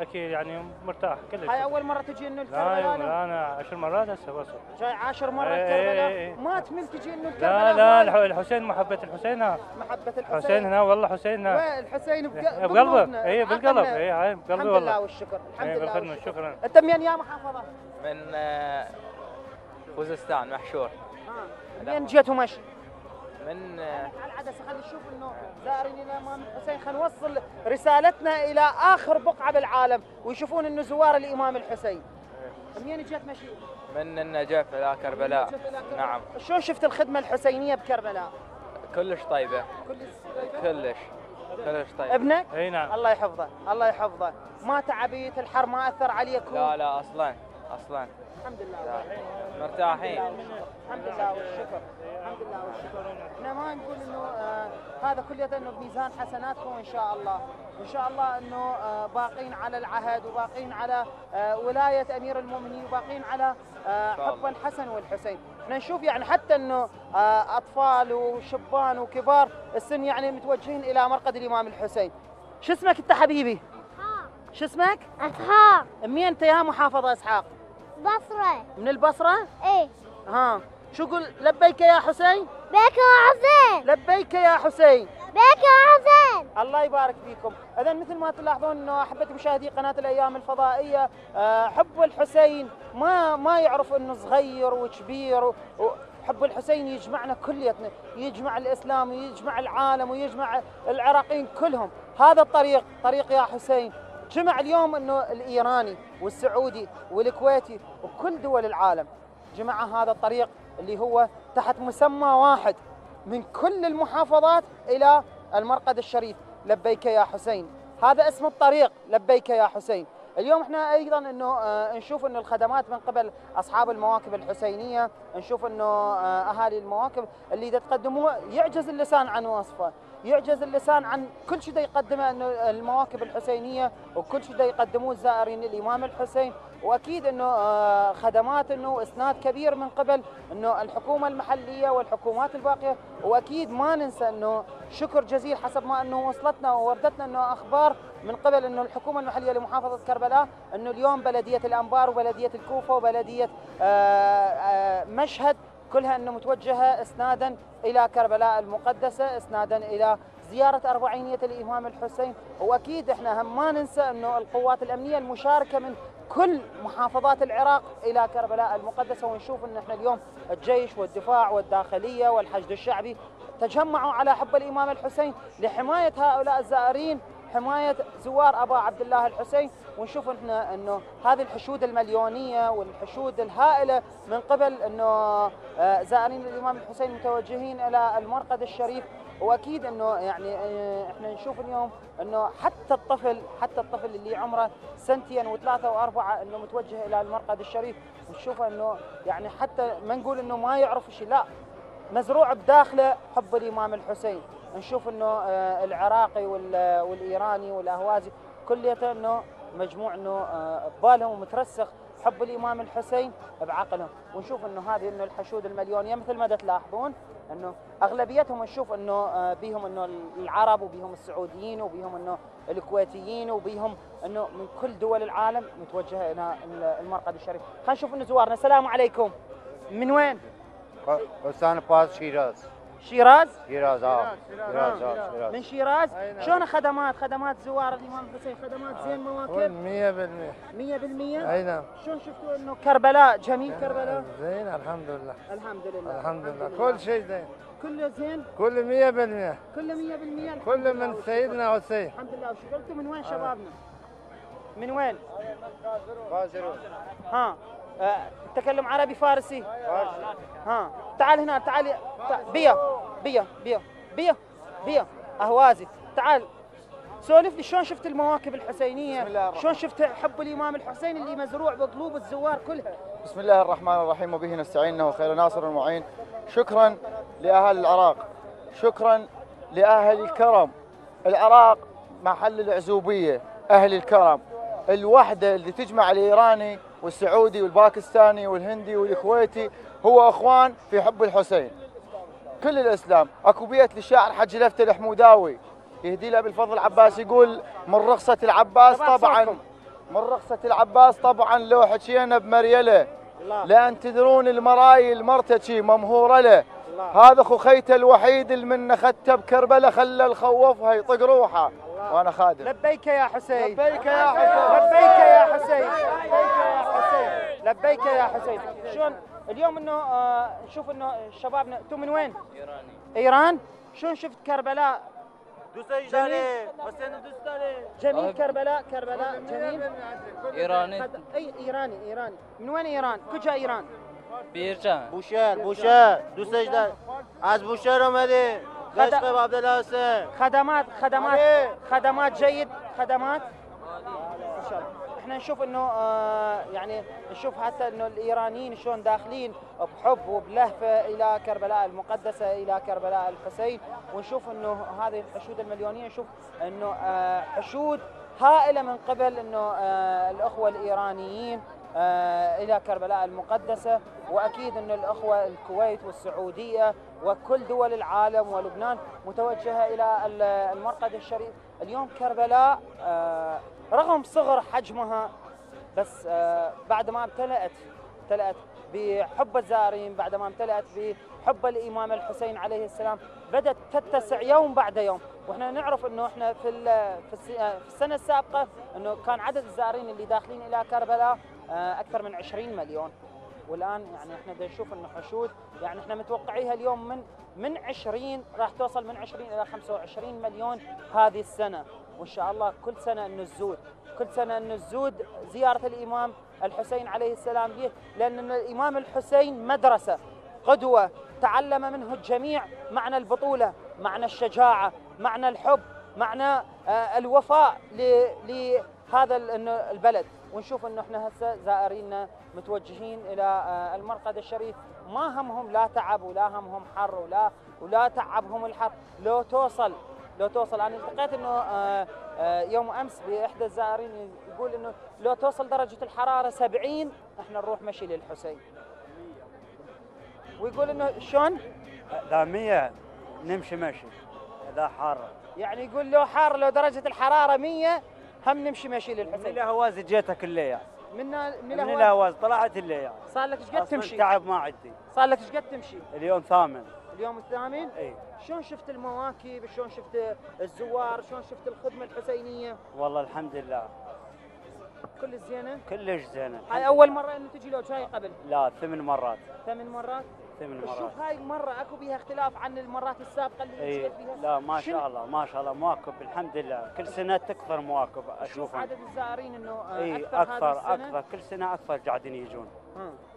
أكيد يعني مرتاح كلش. هاي أول مرة تجي إنه لا الكربلاء؟ يوم أنا عشر مرات هسه بس. جاي عاشر مره إيه، الكربلاء إيه، إيه. ما تمل تجي إنه لا الكربلاء؟ لا. الح- الحسين محبة الحسين ها. محبة الحسين. حسين هنا والله حسين هنا الحسين؟ بق- بقلبه. بقلوبنا، اي بالقلب. اي هاي الحمد بقلبي لله والله والشكر الحمد إيه، لله والشكر. شكرا. أنت منين يا محافظه؟ من آه، خوزستان محشور. منين جيتوا مشي؟ من على العدسة خلينا نشوف إنه زائرين الامام الحسين خلينا نوصل رسالتنا إلى آخر بقعة بالعالم ويشوفون إنه زوار الإمام الحسين. منين جيت مشي؟ من النجف إلى كربلاء إلى كربلاء. نعم شلون شفت الخدمة الحسينية بكربلاء؟ كلش طيبة كلش كلش كلش طيبة ابنك؟ إي نعم الله يحفظه الله يحفظه ما تعبيت الحر ما أثر عليك لا لا أصلا أصلا الحمد لله. مرتاحين. الحمد لله والشكر. الحمد لله والشكر. إحنا ما نقول إنه آه هذا كله إنه بميزان حسناتكم إن شاء الله. وان شاء الله إنه آه باقين على العهد وباقين على آه ولاية أمير المؤمنين وباقين على آه شاء حب الله. الحسن والحسين. إحنا نشوف يعني حتى إنه آه أطفال وشبان وكبار السن يعني متوجهين إلى مرقد الإمام الحسين. شو اسمك أنت حبيبي؟ شو اسمك؟ أسحاق. منين أنت يا محافظة إسحاق؟ بصرة من البصرة؟ إيه. ها. شو قول لبيك يا حسين؟ بيك يا حسين. لبيك يا حسين. بيك يا حسين. الله يبارك فيكم. اذا مثل ما تلاحظون إنه احبتي مشاهدي قناة الأيام الفضائية آه، حب الحسين ما ما يعرف إنه صغير وكبير و- وحب الحسين يجمعنا كليتنا يجمع الإسلام ويجمع العالم ويجمع العراقيين كلهم. هذا الطريق طريق يا حسين. جمع اليوم إنه الإيراني والسعودي والكويتي وكل دول العالم جمع هذا الطريق اللي هو تحت مسمى واحد من كل المحافظات إلى المرقد الشريف. لبيك يا حسين. هذا اسم الطريق. لبيك يا حسين. اليوم إحنا أيضا إنه آه، نشوف إنه الخدمات من قبل أصحاب المواكب الحسينية. نشوف إنه آه، أهالي المواكب اللي تقدموه يعجز اللسان عن وصفه. يعجز اللسان عن كل شيء يقدمه المواكب الحسينية وكل شيء يقدموه الزائرين للإمام الحسين. وأكيد إنه آه، خدمات إنه واسناد كبير من قبل إنه الحكومة المحلية والحكومات الباقية. وأكيد ما ننسى إنه شكر جزيل حسب ما إنه وصلتنا ووردتنا إنه أخبار من قبل إنه الحكومة المحلية لمحافظة كربلاء إنه اليوم بلدية الأنبار وبلدية الكوفة وبلدية آه، آه، مشهد كلها أنه متوجهة إسنادا إلى كربلاء المقدسة إسنادا إلى زيارة أربعينية الإمام الحسين. وأكيد إحنا هم ما ننسى أنه القوات الأمنية المشاركة من كل محافظات العراق إلى كربلاء المقدسة. ونشوف إن إحنا اليوم الجيش والدفاع والداخلية والحشد الشعبي تجمعوا على حب الإمام الحسين لحماية هؤلاء الزائرين حماية زوار أبا عبد الله الحسين. ونشوف إحنا إنه هذه الحشود المليونية والحشود الهائلة من قبل إنه آه، زائرين الإمام الحسين متوجهين إلى المرقد الشريف. وأكيد إنه يعني آه، إحنا نشوف اليوم إنه حتى الطفل حتى الطفل اللي عمره سنتين وثلاثة وأربعة إنه متوجه إلى المرقد الشريف. نشوف إنه يعني حتى ما نقول إنه ما يعرف شيء لا مزروع بداخله حب الإمام الحسين. نشوف إنه آه، العراقي وال- والإيراني والأهوازي كليته إنه مجموع إنه آه، ببالهم ومترسخ. حب الإمام الحسين بعقلهم. ونشوف إنه هذه إنه الحشود المليونية مثل ما تلاحظون إنه أغلبيتهم نشوف إنه آه، بيهم إنه العرب وبيهم السعوديين وبيهم إنه الكويتيين وبيهم إنه من كل دول العالم متوجهة إلى المرقد الشريف. خلينا نشوف إنه زوارنا. السلام عليكم. من وين؟ استان فارس شيراز. شيراز؟ شيراز آه. شيراز آه شيراز. من شيراز؟ نعم. شلون خدمات؟ خدمات زوار الإمام الحسين خدمات زين مواكب؟ 100% 100% أي نعم. شلون شفتوا إنه كربلاء جميل كربلاء؟ زين الحمد لله الحمد لله الحمد لله كل شيء زين. كله زين؟ كل 100% كله 100% الحمد كل لله من. سيدنا حسين. الحمد لله أنتم من وين شبابنا؟ من وين؟ بازرو ها. آه، تكلم عربي فارسي. ها تعال هنا تعال. تع- بيا بيا بيا بيا بيا. أهوازي تعال. سولف لي شلون شفت المواكب الحسينية؟ شلون شفت حب الإمام الحسين اللي مزروع بقلوب الزوار كلها؟ بسم الله الرحمن الرحيم وبه نستعين إنه خير ناصر المعين شكرا لأهل العراق. شكرا لأهل الكرم. العراق محل العزوبية أهل الكرم. الوحدة اللي تجمع الإيراني والسعودي والباكستاني والهندي والكويتي هو أخوان في حب الحسين كل الإسلام أكو بيت للشاعر حج لفتة الحموداوي يهدي له بالفضل عباس يقول من رخصة العباس طبعاً. من رخصة العباس طبعا لو حكينا بمريلة. لأن تدرون المرايل مرتشي ممهورة له. هذا أخو خيته الوحيد اللي من اخذته بكربله خلى الخوفها يطق روحه وأنا خادم. لبيك يا حسين. لبيك يا حسين. لبيك يا حسين. لبيك يا حسين. لبيك يا حسين. شلون اليوم إنه آه نشوف إنه شبابنا أنتم من وين؟ إيراني. إيران؟ شلون شفت كربلاء؟ جميل. جميل كربلاء كربلاء جميل. ایرانی خد- أي إيراني إيراني. من وين إيران؟ کجا ایران؟ بیرجان بوشهر بوشهر. دار از بوشهر اومده خد- عبد الله حسین خدمات خدمات. خدمات جيد. خدمات. ان شاء الله إحنا نشوف انه آه يعني نشوف حتى انه الإيرانيين شلون داخلين بحب وبلهفة إلى كربلاء المقدسة إلى كربلاء الحسين. ونشوف انه هذه الحشود المليونية نشوف انه آه حشود هائلة من قبل انه آه الأخوة الإيرانيين. آه، إلى كربلاء المقدسة. وأكيد أن الأخوة الكويت والسعودية وكل دول العالم ولبنان متوجهة إلى ال- المرقد الشريف. اليوم كربلاء آه، رغم صغر حجمها بس آه، بعد ما امتلأت امتلأت بحب الزائرين بعد ما امتلأت بحب الإمام الحسين عليه السلام بدأت تتسع يوم بعد يوم. وإحنا نعرف إنه إحنا في في الس- في السنة السابقة إنه كان عدد الزائرين اللي داخلين إلى كربلاء أكثر من 20 مليون. والآن يعني إحنا نشوف إنه حشود. يعني إحنا متوقعيها اليوم من من 20 راح توصل من 20 إلى 25 مليون هذه السنة. وإن شاء الله كل سنة إنه تزود كل سنة إنه تزود زيارة الإمام الحسين عليه السلام به لأن الإمام الحسين مدرسة قدوة تعلم منه الجميع معنى البطولة معنى الشجاعة معنى الحب معنى آه، الوفاء لهذا البلد. ونشوف إنه إحنا هسه زائريننا متوجهين إلى آه، المرقد الشريف. ما همهم لا تعب ولا همهم حر ولا ولا تعبهم الحر. لو توصل لو توصل أنا التقيت إنه آه، آه، يوم أمس بإحدى الزائرين يقول إنه لو توصل درجة الحرارة 70 إحنا نروح مشي للحسين. ويقول إنه شلون؟ لا 100 نمشي مشي إذا حارة. يعني يقول لو حار لو درجة الحرارة 100 هم نمشي مشي من للحسين الهواز جيتها كلية من من من الهواز طلعت الليل صار لك إيش قد تمشي؟ تعب ما عندي صار لك إيش قد تمشي؟ اليوم ثامن اليوم الثامن؟ إي شلون شفت المواكب؟ شلون شفت الزوار؟ شلون شفت الخدمة الحسينية؟ والله الحمد لله كل الزينه؟ كلش زينة هاي أول مرة إنه تجي لو شاي قبل لا ثمان مرات ثمان مرات؟ ثمان بس مرات شوف هاي المرة أكو بيها اختلاف عن المرات السابقة اللي اي جيت فيها لا ما شاء الله ما شاء الله مواكب الحمد لله. كل سنة تكثر مواكب شوف اشوفها عدد الزائرين إنه آه، اي أكثر أكثر أكثر كل سنة أكثر قاعدين يجون.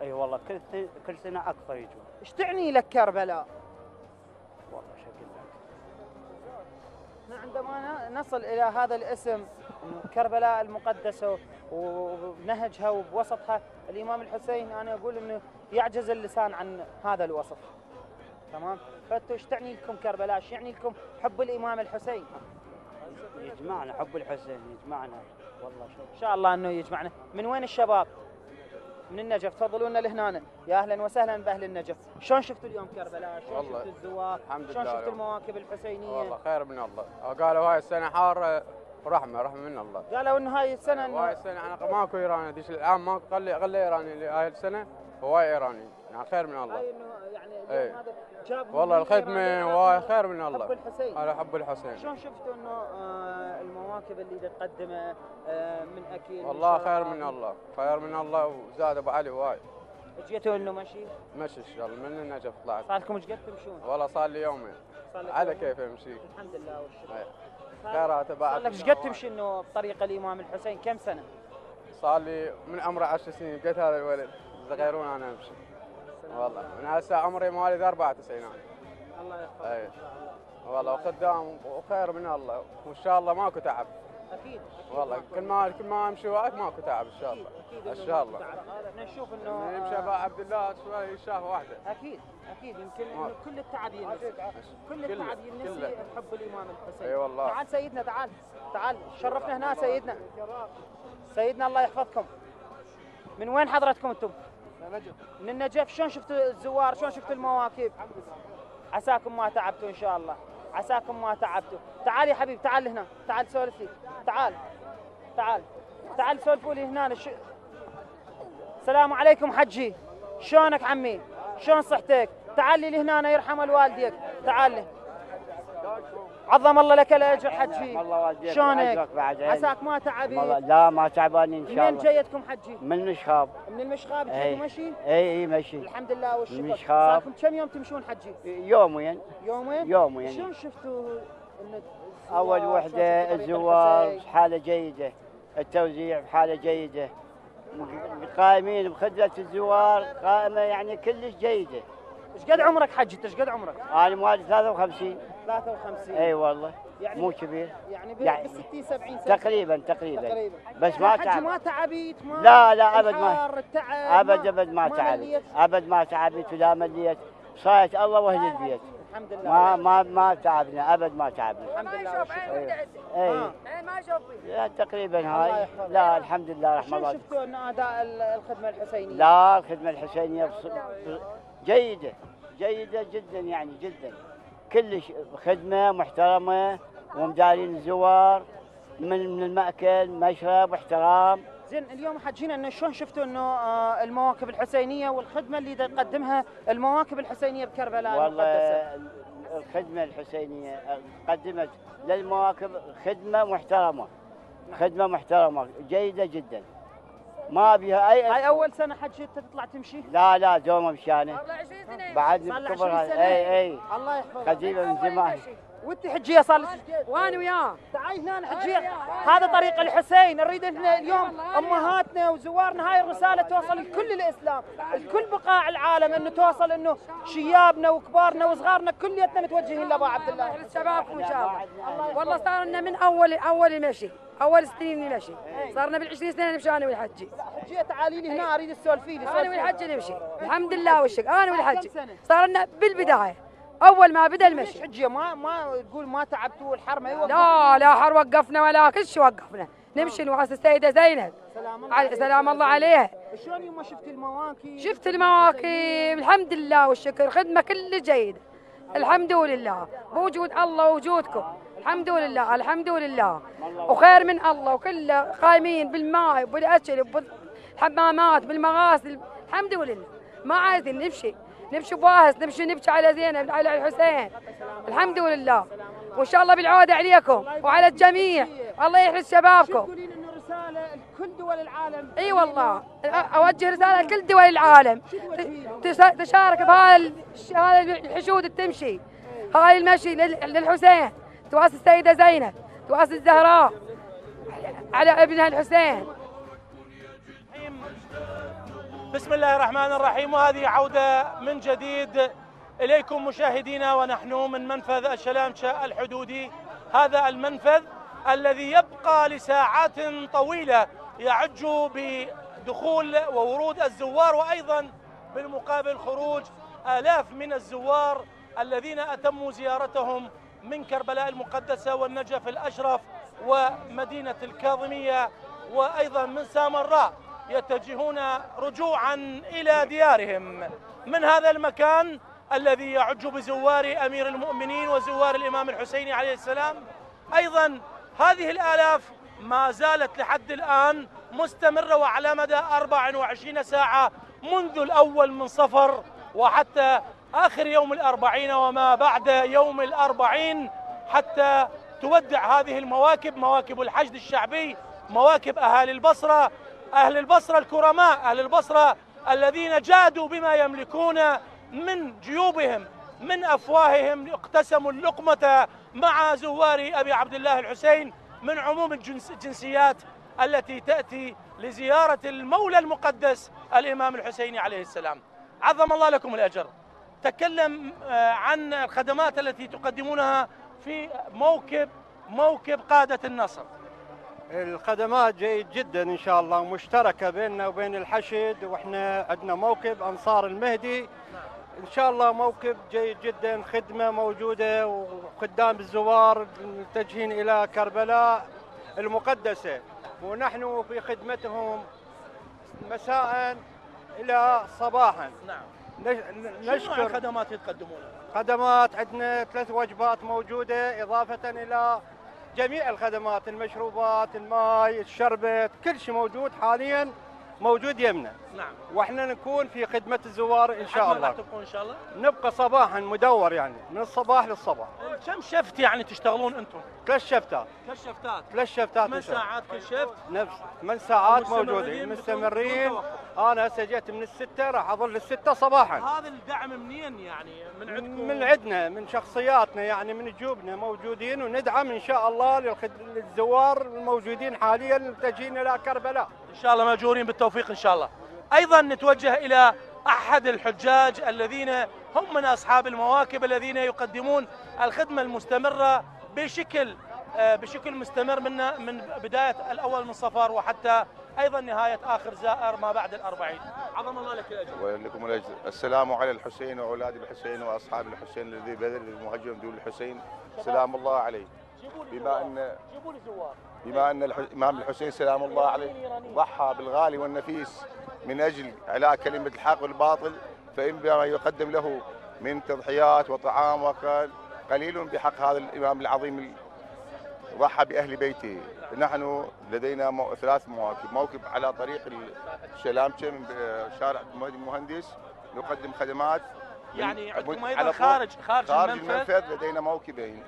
إي والله كل كل سنة أكثر يجون. إيش تعني لك كربلاء؟ والله شكل إحنا عندما نصل إلى هذا الاسم كربلاء المقدسة وبنهجها وبوسطها الإمام الحسين أنا أقول إنه يعجز اللسان عن هذا الوصف تمام فانتوا إيش تعني لكم كربلاء؟ إيش يعني لكم حب الإمام الحسين؟ يجمعنا حب الحسين يجمعنا والله شوف إن شاء الله إنه يجمعنا من وين الشباب؟ من النجف تفضلوا لنا لهنا يا أهلا وسهلا بأهل النجف شلون شفتوا اليوم كربلاء؟ شلون شفتوا الزوار؟ الحمد شلون شفتوا. المواكب الحسينية؟ والله خير من الله قالوا هاي السنة حار رحمة رحمة من الله قالوا انه هاي السنة إنه وهاي السنة أنا ماكو إيراني ديش العام ماكو قل قل إيراني هاي السنة هواي إيراني يعني خير من الله. هاي إنه يعني اليوم اي هذا جابهم والله الخدمه إيران واي لعراق خير من الله. حب الحسين. على حب الحسين. شلون شفتوا إنه آه، المواكب اللي دا تقدمها آه، من اكل من والله خير؟ من الله. خير من الله وزاد أبو علي واي جيتوا إنه مشي مشي إن شاء الله. من النجف طلعت. صار لكم إيش قد تمشون؟ والله صار لي يومين. صار على؟ كيف امشي الحمد لله والشكر. إيه. صار- خيرات صار بعد لك إيش قد تمشي إنه بطريق الامام الحسين؟ كم سنة؟ صار لي من عمري 10 سنين. بقيت هذا الولد. صغيرون أنا أمشي. والله. من هسه عمري مواليد 94 أنا. الله يحفظك والله وقدام وخير من الله. وإن شاء الله ماكو تعب. أكيد والله كل ما كل ما أمشي وراك ماكو تعب إن شاء الله. أكيد إن شاء الله. إحنا نشوف إنه يمشي أبا عبد الله شوي شافه واحدة. أكيد أكيد. يمكن إنه كل التعب ينسي كل التعب ينسي كله. بحب الإمام الحسين. أي والله. تعال سيدنا تعال. تعال. شرفنا هنا سيدنا. سيدنا الله يحفظكم. من وين حضرتكم أنتم؟ من النجف شلون شفتوا الزوار؟ شلون شفتوا المواكب؟ عساكم ما تعبتوا إن شاء الله. عساكم ما تعبتوا. تعال يا حبيبي تعال هنا تعال سولف لي. تعال. تعال. تعال سولفوا لي هنا. الش... السلام عليكم حجي. شلونك عمي؟ شلون صحتك؟ تعال لي لهنا يرحم والديك. تعال لي. عظم الله لك الاجر حجي. شلونك. عساك ما تعبي لا ما تعبانين إن شاء منين الله. جيتكم حجي؟ من المشخاب. من المشخاب اي جيتوا مشي؟ اي اي مشي. الحمد لله والشكر. المشخاب. صار كم يوم تمشون حجي؟ يومين. يومين؟ يومين. شلون شفتوا أول؟ وحدة الزوار؟ بحالة جيدة. التوزيع بحالة جيدة. قائمين بخدمة الزوار قائمة يعني كلش جيدة. إيش قد عمرك حجي؟ انت إيش قد عمرك؟ أنا مواليد 53 53 إي والله يعني مو كبير. يعني ب يعني 60 70 سنه تقريبا تقريبا. تقريبا. بس ما تعب. ما تعبيت ما لا لا أبد ما أبد أبد ما تعبت مليت؟ أبد ما تعبت ولا مليت. صايت الله واهل البيت. الحمد لله. ما ما ما تعبنا أبد ما تعبنا. الحمد لله. إي. آه. ما لا تقريبا هاي. لا الحمد لله رحمة الله. شفتوا إن أداء ال- الخدمة الحسينية؟ لا بص- ب- جيدة جيدة جدا يعني جدا. كلش خدمة محترمة ومدارين الزوار من من المأكل مشرب احترام زين اليوم حجينا إنه شلون شفتوا إنه آه، المواكب الحسينية والخدمة اللي تقدمها المواكب الحسينية بكربلاء والله المقدسة؟ الخدمة الحسينية قدمت للمواكب خدمة محترمة خدمة محترمة جيدة جدا. ما بها أي هاي أول سنة حجي أنت تطلع تمشي؟ لا لا دوما مشانة بعد صار له الكبر 20 هذا سنة. اي أي. الله يحفظك. قديمة من زمان. وانت حجية صار لك وأنا وياه تعال هنا حجيه هذا طريق الحسين. نريد إحنا اليوم أمهاتنا وزوارنا. هاي الرسالة توصل لكل الإسلام. لكل بقاع العالم إنه توصل إنه شيابنا وكبارنا وصغارنا كليتنا متوجهين لأبو عبد الله. للشباب إن شاء الله. والله صار لنا من اول أول المشي أول سنين المشي صارنا بالعشرين سنة نمشي أنا والحجي حجية تعالي لي هنا أريد تسولفي لي أنا والحجي نمشي. الحمد لله والشكر أنا والحجي؟ صار لنا بالبداية. أول ما بدأ المشي. حجة؟ ما ما تقول ما تعبتوا الحر ما يوقف لا لا حر وقفنا ولا كل شيء وقفنا. نمشي نواس السيدة زينب. سلام الله سلام الله عليها. شلون يما شفت المواكب؟ شفت المواكب. الحمد لله والشكر. خدمة كل جيدة. الحمد لله. بوجود الله ووجودكم. الحمد لله الحمد لله. وخير من الله. وكله قايمين بالماء بالاكل بالحمامات بالمغاسل الحمد لله. ما عايزين نمشي. نمشي بواهس نمشي نبكي على زينب على الحسين. الحمد لله. وإن شاء الله بالعودة عليكم وعلى الجميع. الله يحرس شبابكم. رسالة لكل دول العالم. إي والله. أ- أوجه رسالة لكل دول العالم. تشارك بهذا هذا الحشود التمشي هاي المشي لل- للحسين. تواصي السيدة زينب تواصي الزهراء على ابنها الحسين. بسم الله الرحمن الرحيم وهذه عودة من جديد إليكم مشاهدينا ونحن من منفذ الشلامشة الحدودي. هذا المنفذ الذي يبقى لساعات طويلة يعج بدخول وورود الزوار وأيضا بالمقابل خروج آلاف من الزوار الذين أتموا زيارتهم من كربلاء المقدسة والنجف الأشرف ومدينة الكاظمية وأيضا من سامراء. يتجهون رجوعا إلى ديارهم. من هذا المكان الذي يعج بزوار أمير المؤمنين وزوار الإمام الحسين عليه السلام. أيضا هذه الآلاف ما زالت لحد الآن مستمرة وعلى مدى 24 ساعة منذ الأول من صفر وحتى آخر يوم الأربعين وما بعد يوم الأربعين حتى تودع هذه المواكب مواكب الحشد الشعبي مواكب أهالي البصرة أهل البصرة الكرماء أهل البصرة الذين جادوا بما يملكون من جيوبهم من أفواههم. اقتسموا اللقمة مع زوار أبي عبد الله الحسين من عموم الجنس- الجنسيات التي تأتي لزيارة المولى المقدس الإمام الحسين عليه السلام. عظم الله لكم الأجر. تكلم آه، عن الخدمات التي تقدمونها في موكب موكب قادة النصر. الخدمات جيد جدا إن شاء الله مشتركة بيننا وبين الحشد وإحنا عندنا موكب أنصار المهدي. إن شاء الله موكب جيد جدا خدمة موجودة وقدام الزوار متجهين إلى كربلاء المقدسة. ونحن في خدمتهم مساء إلى صباحا. نعم. نش- نشكر اللي تقدمونها خدمات عندنا ثلاث وجبات موجودة إضافة إلى جميع الخدمات المشروبات الماء الشربت كل شيء موجود حاليا. موجود يمنا نعم. وإحنا نكون في خدمة الزوار إن شاء الله. تبقون إن شاء الله؟ نبقى صباحا مدور يعني من الصباح للصباح. كم شفت يعني تشتغلون أنتم؟ ثلاث شفتات. كم شفتات. ثلاث شفتات ثمان. ساعات كل شفت؟ نفس. ثمان ساعات موجودين. مستمرين. أنا هسه جيت من الستة راح أظل الستة صباحا. هذا الدعم منين يعني؟ من عندكم؟ من عندنا من شخصياتنا يعني من جيوبنا موجودين وندعم إن شاء الله للزوار الموجودين حاليا المتجهين إلى كربلاء. إن شاء الله مأجورين بالتوفيق إن شاء الله. أيضا نتوجه إلى أحد الحجاج الذين هم من أصحاب المواكب الذين يقدمون الخدمة المستمرة بشكل آه، بشكل مستمر من من بداية الأول من صفر وحتى أيضا نهاية آخر زائر ما بعد الأربعين. عظم الله لك الأجر. ولكم الأجر. السلام على الحسين وأولاد الحسين وأصحاب الحسين الذي بذل المهجم دون الحسين. سلام الله عليه بما ان جيبوا لي زوار بما أن الح- الامام الحسين سلام الله عليه ضحى بالغالي والنفيس من أجل إعلاء كلمة الحق والباطل فان بما يقدم له من تضحيات وطعام وكان قليل بحق هذا الإمام العظيم ال- ضحى بأهل بيته. نحن لدينا مو... ثلاث مواكب. موكب على طريق الشلامشه من شارع المهندس نقدم خدمات يعني عندكم أيضا خارج خارج, خارج المنفذ؟ المنفذ لدينا موكبين.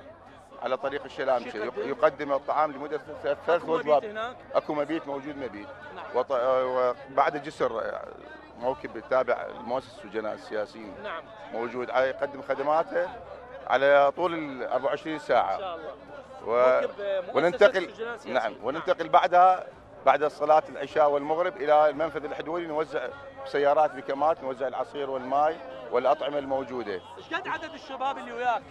على طريق الشلامشه شو يقدم؟ يق- يقدم الطعام لمدة ثلاث وجبات؟ أكو مبيت موجود مبيت. نعم. وط... وبعد جسر آه، موكب تابع المؤسس السجناء السياسيين نعم. موجود. على يقدم خدماته على طول ال 24 ساعة. إن شاء الله. و... آه، وننتقل السياسيين. نعم. وننتقل بعدها بعد صلاة العشاء والمغرب إلى المنفذ الحدودي. نوزع بسيارات بكمات نوزع العصير والماء والأطعمة الموجودة. إيش قد عدد الشباب اللي وياك؟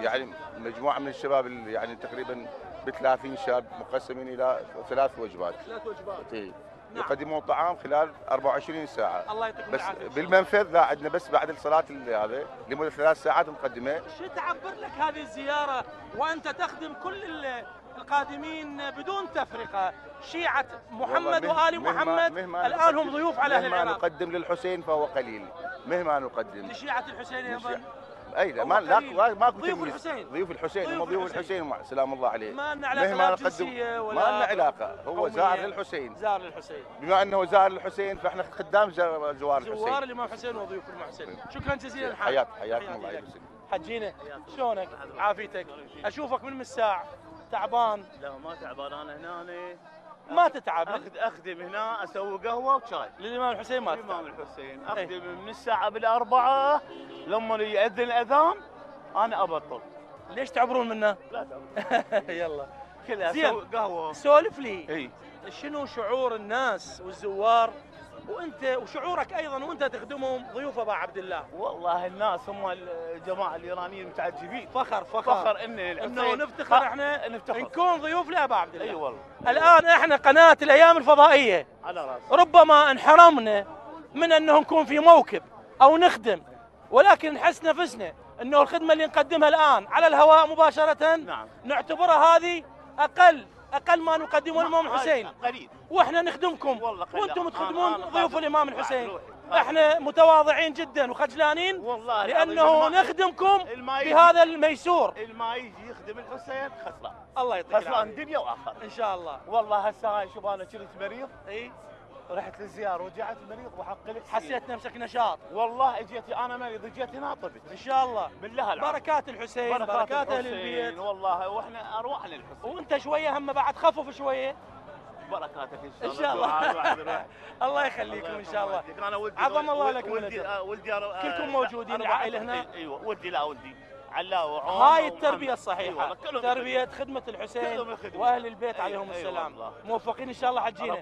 يعني مجموعة من الشباب اللي يعني تقريبا ب 30 شاب مقسمين إلى ثلاث وجبات. ثلاث وجبات. إيه. يقدمون طعام خلال 24 ساعة. الله يعطيكم بس العافية. بالمنفذ لا عندنا بس بعد الصلاة ال- هذا لمدة ثلاث ساعات نقدمه شو تعبر لك هذه الزيارة؟ وأنت تخدم كل ال- القادمين بدون تفرقة. شيعة محمد وآل مهما- محمد مهما الآن هم ضيوف على أهل مهما العراق. نقدم للحسين فهو قليل. مهما نقدم. لشيعة الحسين أيضا؟ أي لا ما لا ماكو ضيوف. الحسين. ضيوف الحسين ضيوف هم ضيوف الحسين. الحسين مع- سلام الله عليه. ما لنا علاقة بجنسيه ولا ما لنا علاقة. هو. زار للحسين. زار للحسين. بما أنه زار للحسين فإحنا خدام زوار زوار زوار الحسين الإمام حسين وضيوف الإمام حسين. شكرا جزيلا الحاج حياك حياكم الله. يسلمك حجينا. شلونك؟ عافيتك. أشوفك من الساعة. تعبان. لا ما تعبان. أنا هنا ما تتعب. أخد أخدم هنا أسوي قهوة وشاي. للإمام الحسين ما تتعب. الامام الحسين. أخدم من الساعة بالأربعة لما يأذن الأذان أنا أبطل. ليش تعبرون منه؟ لا تعبر يلا. كلها قهوة. سولف لي. اي شنو شعور الناس والزوار وانت وشعورك أيضا وانت تخدمهم ضيوف أبا عبد الله. والله الناس هم الجماعة الإيرانيين متعجبين. فخر فخر. فخر ان إنه نفتخر إحنا. نفتخر نكون ضيوف لأبا عبد الله. أي والله. الآن إحنا قناة الأيام الفضائية. على راسي ربما انحرمنا من انه نكون في موكب أو نخدم ولكن نحس نفسنا إنه الخدمة اللي نقدمها الآن على الهواء مباشرة نعم. نعتبرها هذه أقل أقل ما نقدمه الامام الحسين وإحنا نخدمكم. وأنتم أنا- تخدمون أنا ضيوف قادر. الإمام الحسين. إحنا متواضعين جدا وخجلانين. والله لأنه نخدمكم بهذا الميسور. الما يجي يخدم الحسين خسران. الله يعطيك خسران دنيا وآخرة. إن شاء الله. والله هسه هاي شوف أنا كنت مريض. إي. رحت للزيارة ورجعت مريض وحق لك حسيت نفسك نشاط. والله اجيت أنا مريض اجيت هنا طبت إن شاء الله. بالله العظيم بركات الحسين بركات, أهل الحسين، البيت. والله وإحنا أرواح للحسين. وأنت شوية هم بعد خفف شوية. بركاتك إن إن شاء شاء الله. الله. دعاء الواحد يروح. الله يخليكم إن شاء الله. عظم الله لكم ولدي. آه، ولدي كلكم آه، موجودين واحد- هنا؟ أيوه ولدي لا ولدي علاء وعمر هاي الصحيحة. والله، كلهم تربية خدمة الحسين. وأهل البيت إي- عليهم إي السلام. موفقين إن شاء الله حجينا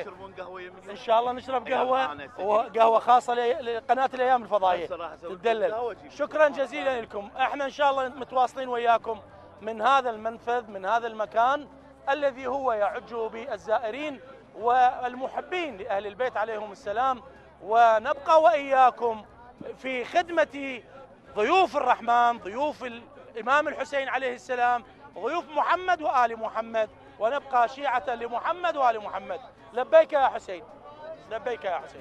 يعطيكم قهوة يمين إن شاء الله نشرب قهوة. أنا أسوي. وقهوة خاصة ل- لقناة الأيام الفضائية. هسه راح أسوي قهوة تدلل. شكرا جزيلا لكم. إحنا إن شاء الله متواصلين وياكم من هذا المنفذ من هذا المكان الذي هو يعج بالزائرين والمحبين لأهل البيت عليهم السلام. ونبقى وإياكم في خدمة ضيوف الرحمن ضيوف الإمام الحسين عليه السلام ضيوف محمد وآل محمد ونبقى شيعة لمحمد وآل محمد. لبيك يا حسين. لبيك يا حسين.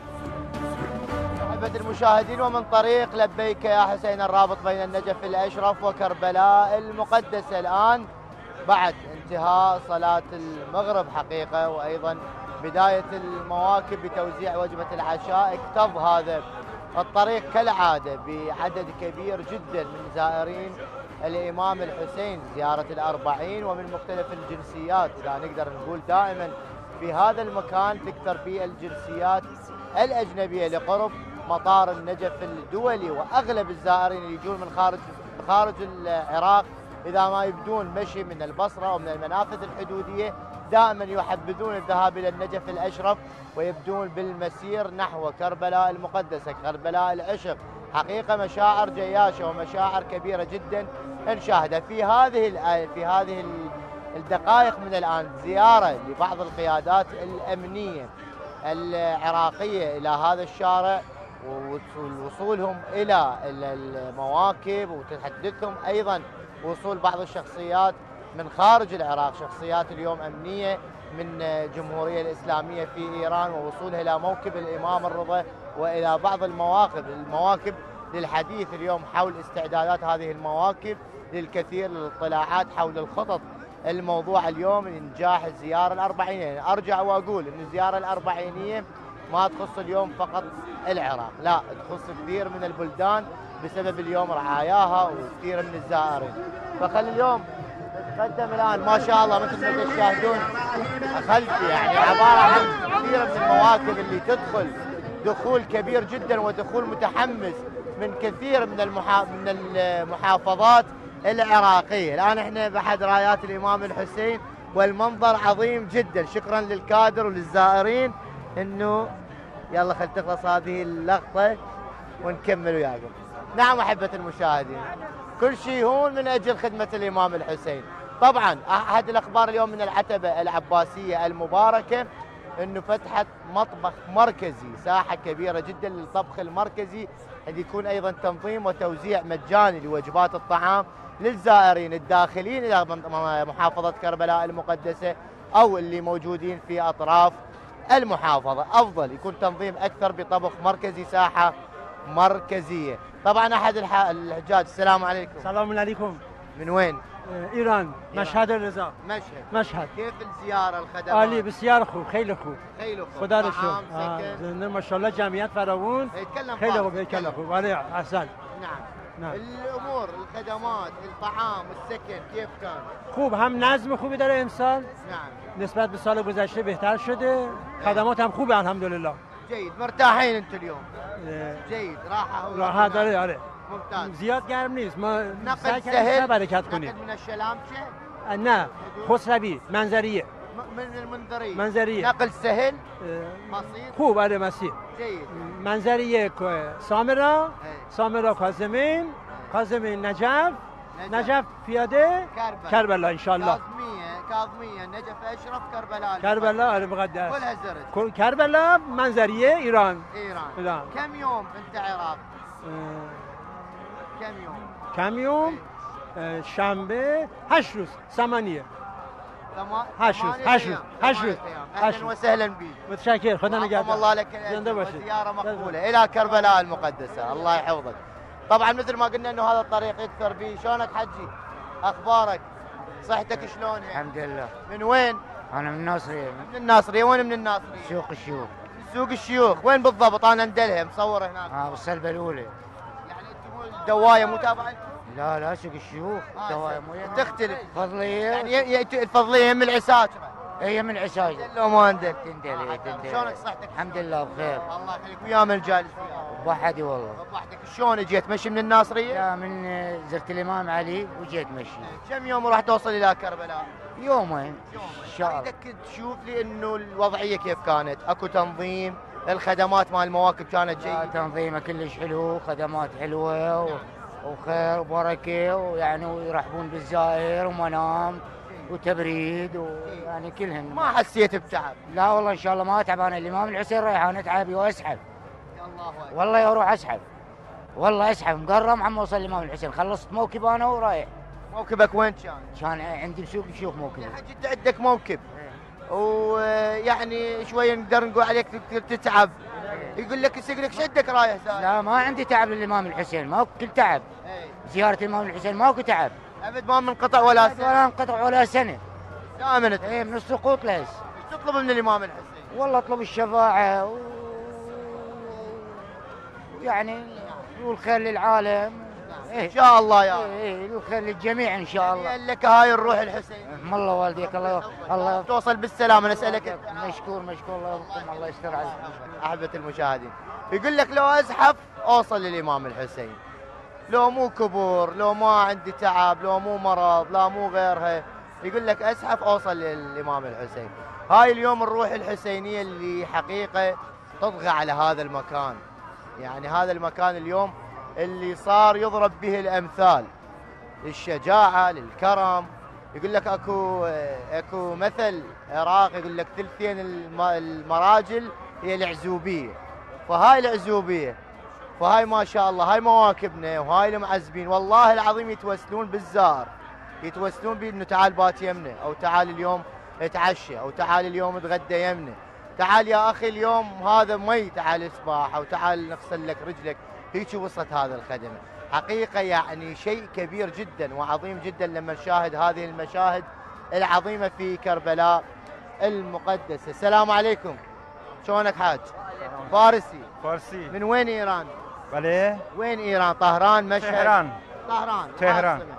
أحبة المشاهدين ومن طريق لبيك يا حسين الرابط بين النجف الأشرف وكربلاء المقدسة الآن بعد انتهاء صلاة المغرب حقيقة وأيضا بداية المواكب بتوزيع وجبة العشاء اكتظ هذا الطريق كالعادة بعدد كبير جدا من زائرين الإمام الحسين زيارة الأربعين ومن مختلف الجنسيات. إذا نقدر نقول دائما في هذا المكان تكثر فيه الجنسيات الأجنبية لقرب مطار النجف الدولي وأغلب الزائرين اللي يجون من خارج خارج العراق إذا ما يبدون مشي من البصرة ومن المنافذ الحدودية دائما يحبذون الذهاب إلى النجف الأشرف ويبدون بالمسير نحو كربلاء المقدسة كربلاء العشق حقيقة مشاعر جياشة ومشاعر كبيرة جدا نشاهدها في هذه في هذه ال- الدقائق من الآن زيارة لبعض القيادات الأمنية العراقية إلى هذا الشارع ووصولهم إلى ال- المواكب وتحدثهم أيضا وصول بعض الشخصيات من خارج العراق. شخصيات اليوم أمنية من الجمهورية الإسلامية في إيران ووصولها إلى موكب الإمام الرضا وإلى بعض المواقف المواكب للحديث اليوم حول استعدادات هذه المواكب للكثير من الاطلاعات حول الخطط الموضوع اليوم إنجاح الزيارة الأربعينية. أرجع وأقول أن الزيارة الأربعينية ما تخص اليوم فقط العراق لا تخص كثير من البلدان بسبب اليوم رعاياها وكثير من الزائرين. فخلي اليوم نتقدم الآن ما شاء الله مثل ما تشاهدون خلفي يعني عبارة عن كثير من المواكب اللي تدخل دخول كبير جدا ودخول متحمس من كثير من المحا... من المحافظات العراقية. الآن إحنا بأحد رايات الإمام الحسين والمنظر عظيم جدا. شكرا للكادر وللزائرين إنه يلا خل تخلص هذه اللقطة ونكمل وياكم. نعم أحبة المشاهدين كل شيء هون من أجل خدمة الإمام الحسين. طبعا أحد الأخبار اليوم من العتبة العباسية المباركة إنه فتحت مطبخ مركزي ساحة كبيرة جدا للطبخ المركزي اللي يكون أيضا تنظيم وتوزيع مجاني لوجبات الطعام للزائرين الداخلين إلى محافظة كربلاء المقدسة أو اللي موجودين في أطراف المحافظة. أفضل يكون تنظيم أكثر بطبخ مركزي ساحة مركزية. طبعا أحد الح- الحجاج السلام عليكم. سلام عليكم. من وين؟ ايران مشهد الرضا مشهد. مشهد. كيف الزياره الخدمات؟ آلي بسيار اخو خیلی خوب. خیلی خوب. خدا رو شکر. سكن. زنده ماشاءالله جمعیت فراوون. خیلی خوب يتكلم خوب. آره احسن نعم نعم الامور الخدمات الطعام السكن كيف كان خوب هم نظم خوبی داره امسال. نعم نسبت به سال گذشته بهتر شده. خدمات هم خوبه الحمدلله. جيد مرتاحين انتم اليوم. جيد راحه راحت داره آره. ممتاز. زیاد گرم نیست. ما نقل سعی کردیم برکت نقل کنیم من الشلامچه اه، نه خسروی منظریه. من منظریه. نقل سهل بسيط خوب آره جيد منظریه سامرا سامرا کازمین کازمین نجف نجف. پیاده كربلاء کربلا ان شاء الله كاظميه نجف اشرف كربلاء کربلا آره كلها زرت کل- کربلا منظریه ایران. ايران إيران. كم يوم انت عراق كم يوم کم یوم آه، شنبه هشت روز ثمانیه ثما- هشت روز ثمانية هشت روز. هشت ثمانية روز أهلا روز. وسهلا بك متشكر خدا عظم نگهدار. الله لك وزيارة مقبولة. إلى كربلاء المقدسة. الله يحفظك. طبعا مثل ما قلنا أنه هذا الطريق يكثر به شلونك حجي؟ أخبارك؟ صحتك شلون؟ يعني؟ الحمد لله. من وين؟ أنا من الناصرية. من الناصرية. وين من الناصرية؟ سوق الشيوخ. سوق الشيوخ. وين بالضبط؟ أنا ندلها مصور هناك. آه بالسلبة الأولى. دواية متابعة؟ لا لا سوق الشيوخ آه، دوايا مو تختلف. فضلية. يعني ي- ي- الفضلية من العساكرة هي من العساجة لو ما عندك تندلي تندلي شلونك صحتك؟ الحمد لله بخير. الله يخليك. ويا من جالس بوحدي والله. وضحتك شلون جيت؟ مشي من الناصرية؟ لا من زرت الإمام علي وجيت مشي. كم يوم راح توصل إلى كربلاء؟ يومين. إن شاء الله. تشوف لي إنه الوضعية كيف كانت، أكو تنظيم، الخدمات مال المواكب كانت جيدة. تنظيمه كلش حلو خدمات حلوة و... وخير وبركة ويعني ويرحبون بالزائر ومنام وتبريد ويعني كلهن. ما حسيت بتعب؟ لا والله إن شاء الله ما اتعب أنا الامام الحسين ريحان اتعب واسحب والله يا أروح أسحب. والله أسحب. مقرم عم أوصل الامام الحسين خلصت موكب أنا ورايح. موكبك وين كان؟ كان عندي بسوق الشيوخ موكب. أنت عندك موكب. ويعني شوية نقدر نقول عليك تتعب. يقول لك يسق لك شدك رايح لا ما عندي تعب للإمام الحسين ماكو كل تعب. زيارة الإمام الحسين ماكو تعب. أبد ما منقطع ولا سنة. ولا انقطع ولا سنة. دائما. إيه من السقوط لهس إيش تطلب من الإمام الحسين؟ والله أطلب الشفاعة و... يعني والخير للعالم. إيه. إن شاء الله يا إيه إيه الخير للجميع إن شاء الله. قال لك هاي الروح الحسين الله والديك الله الله توصل بالسلامه نسالك مشكور مشكور الله يرحمكم الله يستر عليكم أحبة المشاهدين يقول لك لو أزحف أوصل للإمام الحسين. لو مو كبر لو ما عندي تعب لو مو مرض لا مو غيرها يقول لك أزحف أوصل للإمام الحسين. هاي اليوم الروح الحسينية اللي حقيقة تطغى على هذا المكان. يعني هذا المكان اليوم اللي صار يضرب به الأمثال للشجاعة للكرم. يقول لك أكو أكو مثل عراق يقول لك ثلثين الم- المراجل هي العزوبية. فهاي العزوبية فهاي ما شاء الله هاي مواكبنا وهاي المعزبين. والله العظيم يتوسلون بالزار يتوسلون بانه تعال بات يمنا أو تعال اليوم اتعشى أو تعال اليوم اتغدى يمنا. تعال يا أخي اليوم هذا مي تعال اسباح أو تعال نغسل لك رجلك. هيك وصلت هذا الخدمة. حقيقة يعني شيء كبير جدا وعظيم جدا لما نشاهد هذه المشاهد العظيمة في كربلاء المقدسة. السلام عليكم. شلونك حاج؟ فارسي. فارسی من وين إيران؟ بله وين إيران؟ طهران مشهد؟ تهران. طهران. تهران. عاصمة.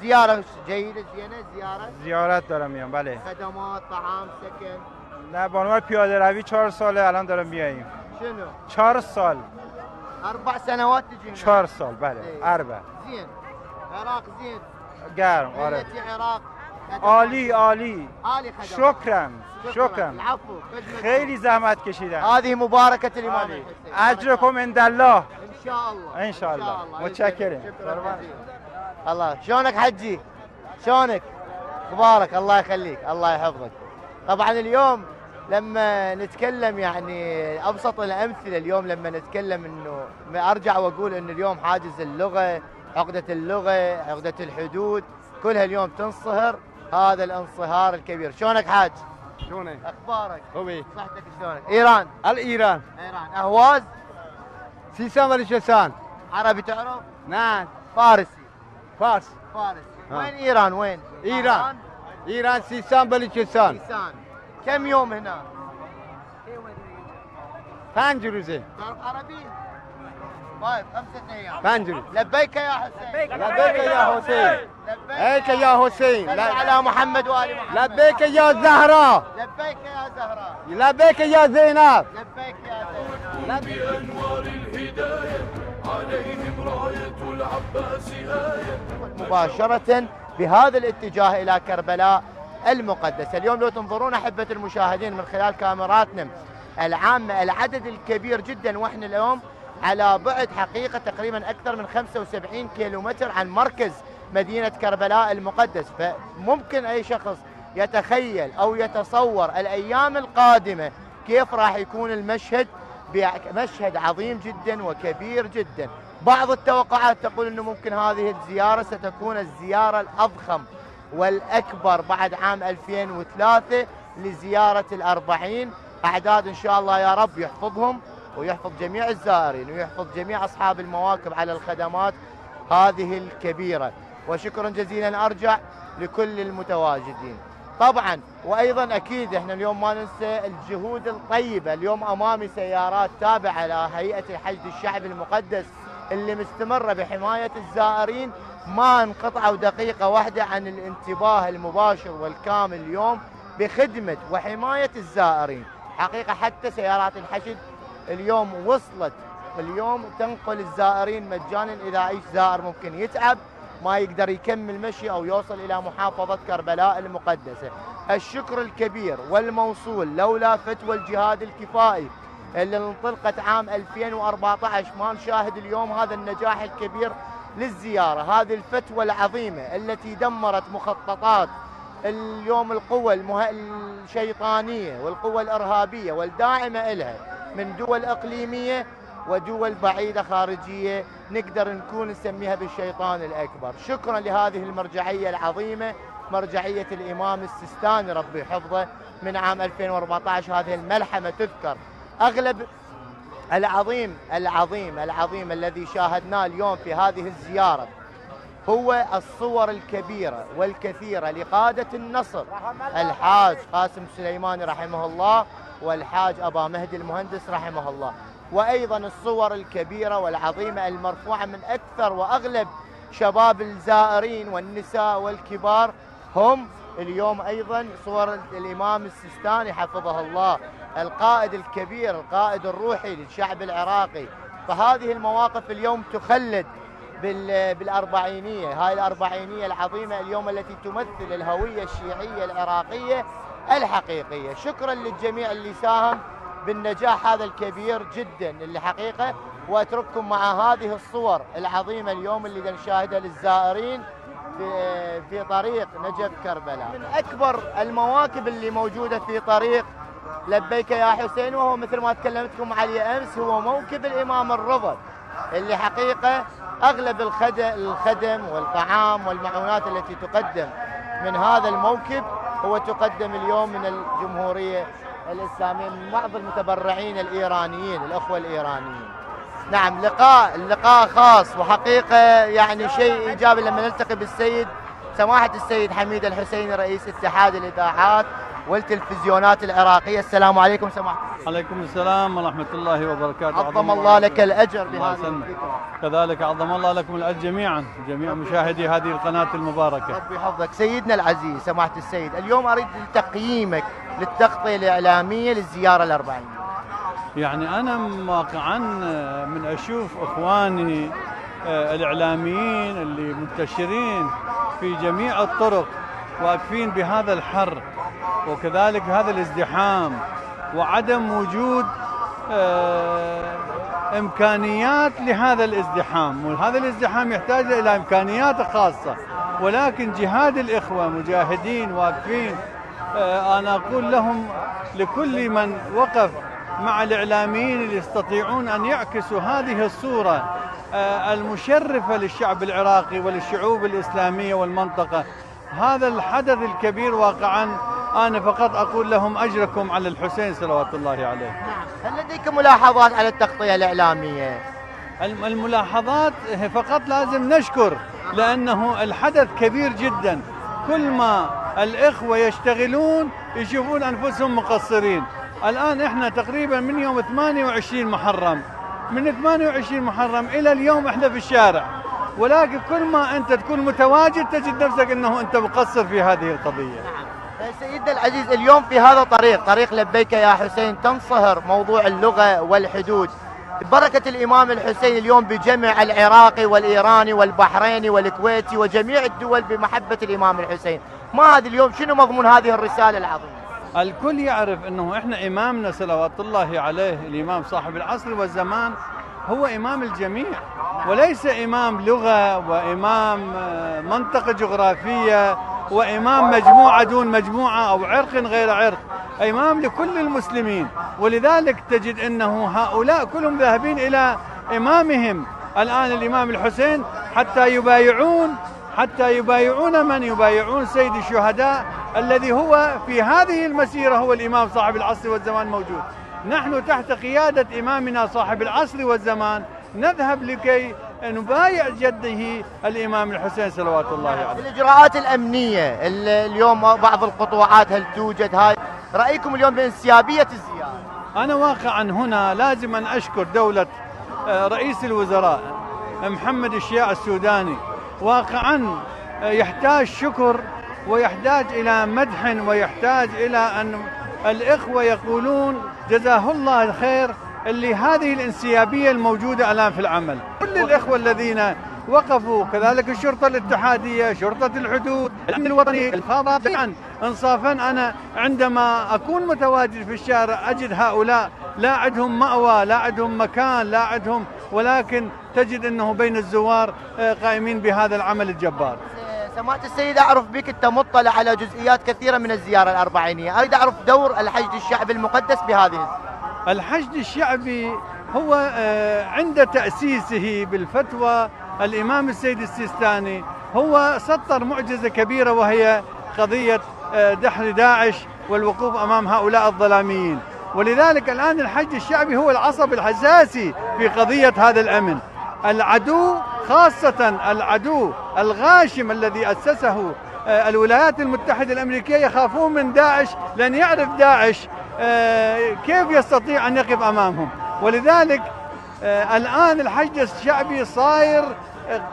زيارة جيدة زينة زیارت زیارت دارم میام بله. خدمات طعام سكن نه به عنوان پیاده روی چهار ساله الان دارم میاییم. شنو؟ چهار سال. أربع سنوات تجينا. چهار سال بله إيه. أربع. زين. عراق زين. ملتي عراق. خدمات. عالی عالی عالی خدمات شکرم شکرم العفو. خیلی زحمت کشیدم هذه مباركه الامام اجرکم عند الله. ان شاء الله ان شاء الله متشکرم. شكرا جزيلا. الله شلونك حجي؟ شلونك؟ أخبارك الله يخليك. الله يحفظك. طبعا اليوم لما نتكلم يعني أبسط الأمثلة اليوم لما نتكلم إنه أرجع وأقول انه اليوم حاجز اللغة عقدة اللغة عقدة الحدود كلها اليوم تنصهر. هذا الانصهار الكبير. شلونك حاج؟ شلونك؟ أخبارك؟ هوي صحتك شلونك؟ إيران؟ الإيران. إيران. أهواز؟ سيسان بلوچستان عربي تعرف؟ نعم. فارسي. فارس. فارسي. ها. وين إيران؟ وين؟ إيران. إيران؟ سيسان بلوچستان سيسان. كم يوم هنا؟ پنج روزه طيب خمسة پنج روز لبيك يا حسين. لبيك. يا حسين. لبيك. يا حسين. صل على محمد وآل محمد. لبيك يا زهراء لبيك يا زهراء لبيك يا زينب. لبيك يا زينب. بأنوار الهداية عليهم راية العباس آية مباشرة بهذا الاتجاه إلى كربلاء المقدسة. اليوم لو تنظرون أحبة المشاهدين من خلال كاميراتنا العامة العدد الكبير جدا وإحنا اليوم على بعد حقيقة تقريبا أكثر من 75 كيلومتر عن مركز مدينة كربلاء المقدس. فممكن أي شخص يتخيل أو يتصور الأيام القادمة كيف راح يكون المشهد؟ مشهد عظيم جدا وكبير جدا. بعض التوقعات تقول أنه ممكن هذه الزيارة ستكون الزيارة الأضخم والأكبر بعد عام 2003 لزيارة الأربعين. أعداد إن شاء الله يا رب يحفظهم ويحفظ جميع الزائرين ويحفظ جميع أصحاب المواكب على الخدمات هذه الكبيرة. وشكرا جزيلا أرجع لكل المتواجدين. طبعا وأيضا أكيد إحنا اليوم ما ننسى الجهود الطيبة. اليوم أمامي سيارات تابعة لهيئة الحشد الشعبي المقدس اللي مستمرة بحماية الزائرين. ما انقطعوا دقيقة واحدة عن الانتباه المباشر والكامل اليوم بخدمة وحماية الزائرين حقيقة حتى سيارات الحشد اليوم وصلت اليوم تنقل الزائرين مجانا إذا أي زائر ممكن يتعب ما يقدر يكمل مشي أو يوصل إلى محافظة كربلاء المقدسة. الشكر الكبير والموصول لولا فتوى الجهاد الكفائي اللي انطلقت عام 2014 ما نشاهد اليوم هذا النجاح الكبير للزيارة، هذه الفتوى العظيمة التي دمرت مخططات اليوم القوى المه... الشيطانية والقوى الإرهابية والداعمة لها من دول إقليمية ودول بعيدة خارجية نقدر نكون نسميها بالشيطان الأكبر. شكرا لهذه المرجعية العظيمة مرجعية الإمام السيستاني ربي حفظه من عام 2014 هذه الملحمة تذكر أغلب العظيم العظيم العظيم الذي شاهدناه اليوم في هذه الزيارة هو الصور الكبيرة والكثيرة لقادة النصر الحاج قاسم سليماني رحمه الله والحاج أبا مهدي المهندس رحمه الله. وأيضا الصور الكبيرة والعظيمة المرفوعة من أكثر وأغلب شباب الزائرين والنساء والكبار هم اليوم أيضا صور الإمام السيستاني حفظه الله القائد الكبير القائد الروحي للشعب العراقي. فهذه المواقف اليوم تخلد بالأربعينية. هاي الأربعينية العظيمة اليوم التي تمثل الهوية الشيعية العراقية الحقيقية. شكرا للجميع اللي ساهم بالنجاح هذا الكبير جدا اللي حقيقه وأترككم مع هذه الصور العظيمة اليوم اللي نشاهدها للزائرين في في طريق نجف كربلاء. من أكبر المواكب اللي موجودة في طريق لبيك يا حسين وهو مثل ما تكلمتكم عليه أمس هو موكب الإمام الرضا اللي حقيقة أغلب الخدم والطعام والمعونات التي تقدم من هذا الموكب هو تقدم اليوم من الجمهورية الإسلامية من بعض المتبرعين الإيرانيين الأخوة الإيرانيين. نعم لقاء اللقاء خاص وحقيقة يعني شيء إيجابي لما نلتقي بالسيد سماحة السيد حميد الحسيني رئيس اتحاد الإذاعات والتلفزيونات العراقية. السلام عليكم سماحة. عليكم السلام ورحمة الله وبركاته. عظم الله لك الأجر بهذه الذكرى كذلك عظم الله لكم الأجر جميعا. جميع مشاهدي هذه القناة المباركة. ربي يحفظك سيدنا العزيز سماحة السيد اليوم أريد تقييمك للتغطية الإعلامية للزيارة الأربعين. يعني أنا واقعا من أشوف إخواني الإعلاميين اللي منتشرين في جميع الطرق واقفين بهذا الحر وكذلك هذا الازدحام وعدم وجود آه، إمكانيات لهذا الازدحام. وهذا الازدحام يحتاج إلى إمكانيات خاصة. ولكن جهاد الإخوة مجاهدين واقفين آه، أنا أقول لهم لكل من وقف مع الإعلاميين اللي يستطيعون أن يعكسوا هذه الصورة آه، المشرفة للشعب العراقي وللشعوب الإسلامية والمنطقة. هذا الحدث الكبير واقعا أنا فقط أقول لهم أجركم على الحسين صلوات الله عليه. هل لديكم ملاحظات على التغطية الإعلامية؟ الم- الملاحظات فقط لازم نشكر لأنه الحدث كبير جدا. كل ما الإخوة يشتغلون يشوفون أنفسهم مقصرين. الآن إحنا تقريبا من يوم 28 محرم. من 28 محرم إلى اليوم إحنا في الشارع. ولكن كل ما أنت تكون متواجد تجد نفسك أنه أنت مقصر في هذه القضية. سيدنا العزيز اليوم في هذا الطريق طريق لبيك يا حسين تنصهر موضوع اللغة والحدود. بركة الإمام الحسين اليوم بجمع العراقي والإيراني والبحريني والكويتي وجميع الدول بمحبة الإمام الحسين. ما هذا اليوم؟ شنو مضمون هذه الرسالة العظيمة؟ الكل يعرف إنه إحنا إمامنا صلوات الله عليه الإمام صاحب العصر والزمان هو إمام الجميع وليس إمام لغة وإمام آه، منطقة جغرافية وإمام مجموعة دون مجموعة أو عرق غير عرق. إمام لكل المسلمين. ولذلك تجد إنه هؤلاء كلهم ذاهبين إلى إمامهم. الآن الإمام الحسين حتى يبايعون حتى يبايعون من؟ يبايعون سيد الشهداء الذي هو في هذه المسيرة هو الإمام صاحب العصر والزمان موجود. نحن تحت قيادة إمامنا صاحب العصر والزمان نذهب لكي نبايع جده الإمام الحسين صلوات الله عليه. الإجراءات الأمنية ال- اليوم بعض القطوعات هل توجد هاي؟ رأيكم اليوم بانسيابية الزيارة؟ أنا واقعا هنا لازم أن أشكر دولة آه، رئيس الوزراء محمد الشياع السوداني. واقعا آه، يحتاج شكر ويحتاج إلى مدح ويحتاج إلى أن الإخوة يقولون جزاه الله الخير اللي هذه الانسيابية الموجودة الآن في العمل. كل الإخوة الذين وقفوا كذلك الشرطة الاتحادية شرطة الحدود الأمن الوطني جميعا انصافا أنا عندما أكون متواجد في الشارع أجد هؤلاء لا عندهم مأوى لا عندهم مكان لا عندهم ولكن تجد أنه بين الزوار آه، قائمين بهذا العمل الجبار. سماحة السيد أعرف بك أنت مطلع على جزئيات كثيرة من الزيارة الأربعينية. أريد أعرف دور الحشد الشعبي المقدس بهذه الزيارة. الحشد الشعبي هو آه، عند تأسيسه بالفتوى الإمام السيد السيستاني هو سطر معجزة كبيرة وهي قضية آه، دحر داعش والوقوف أمام هؤلاء الظلاميين. ولذلك الآن الحشد الشعبي هو العصب الحساسي في قضية هذا الأمن. العدو خاصة العدو الغاشم الذي أسسه آه، الولايات المتحدة الأمريكية يخافون من داعش لأن يعرف داعش آه، كيف يستطيع أن يقف أمامهم. ولذلك آه، الآن الحشد الشعبي صاير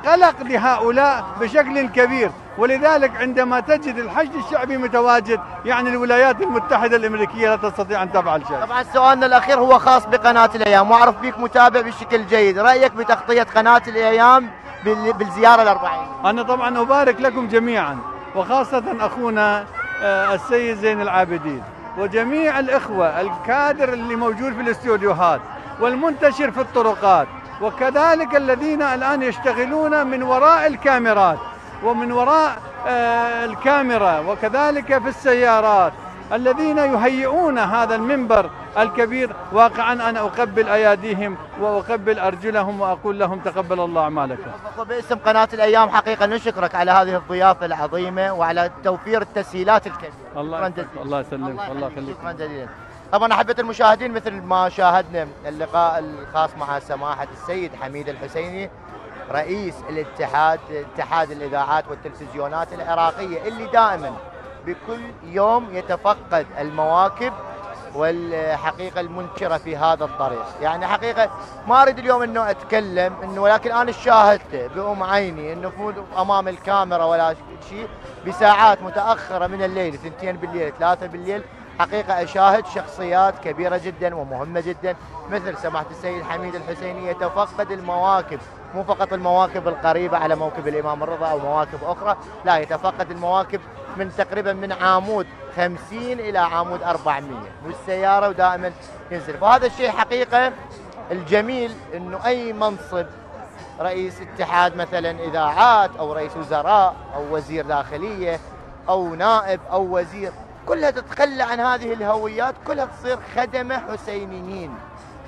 قلق لهؤلاء بشكل كبير. ولذلك عندما تجد الحشد الشعبي متواجد يعني الولايات المتحدة الأمريكية لا تستطيع أن تفعل شيء. طبعا سؤالنا الأخير هو خاص بقناة الأيام. وأعرف بك متابع بشكل جيد. رأيك بتغطية قناة الأيام بال- بالزيارة الأربعين؟ أنا طبعا أبارك لكم جميعا وخاصة أخونا آه، السيد زين العابدين وجميع الإخوة الكادر اللي موجود في الاستوديوهات والمنتشر في الطرقات. وكذلك الذين الآن يشتغلون من وراء الكاميرات ومن وراء آه، الكاميرا وكذلك في السيارات. الذين يهيئون هذا المنبر الكبير واقعا أنا أقبل أياديهم وأقبل أرجلهم وأقول لهم تقبل الله أعمالكم. باسم قناة الأيام حقيقة نشكرك على هذه الضيافة العظيمة وعلى توفير التسهيلات الكبيرة. الله شكرا جزيلا. الله يسلمك الله يخليك. شكرا جزيلا. طبعا أحبة المشاهدين مثل ما شاهدنا اللقاء الخاص مع سماحة السيد حميد الحسيني رئيس الاتحاد اتحاد الإذاعات والتلفزيونات العراقية اللي دائما بكل يوم يتفقد المواكب والحقيقة المنشرة في هذا الطريق. يعني حقيقة ما أريد اليوم أنه أتكلم أنه ولكن أنا شاهدته بأم عيني أنه فوت أمام الكاميرا ولا شيء بساعات متأخرة من الليل اثنتين بالليل ثلاثة بالليل حقيقة أشاهد شخصيات كبيرة جدا ومهمة جدا مثل سماحة السيد حميد الحسيني يتفقد المواكب مو فقط المواكب القريبة على موكب الإمام الرضا أو مواكب أخرى لا يتفقد المواكب من تقريبا من عامود 50 إلى عامود 400 والسيارة ودائما ينزل. فهذا الشيء حقيقة الجميل أنه أي منصب رئيس اتحاد مثلا إذاعات أو رئيس وزراء أو وزير داخلية أو نائب أو وزير كلها تتخلى عن هذه الهويات كلها تصير خدمة حسينيين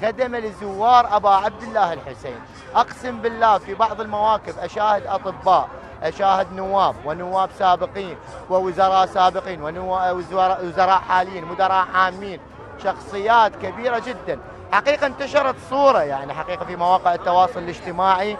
خدمة لزوار أبا عبد الله الحسين. أقسم بالله في بعض المواقف أشاهد أطباء أشاهد نواب ونواب سابقين ووزراء سابقين ووزراء وزراء حاليين مدراء عامين شخصيات كبيرة جدا. حقيقة انتشرت صورة يعني حقيقة في مواقع التواصل الاجتماعي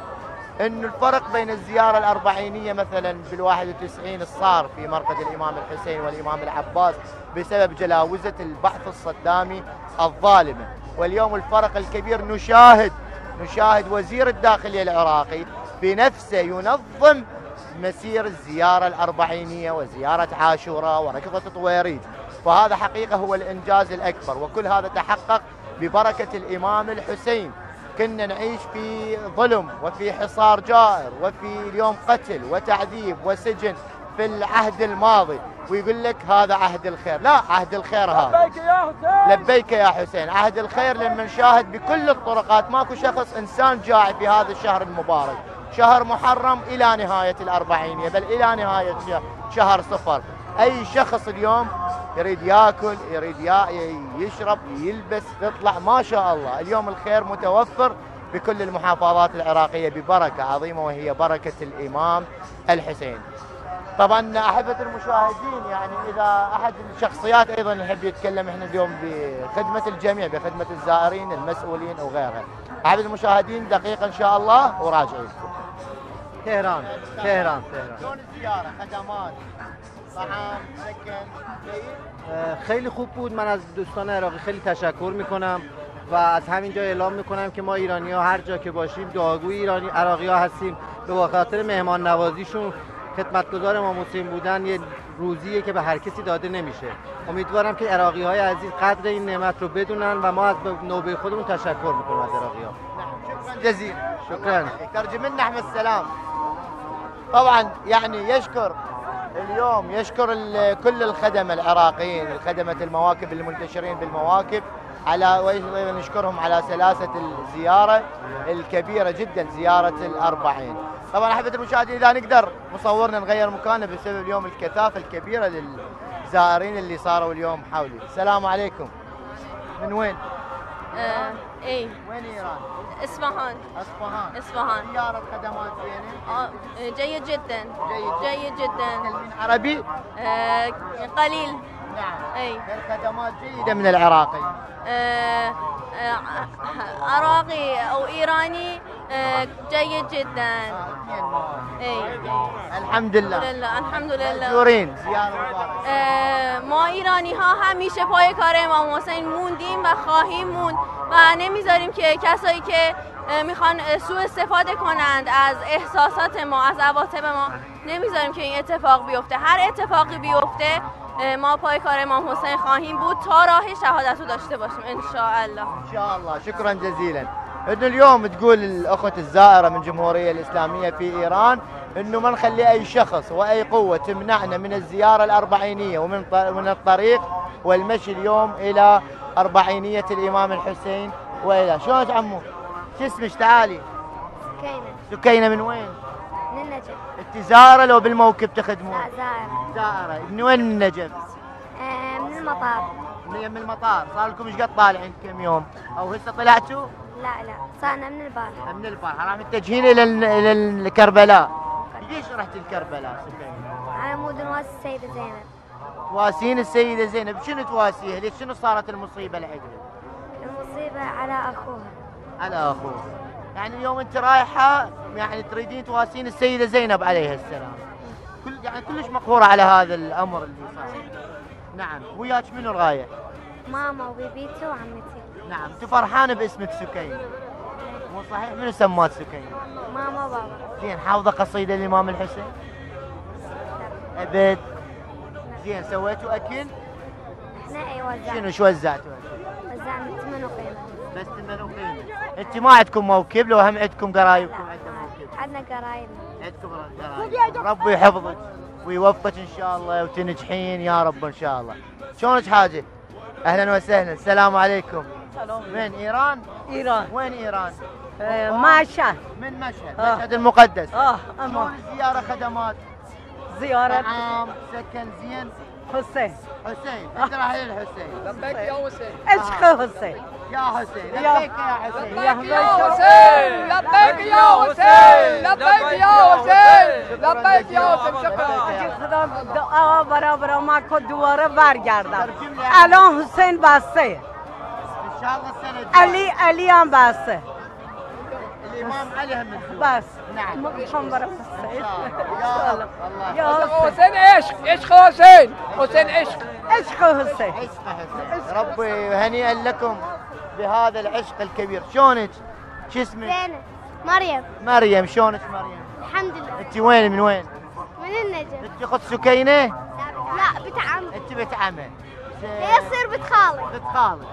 انه الفرق بين الزيارة الأربعينية مثلا بالواحد وتسعين صار في مرقد الإمام الحسين والإمام العباس بسبب جلاوزة البعث الصدامي الظالمة. واليوم الفرق الكبير نشاهد نشاهد وزير الداخلية العراقي بنفسه ينظم مسير الزيارة الأربعينية وزيارة عاشوراء وركضة طويريد. فهذا حقيقة هو الإنجاز الأكبر وكل هذا تحقق ببركة الإمام الحسين. كنا نعيش في ظلم وفي حصار جائر وفي اليوم قتل وتعذيب وسجن في العهد الماضي ويقول لك هذا عهد الخير. لا عهد الخير هذا. لبيك يا حسين. لبيك يا حسين. عهد الخير لما نشاهد بكل الطرقات. ماكو شخص إنسان جائع في هذا الشهر المبارك. شهر محرم إلى نهاية الاربعينيه بل إلى نهاية شهر صفر. أي شخص اليوم يريد ياكل يريد يا يشرب يلبس يطلع ما شاء الله. اليوم الخير متوفر بكل المحافظات العراقية ببركة عظيمة وهي بركة الإمام الحسين. طبعا أحبة المشاهدين يعني إذا أحد الشخصيات أيضا يحب يتكلم إحنا اليوم بخدمة الجميع بخدمة الزائرين المسؤولين وغيرها. أحبة المشاهدين دقيقة إن شاء الله وراجع لكم تهران تهران تهران. شلون الزيارة خدمات؟ خیلی خوب بود. من از دوستان عراقی خیلی تشکر می‌کنم و از همین جا اعلام می‌کنم که ما ایرانی ها هر جا که باشیم دعاگوی ایرانی عراقی ها هستیم. به خاطر مهمان نوازیشون خدمتگزار امام حسین بودن یه روزیه که به هر کسی داده نمیشه. امیدوارم که عراقی های عزیز قدر این نعمت رو بدونن و ما از به نوبه خودمون تشکر می‌کنیم از عراقی ها. شكرا جزيلا شكرا ترجم لنا احمد السلام. طبعا يعني يشكر اليوم يشكر كل الخدمة العراقيين الخدمة المواكب المنتشرين بالمواكب على وأيضا نشكرهم على سلاسة الزيارة الكبيرة جدا زيارة الأربعين. طبعا أحبة المشاهدين إذا نقدر مصورنا نغير مكانه بسبب اليوم الكثافة الكبيرة للزائرين اللي صاروا اليوم حولي. السلام عليكم. من وين؟ آه، اي وين إيران؟ إصفهان. إصفهان. إصفهان. زيارة خدمات زينة. آه، جيد جدا. جيد جدا. عربي؟ آه، قليل. نعم. اي الخدمات جيده من العراقي آه، عراقي او ايراني جيد جدا. اي الحمد لله لله الحمد لله اه، ما ایرانی ها همیشه پای کار امام حسین موندیم و خواهیم موند و نمی‌ذاریم که کسایی که می‌خوان سوء استفاده کنند از احساسات ما از عواطف ما. نمیذاریم که این اتفاق بیفته. هر اتفاقی بیفته آه، ما پای کار امام حسین خواهیم بود تا راه شهادت رو داشته باشیم ان الله ان شاء الله شكرا جزيلا انه اليوم تقول الاخت الزائرة من الجمهوريه الإسلامية في إيران إنه ما نخلي أي شخص وأي قوة تمنعنا من الزيارة الأربعينية ومن من الطريق والمشي اليوم إلى أربعينية الإمام الحسين وإلى. شلونك عمو؟ شو اسمك؟ تعالي؟ سكينة. سكينة من وين؟ النجف انت زائره لو بالموكب تخدمون؟ لا زائرة زائره من وين من النجف؟ آه، من المطار من يم المطار صار لكم إيش قد طالعين كم يوم؟ أو هسه طلعتوا؟ لا لا صارنا من البارحة من البارحه راح متجهين إلى ال- إلى الكربلاء ليش رحت الكربلاء؟ على مود نواس السيدة زينب تواسين السيدة زينب شنو تواسيها؟ ليش شنو صارت المصيبة العدل؟ المصيبة على أخوها على اخوه يعني اليوم انت رايحة يعني تريدين تواسين السيدة زينب عليها السلام. كل يعني كلش مقهورة على هذا الأمر اللي صار. نعم. وياك منو رايح؟ ماما وبيبيتي وعمتي. نعم. انت فرحانة باسمك سكينة. مو صحيح؟ منو سماك سكينة؟ ماما وبابا. زين حافظة قصيدة الإمام الحسين؟ أبد. زين سويتوا أكل؟ إحنا اي وزعنا. شنو شو وزعتوا؟ وزعنا ثمن وقيمة بس ثمن وقيمه انت ما عندكم موكب لو هم عندكم قرايبكم موكب. عندنا قرايبنا عندكم قرايب. ربي يحفظك ويوفقك إن شاء الله وتنجحين يا رب إن شاء الله. شلونك حاجة؟ أهلا وسهلا. السلام عليكم. من إيران؟ إيران. وين إيران؟ آه، مشهد من مشهد؟ آه. مشهد المقدس. آه شلون الزياره خدمات؟ زيارة. طعام سكن زين. حسين حسين انت رايح للحسين لبيك يا حسين عشق حسين يا حسين يا- لبيك يا حسين لبيك يا حسين لبيك يا حسين لبيك يا حسین. لبیک یا حسین. خدا دعا برابر ما کو دوباره برگردم. الان حسین بسته. علی علی هم بسته. الامام علي هم. بس. نعم. میخوام برم حسین يا الله. يا حسين عشق عشق حسین حسین عشق عشق حسین ربي هنيئا لكم بهذا العشق الكبير. شلونك؟ شو اسمك؟ زينب. مريم. مريم. شلونك مريم؟ الحمد لله. انت وين؟ من وين؟ من النجم. انت اخت سكينة؟ لا بنت عم انت بنت عمه هي تصير بنت خالي بنت خالد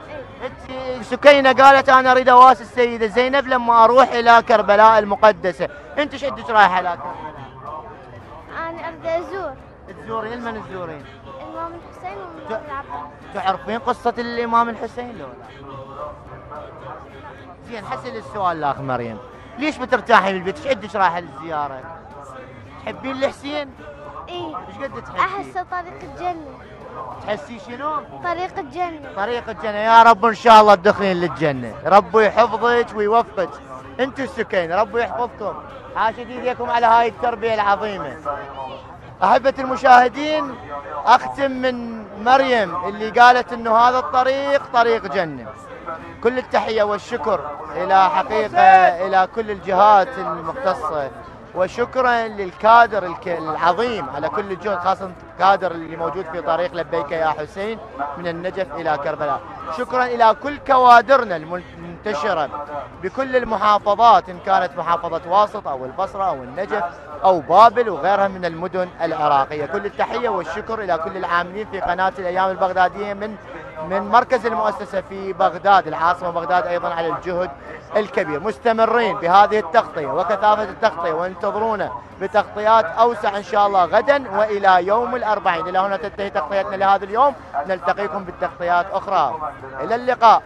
إنت سكينة قالت أنا أريد اواسي السيدة زينب لما أروح إلى كربلاء المقدسة، إنت إيش عندك رايحه إلى كربلاء؟ أنا اريد أزور تزورين من تزورين؟ الإمام الحسين والامام العباس تعرفين قصة الإمام الحسين لو لا؟ زين حسن السؤال الأخ مريم، ليش بترتاحي بالبيت؟ إيش عندك رايحه للزياره؟ تحبين الحسين؟ اي إيش قد تحبين؟ أحسه طريق الجنة تحسي شنو؟ طريق الجنة. طريق الجنة. يا رب إن شاء الله تدخلين للجنة. ربي يحفظك ويوفقك. أنتوا السكين ربي يحفظكم. حاشد ايديكم على هاي التربية العظيمة. أحبة المشاهدين أختم من مريم اللي قالت أنه هذا الطريق طريق جنة. كل التحية والشكر إلى حقيقة إلى كل الجهات المختصة. وشكرا للكادر العظيم على كل الجهد خاصة الكادر اللي موجود في طريق لبيك يا حسين من النجف إلى كربلاء. شكرا إلى كل كوادرنا المنتشرة بكل المحافظات إن كانت محافظة واسط أو البصرة أو النجف أو بابل وغيرها من المدن العراقية. كل التحية والشكر إلى كل العاملين في قناة الأيام البغدادية من من مركز المؤسسة في بغداد العاصمة بغداد أيضا على الجهد الكبير. مستمرين بهذه التغطية وكثافة التغطية وانتظرونا بتغطيات أوسع إن شاء الله غدا وإلى يوم الأربعين. إلى هنا تنتهي تغطيتنا لهذا اليوم. نلتقيكم بالتغطيات أخرى. إلى اللقاء.